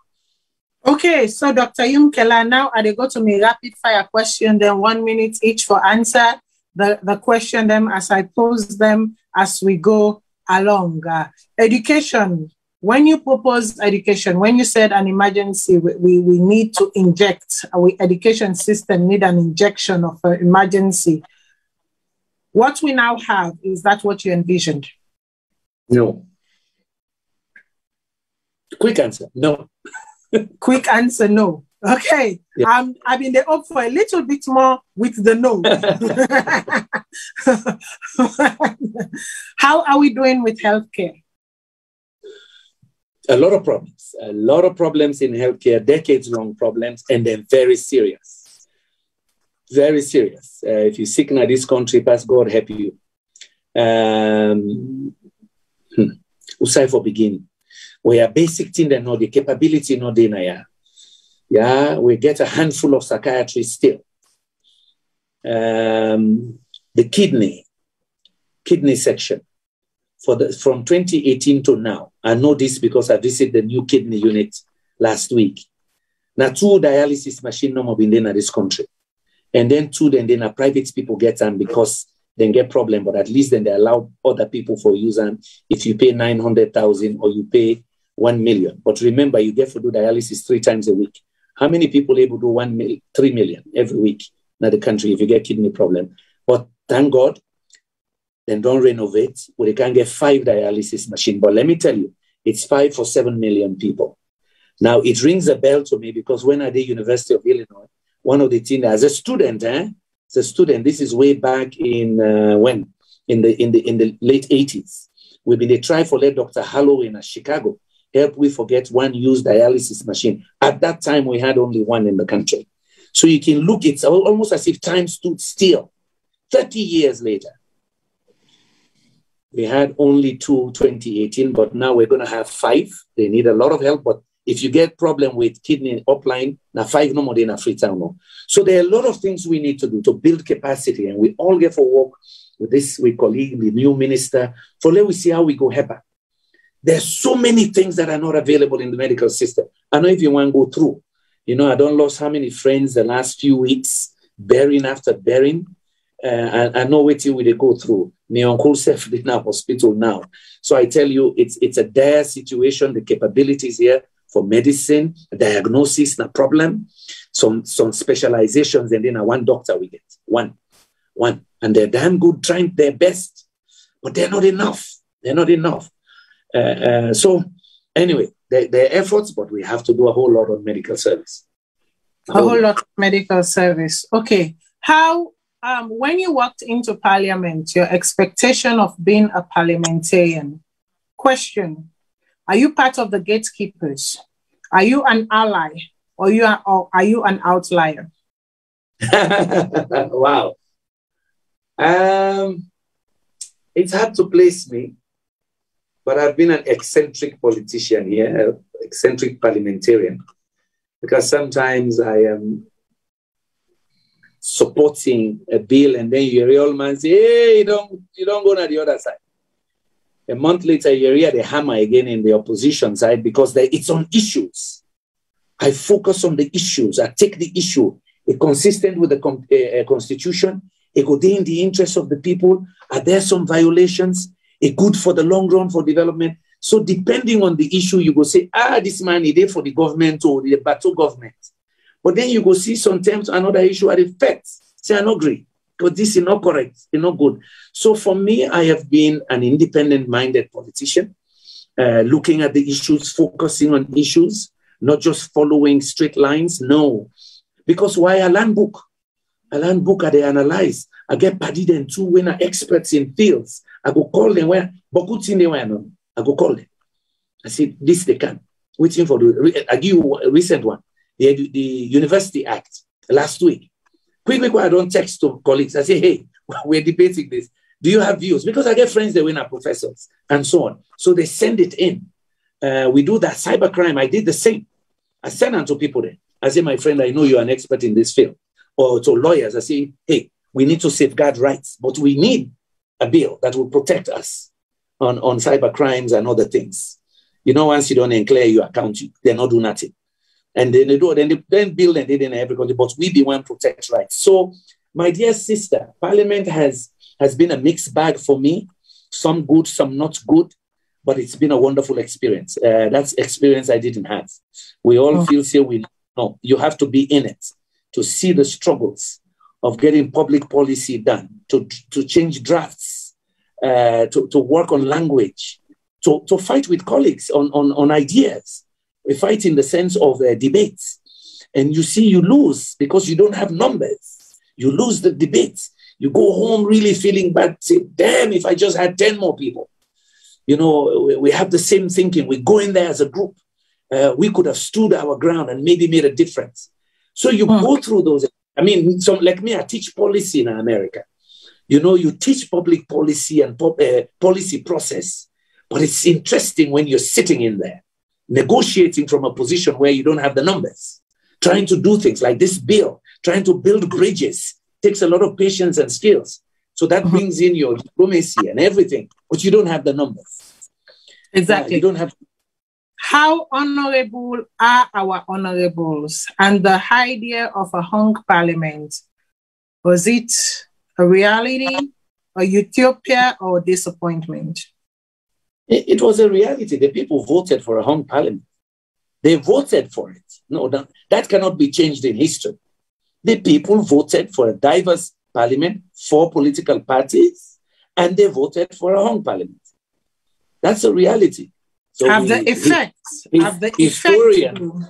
Okay, so Dr. Yumkela, now I go to me rapid fire question, then one minute each for answer. The, the question them as I pose them as we go along. Uh, education, when you propose education, when you said an emergency, we, we, we need to inject, our education system need an injection of an emergency. What we now have, is that what you envisioned? No. Quick answer, no. Quick answer, no. Okay. Yeah. Um, I've been there up for a little bit more with the no. How are we doing with healthcare? A lot of problems, a lot of problems in healthcare, decades long problems, and they're very serious. Very serious. Uh, if you're sick in this country, pass God help you. Um, hmm. Usai for beginning. We are basic thing that know the capability not in yeah. Yeah, we get a handful of psychiatrists still. Um, the kidney, kidney section for the, from 2018 to now. I know this because I visited the new kidney unit last week. Now, two dialysis machine no more been in this country. And then two, then, then private people get them because they get problem, but at least then they allow other people for use them if you pay 900,000 or you pay 1 million. But remember, you get to do dialysis three times a week. How many people able to do one mil, 3 million every week in the country if you get kidney problem? But thank God, then don't renovate. We can get five dialysis machine. But let me tell you, it's five for seven million people. Now it rings a bell to me because when I did University of Illinois, one of the things as a student, eh, as a student, this is way back in uh, when in the in the in the late 80s. We've been a try for let Dr. Hallow in Chicago help we forget one used dialysis machine. At that time, we had only one in the country. So you can look, it's almost as if time stood still. 30 years later, we had only two 2018, but now we're going to have five. They need a lot of help, but if you get problem with kidney upline, now five no more than a Freetown. So there are a lot of things we need to do to build capacity, and we all get for work with this we colleague, the new minister. For let we see how we go HEPA. There's so many things that are not available in the medical system. I know if you want to go through, you know, I don't lost how many friends the last few weeks, bearing after bearing. Uh, I, I know what you will go through. My uncle self in our hospital now. So I tell you, it's it's a dire situation. The capabilities here for medicine, diagnosis, the problem, some some specializations, and then a one doctor we get one, one, and they're damn good, trying their best, but they're not enough. They're not enough. Uh, uh, so anyway, are efforts, but we have to do a whole lot of medical service. A whole lot of medical service. Okay. How um, when you walked into parliament, your expectation of being a parliamentarian, question, are you part of the gatekeepers? Are you an ally or, you are, or are you an outlier? wow. Um, it's hard to place me, but I've been an eccentric politician here, eccentric parliamentarian, because sometimes I am supporting a bill, and then your real man say, hey, you don't, you don't go to the other side. A month later, you hear the hammer again in the opposition side because it's on issues. I focus on the issues. I take the issue. It consistent with the uh, uh, constitution. It go in the interest of the people. Are there some violations? It good for the long run for development. So depending on the issue, you go say, ah, this man is there for the government or the battle government. But then you go see sometimes another issue at effect. Say, I not agree because this is not correct, it's not good. So for me, I have been an independent minded politician. uh, looking at the issues, focusing on issues, not just following straight lines. No. Because why a land book? A land book, I they analyze. I get paddy them two when are experts in fields. I go call them where, but good thing they were I go call them. I say, this they can. Waiting for the, I give you a recent one. The, the University Act last week. Quick, quick, I don't text to colleagues. I say, hey, we're debating this. Do you have views? Because I get friends that win are professors and so on. So they send it in. Uh, we do that cybercrime. I did the same. I send it to people there. I say, my friend, I know you're an expert in this field. Or to lawyers, I say, hey, we need to safeguard rights, but we need a bill that will protect us on, on cyber crimes and other things. You know, once you don't declare your account, they're not doing nothing. And then they do, then they then build and they in every country, but we be one protect rights. So, my dear sister, Parliament has has been a mixed bag for me. Some good, some not good, but it's been a wonderful experience. Uh, that's experience I didn't have. We all oh. feel say we know you have to be in it to see the struggles of getting public policy done, to, to change drafts, uh, to, to work on language, to, to fight with colleagues on, on, on ideas. We fight in the sense of uh, debates. And you see, you lose because you don't have numbers. You lose the debates. You go home really feeling bad, say, damn, if I just had 10 more people. You know, we, we have the same thinking. We go in there as a group. Uh, we could have stood our ground and maybe made a difference. So you hmm. go through those I mean, so like me, I teach policy in America. You know, you teach public policy and uh, policy process, but it's interesting when you're sitting in there, negotiating from a position where you don't have the numbers, trying to do things like this bill, trying to build bridges, takes a lot of patience and skills. So that mm-hmm. brings in your diplomacy and everything, but you don't have the numbers. Exactly. Uh, you don't have how honorable are our honorables and the idea of a hung parliament? Was it a reality, a utopia, or disappointment? It, it was a reality. The people voted for a hung parliament. They voted for it. No, that, that cannot be changed in history. The people voted for a diverse parliament, four political parties, and they voted for a hung parliament. That's a reality. So have the effects. Have the historian.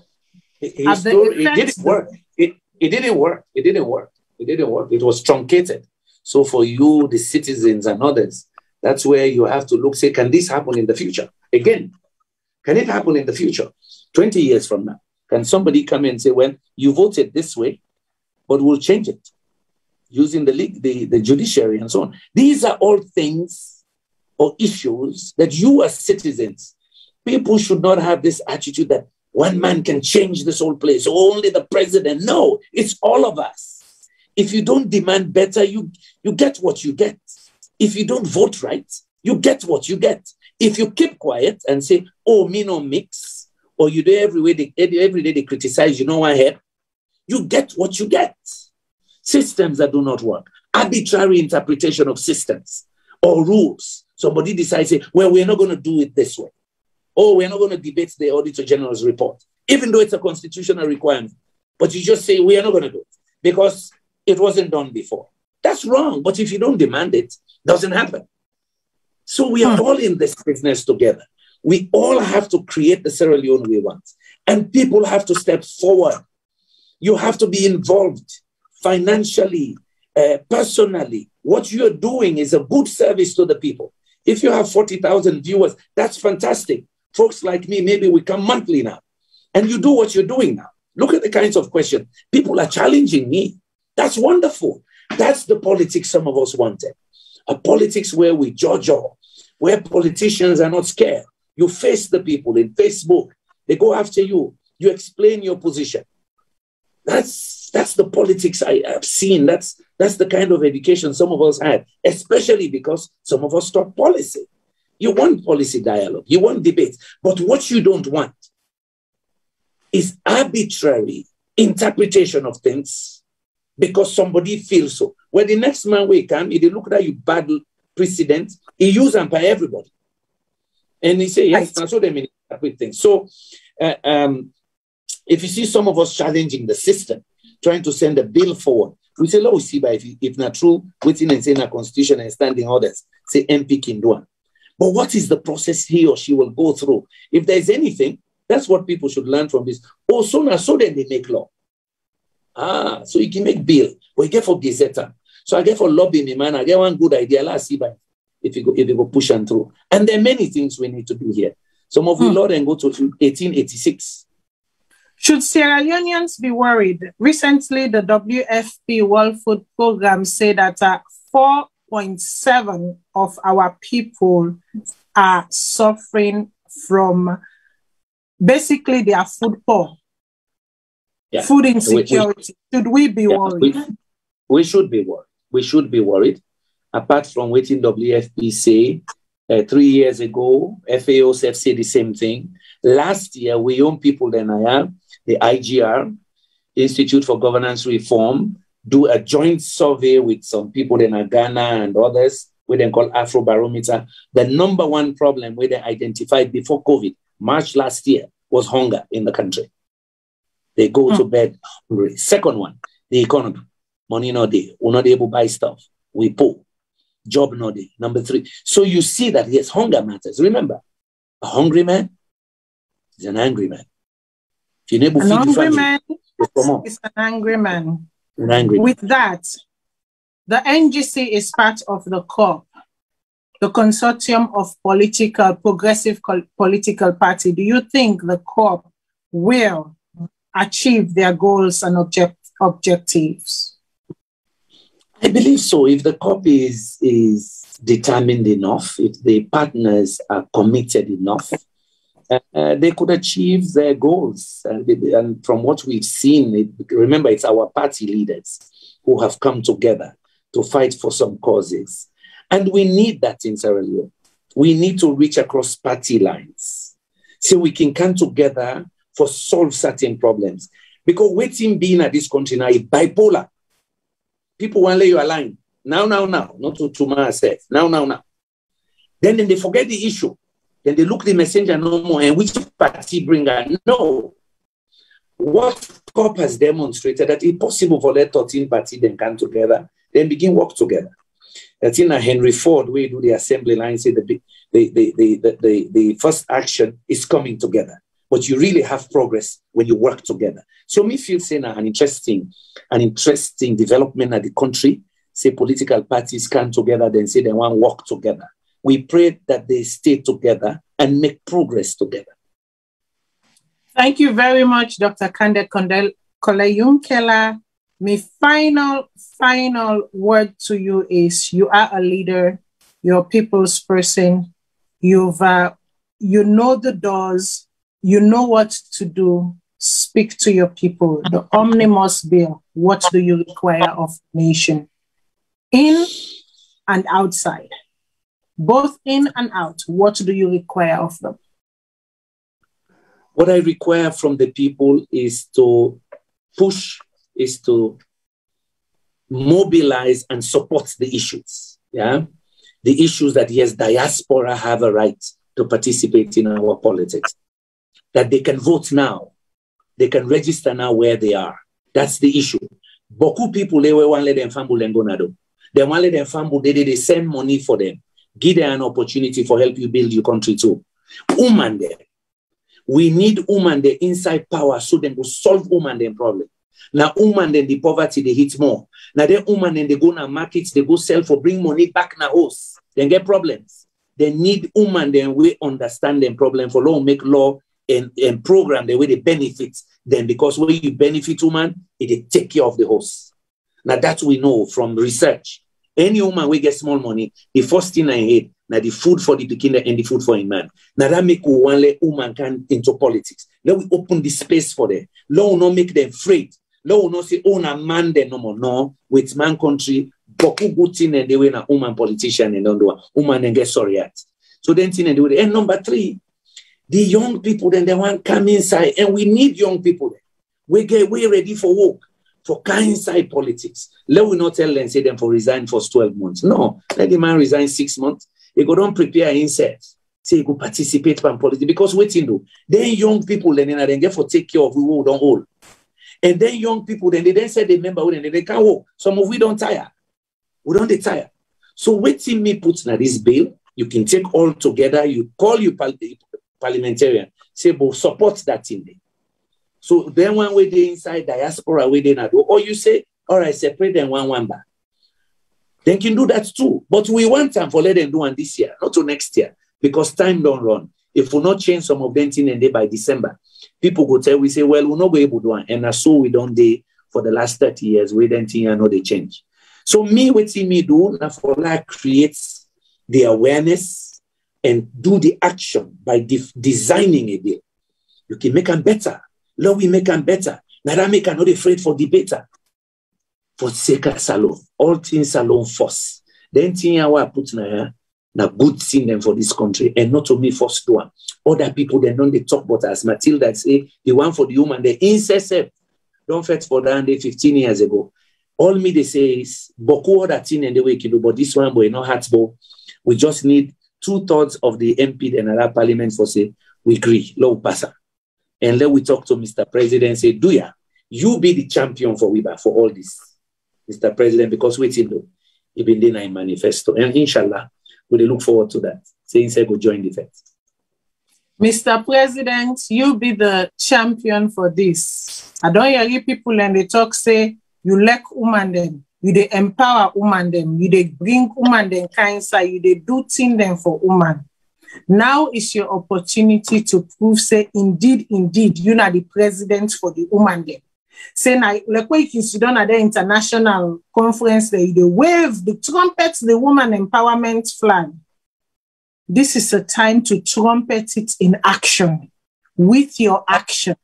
Histori- it didn't work. It, it didn't work. It didn't work. It didn't work. It was truncated. So for you, the citizens and others, that's where you have to look, say, can this happen in the future? Again, can it happen in the future? 20 years from now, can somebody come in and say, well, you voted this way, but we'll change it using the, the, the judiciary and so on. These are all things or issues that you as citizens People should not have this attitude that one man can change this whole place, only the president. No, it's all of us. If you don't demand better, you, you get what you get. If you don't vote right, you get what you get. If you keep quiet and say, oh, me no mix, or you do every, way they, every day they criticize, you know what help, you get what you get. Systems that do not work, arbitrary interpretation of systems or rules. Somebody decides, well, we're not going to do it this way oh, we're not going to debate the Auditor General's report, even though it's a constitutional requirement. But you just say, we are not going to do it because it wasn't done before. That's wrong. But if you don't demand it, it doesn't happen. So we are all in this business together. We all have to create the Sierra Leone we want. And people have to step forward. You have to be involved financially, uh, personally. What you're doing is a good service to the people. If you have 40,000 viewers, that's fantastic folks like me, maybe we come monthly now. And you do what you're doing now. Look at the kinds of questions. People are challenging me. That's wonderful. That's the politics some of us wanted. A politics where we judge all, where politicians are not scared. You face the people in Facebook. They go after you. You explain your position. That's that's the politics I have seen. That's that's the kind of education some of us had, especially because some of us taught policy. You want policy dialogue, you want debate. But what you don't want is arbitrary interpretation of things because somebody feels so. When the next man will come, if they look at you bad precedent, he use them by everybody. And he say, yes, what they mean interpret things. So uh, um, if you see some of us challenging the system, trying to send a bill forward, we say, "Look, see, but if, if not true, waiting and saying a constitution and standing orders, say MP can do it. But what is the process he or she will go through? If there's anything, that's what people should learn from this. Oh, so now, so then they make law. Ah, so you can make bill, but you get for gazetteer. So I get for lobbying me, man. I get one good idea. Let's see if you go if you go push and through. And there are many things we need to do here. Some of hmm. we law then go to 1886. Should Sierra Leoneans be worried? Recently, the WFP World Food Program said that uh, 4.7 of our people are suffering from basically they are food poor. Yeah. Food insecurity. We, we, should we be yeah, worried? We, we, should be worried. We should be worried. Apart from waiting WFP say, uh, three years ago, FAO said the same thing. Last year, we young people then I am, the IGR, Institute for Governance Reform, do a joint survey with some people in Ghana and others, we then call Afrobarometer. The number one problem we they identified before COVID, March last year, was hunger in the country. They go hmm. to bed hungry. Second one, the economy. Money no day. We're not able to buy stuff. We poor. Job no day. Number three. So you see that yes, hunger matters. Remember, a hungry man is an angry man. If you're able an hungry family, man is an angry man. An angry With that, the NGC is part of the COP, the consortium of political, progressive political party. Do you think the COP will achieve their goals and object, objectives? I believe so. If the COP is, is determined enough, if the partners are committed enough, uh, they could achieve their goals. And, and from what we've seen, it, remember, it's our party leaders who have come together to fight for some causes. And we need that in Sierra Leone. We need to reach across party lines so we can come together for solve certain problems. Because waiting being at this country now is bipolar. People want to lay you a line. Now, now, now. Not to, to myself. Now, now, now. Then, then they forget the issue. Then they look the messenger no more and which party bring her. No. What COP has demonstrated that it's possible for the 13 party then come together, then begin work together. That's in a Henry Ford, we do the assembly line, say the, the, the, the, the, the first action is coming together but you really have progress when you work together. So me feel saying an interesting, an interesting development at the country. Say political parties come together, then say they want to work together. We pray that they stay together and make progress together. Thank you very much, Dr. Kande Koleyumkela. My final, final word to you is you are a leader, you're a people's person. You've, uh, you know the doors, you know what to do. Speak to your people. The omnibus bill. What do you require of nation? In and outside. Both in and out. What do you require of them? What I require from the people is to push, is to mobilize and support the issues. Yeah. The issues that yes, diaspora have a right to participate in our politics that they can vote now. They can register now where they are. That's the issue. Boku people, they want let them famble and go nado. They want let them they, they send money for them. Give them an opportunity for help you build your country too. Woman there. We need woman the inside power so they will solve woman the problem. Now, woman then the poverty they hit more. Now, then woman then they go na markets, they go sell for bring money back na house. Then get problems. They need woman then we understand them problem for law make law and, and program the way they benefit them because when you benefit woman, it will take care of the host. Now that we know from research. Any woman we get small money, the first thing I hate, now the food for the beginner and the food for a man. Now that make one woman can into politics. Let we open the space for them. Let not make them afraid. Let not say, oh, na man they no more. No, with man country, boku good thing and they win a woman politician and don't do woman and get sorry at. So then thing and. And eh, number three, the young people then they want come inside, and we need young people. Then. We get we ready for work, for come inside politics. Let we not tell them say them for resign for 12 months. No, let the man resign six months. He go don't prepare himself. Say he go participate in politics because waiting do. Then young people then they get for take care of we don't hold. And then young people then they then say they remember when they can't work. Some of we don't tire. We don't tire. So waiting me put in this bill You can take all together, you call you parliamentarian, say, but support that thing. So then when we're inside diaspora, we did not do, or you say, all right, separate them one one back. They can do that too. But we want time for let them do one this year, not to next year, because time don't run. If we not change some of them thing and day by December, people go tell we say, well, we're not going able to do one. And so we don't day for the last 30 years, we don't think I know they change. So me, what me do, now for like creates the awareness and do the action by de- designing a bill. You can make them better. Lord, we make them better. Make them not afraid for the better for sake Salone. All things alone first. Then thing I put na good thing them for this country, and not only first one. Other people they don't they talk about as Matilda say the one for the woman, the incest don't fight for that day 15 years ago. All me they say is Boku other thing and the way you do, but this one boy no hearts We just need two thirds of the MP and another parliament for say we agree, low passer. And then we talk to Mr. President say, do ya, you be the champion for WIBA for all this. Mr. President, because we do. He been a manifesto. And inshallah, we look forward to that. Saying say go join the fight. Mr. President, you be the champion for this. I don't hear people and they talk say you lack woman them, you they empower woman them, you they bring woman them kind side, you they do thing them for woman. Now is your opportunity to prove say indeed, indeed, you are the president for the woman them say na like when you sit down at the international conference they wave the trumpet, the woman empowerment flag. This is a time to trumpet it in action with your action.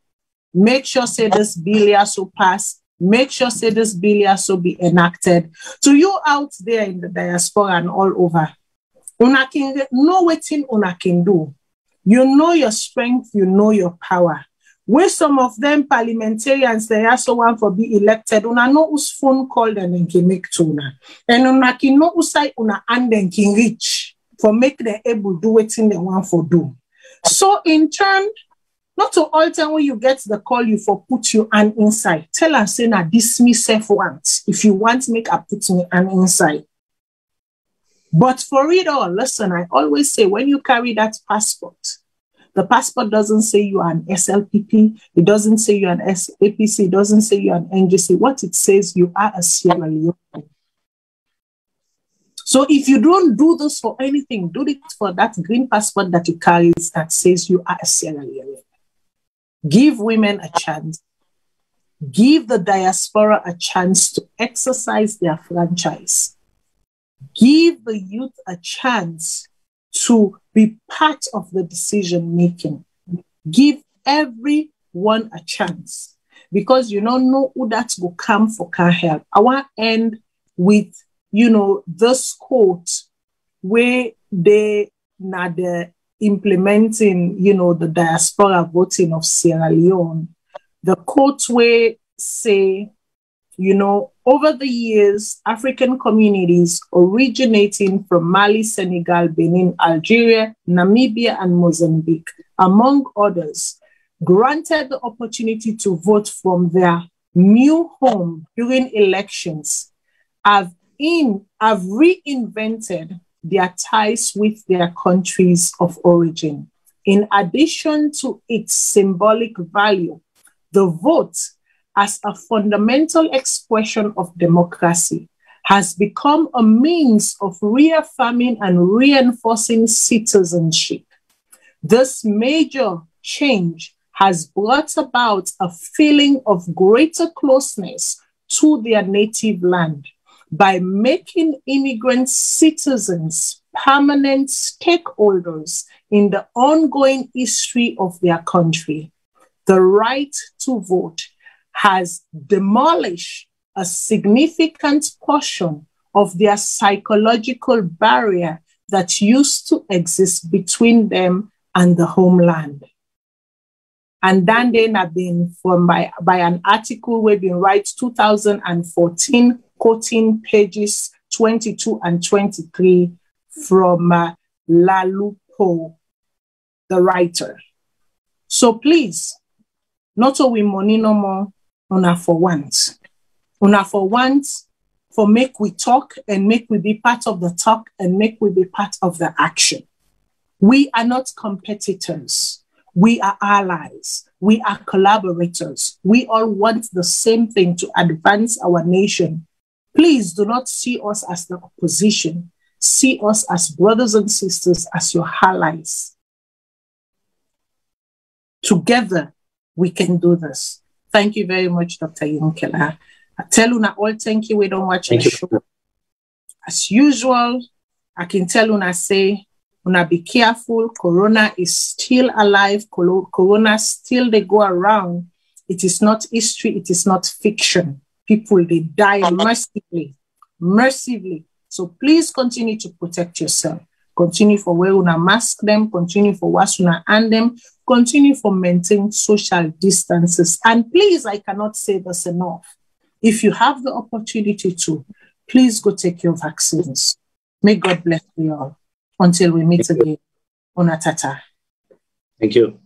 Make sure say this bill also pass. Make sure say this bill also be enacted. To you out there in the diaspora and all over, una can know what thing una can do. You know your strength, you know your power. Where some of them parliamentarians they also want for be elected, una know whose phone call them and can make to una. And una can who say una and then can reach for make them able do what they want for do. So in turn, not to time when you get the call you for put you an inside. Tell us say na dismiss self once. If you want make a put me an inside. But for it all, listen, I always say when you carry that passport, the passport doesn't say you are an SLPP. It doesn't say you're an APC. It doesn't say you're an NGC. What it says, you are a Sierra Leone. So if you don't do this for anything, do it for that green passport that you carry that says you are a Sierra Leone. Give women a chance. Give the diaspora a chance to exercise their franchise. Give the youth a chance to be part of the decision making. Give everyone a chance because you don't know who that will come for can help. I want to end with, you know, this quote where they now the implementing, you know, the diaspora voting of Sierra Leone. The where say, you know, over the years, African communities originating from Mali, Senegal, Benin, Algeria, Namibia, and Mozambique, among others, granted the opportunity to vote from their new home during elections, have, in, have reinvented their ties with their countries of origin. In addition to its symbolic value, the vote as a fundamental expression of democracy has become a means of reaffirming and reinforcing citizenship. This major change has brought about a feeling of greater closeness to their native land by making immigrant citizens permanent stakeholders in the ongoing history of their country. The right to vote has demolished a significant portion of their psychological barrier that used to exist between them and the homeland. And then they have been from by, by an article we've been right 2014, quoting pages 22 and 23 from uh, Lalupo, the writer. So please, not we money no more, una for once. Una for once, for make we talk and make we be part of the talk and make we be part of the action. We are not competitors. We are allies. We are collaborators. We all want the same thing to advance our nation. Please do not see us as the opposition. See us as brothers and sisters, as your allies. Together, we can do this. Thank you very much, Dr. Yumkella. I tell you Una all thank you. We don't watch thank the you. show. As usual, I can tell Una say, Una be careful. Corona is still alive. Corona still they go around. It is not history. It is not fiction. People they die mercifully, mercifully. So please continue to protect yourself. Continue for wear una mask them. Continue for wash una hand them. Continue for maintain social distances. And please, I cannot say this enough. If you have the opportunity to, please go take your vaccines. May God bless you all. Until we meet Thank again. Onatata. Thank you.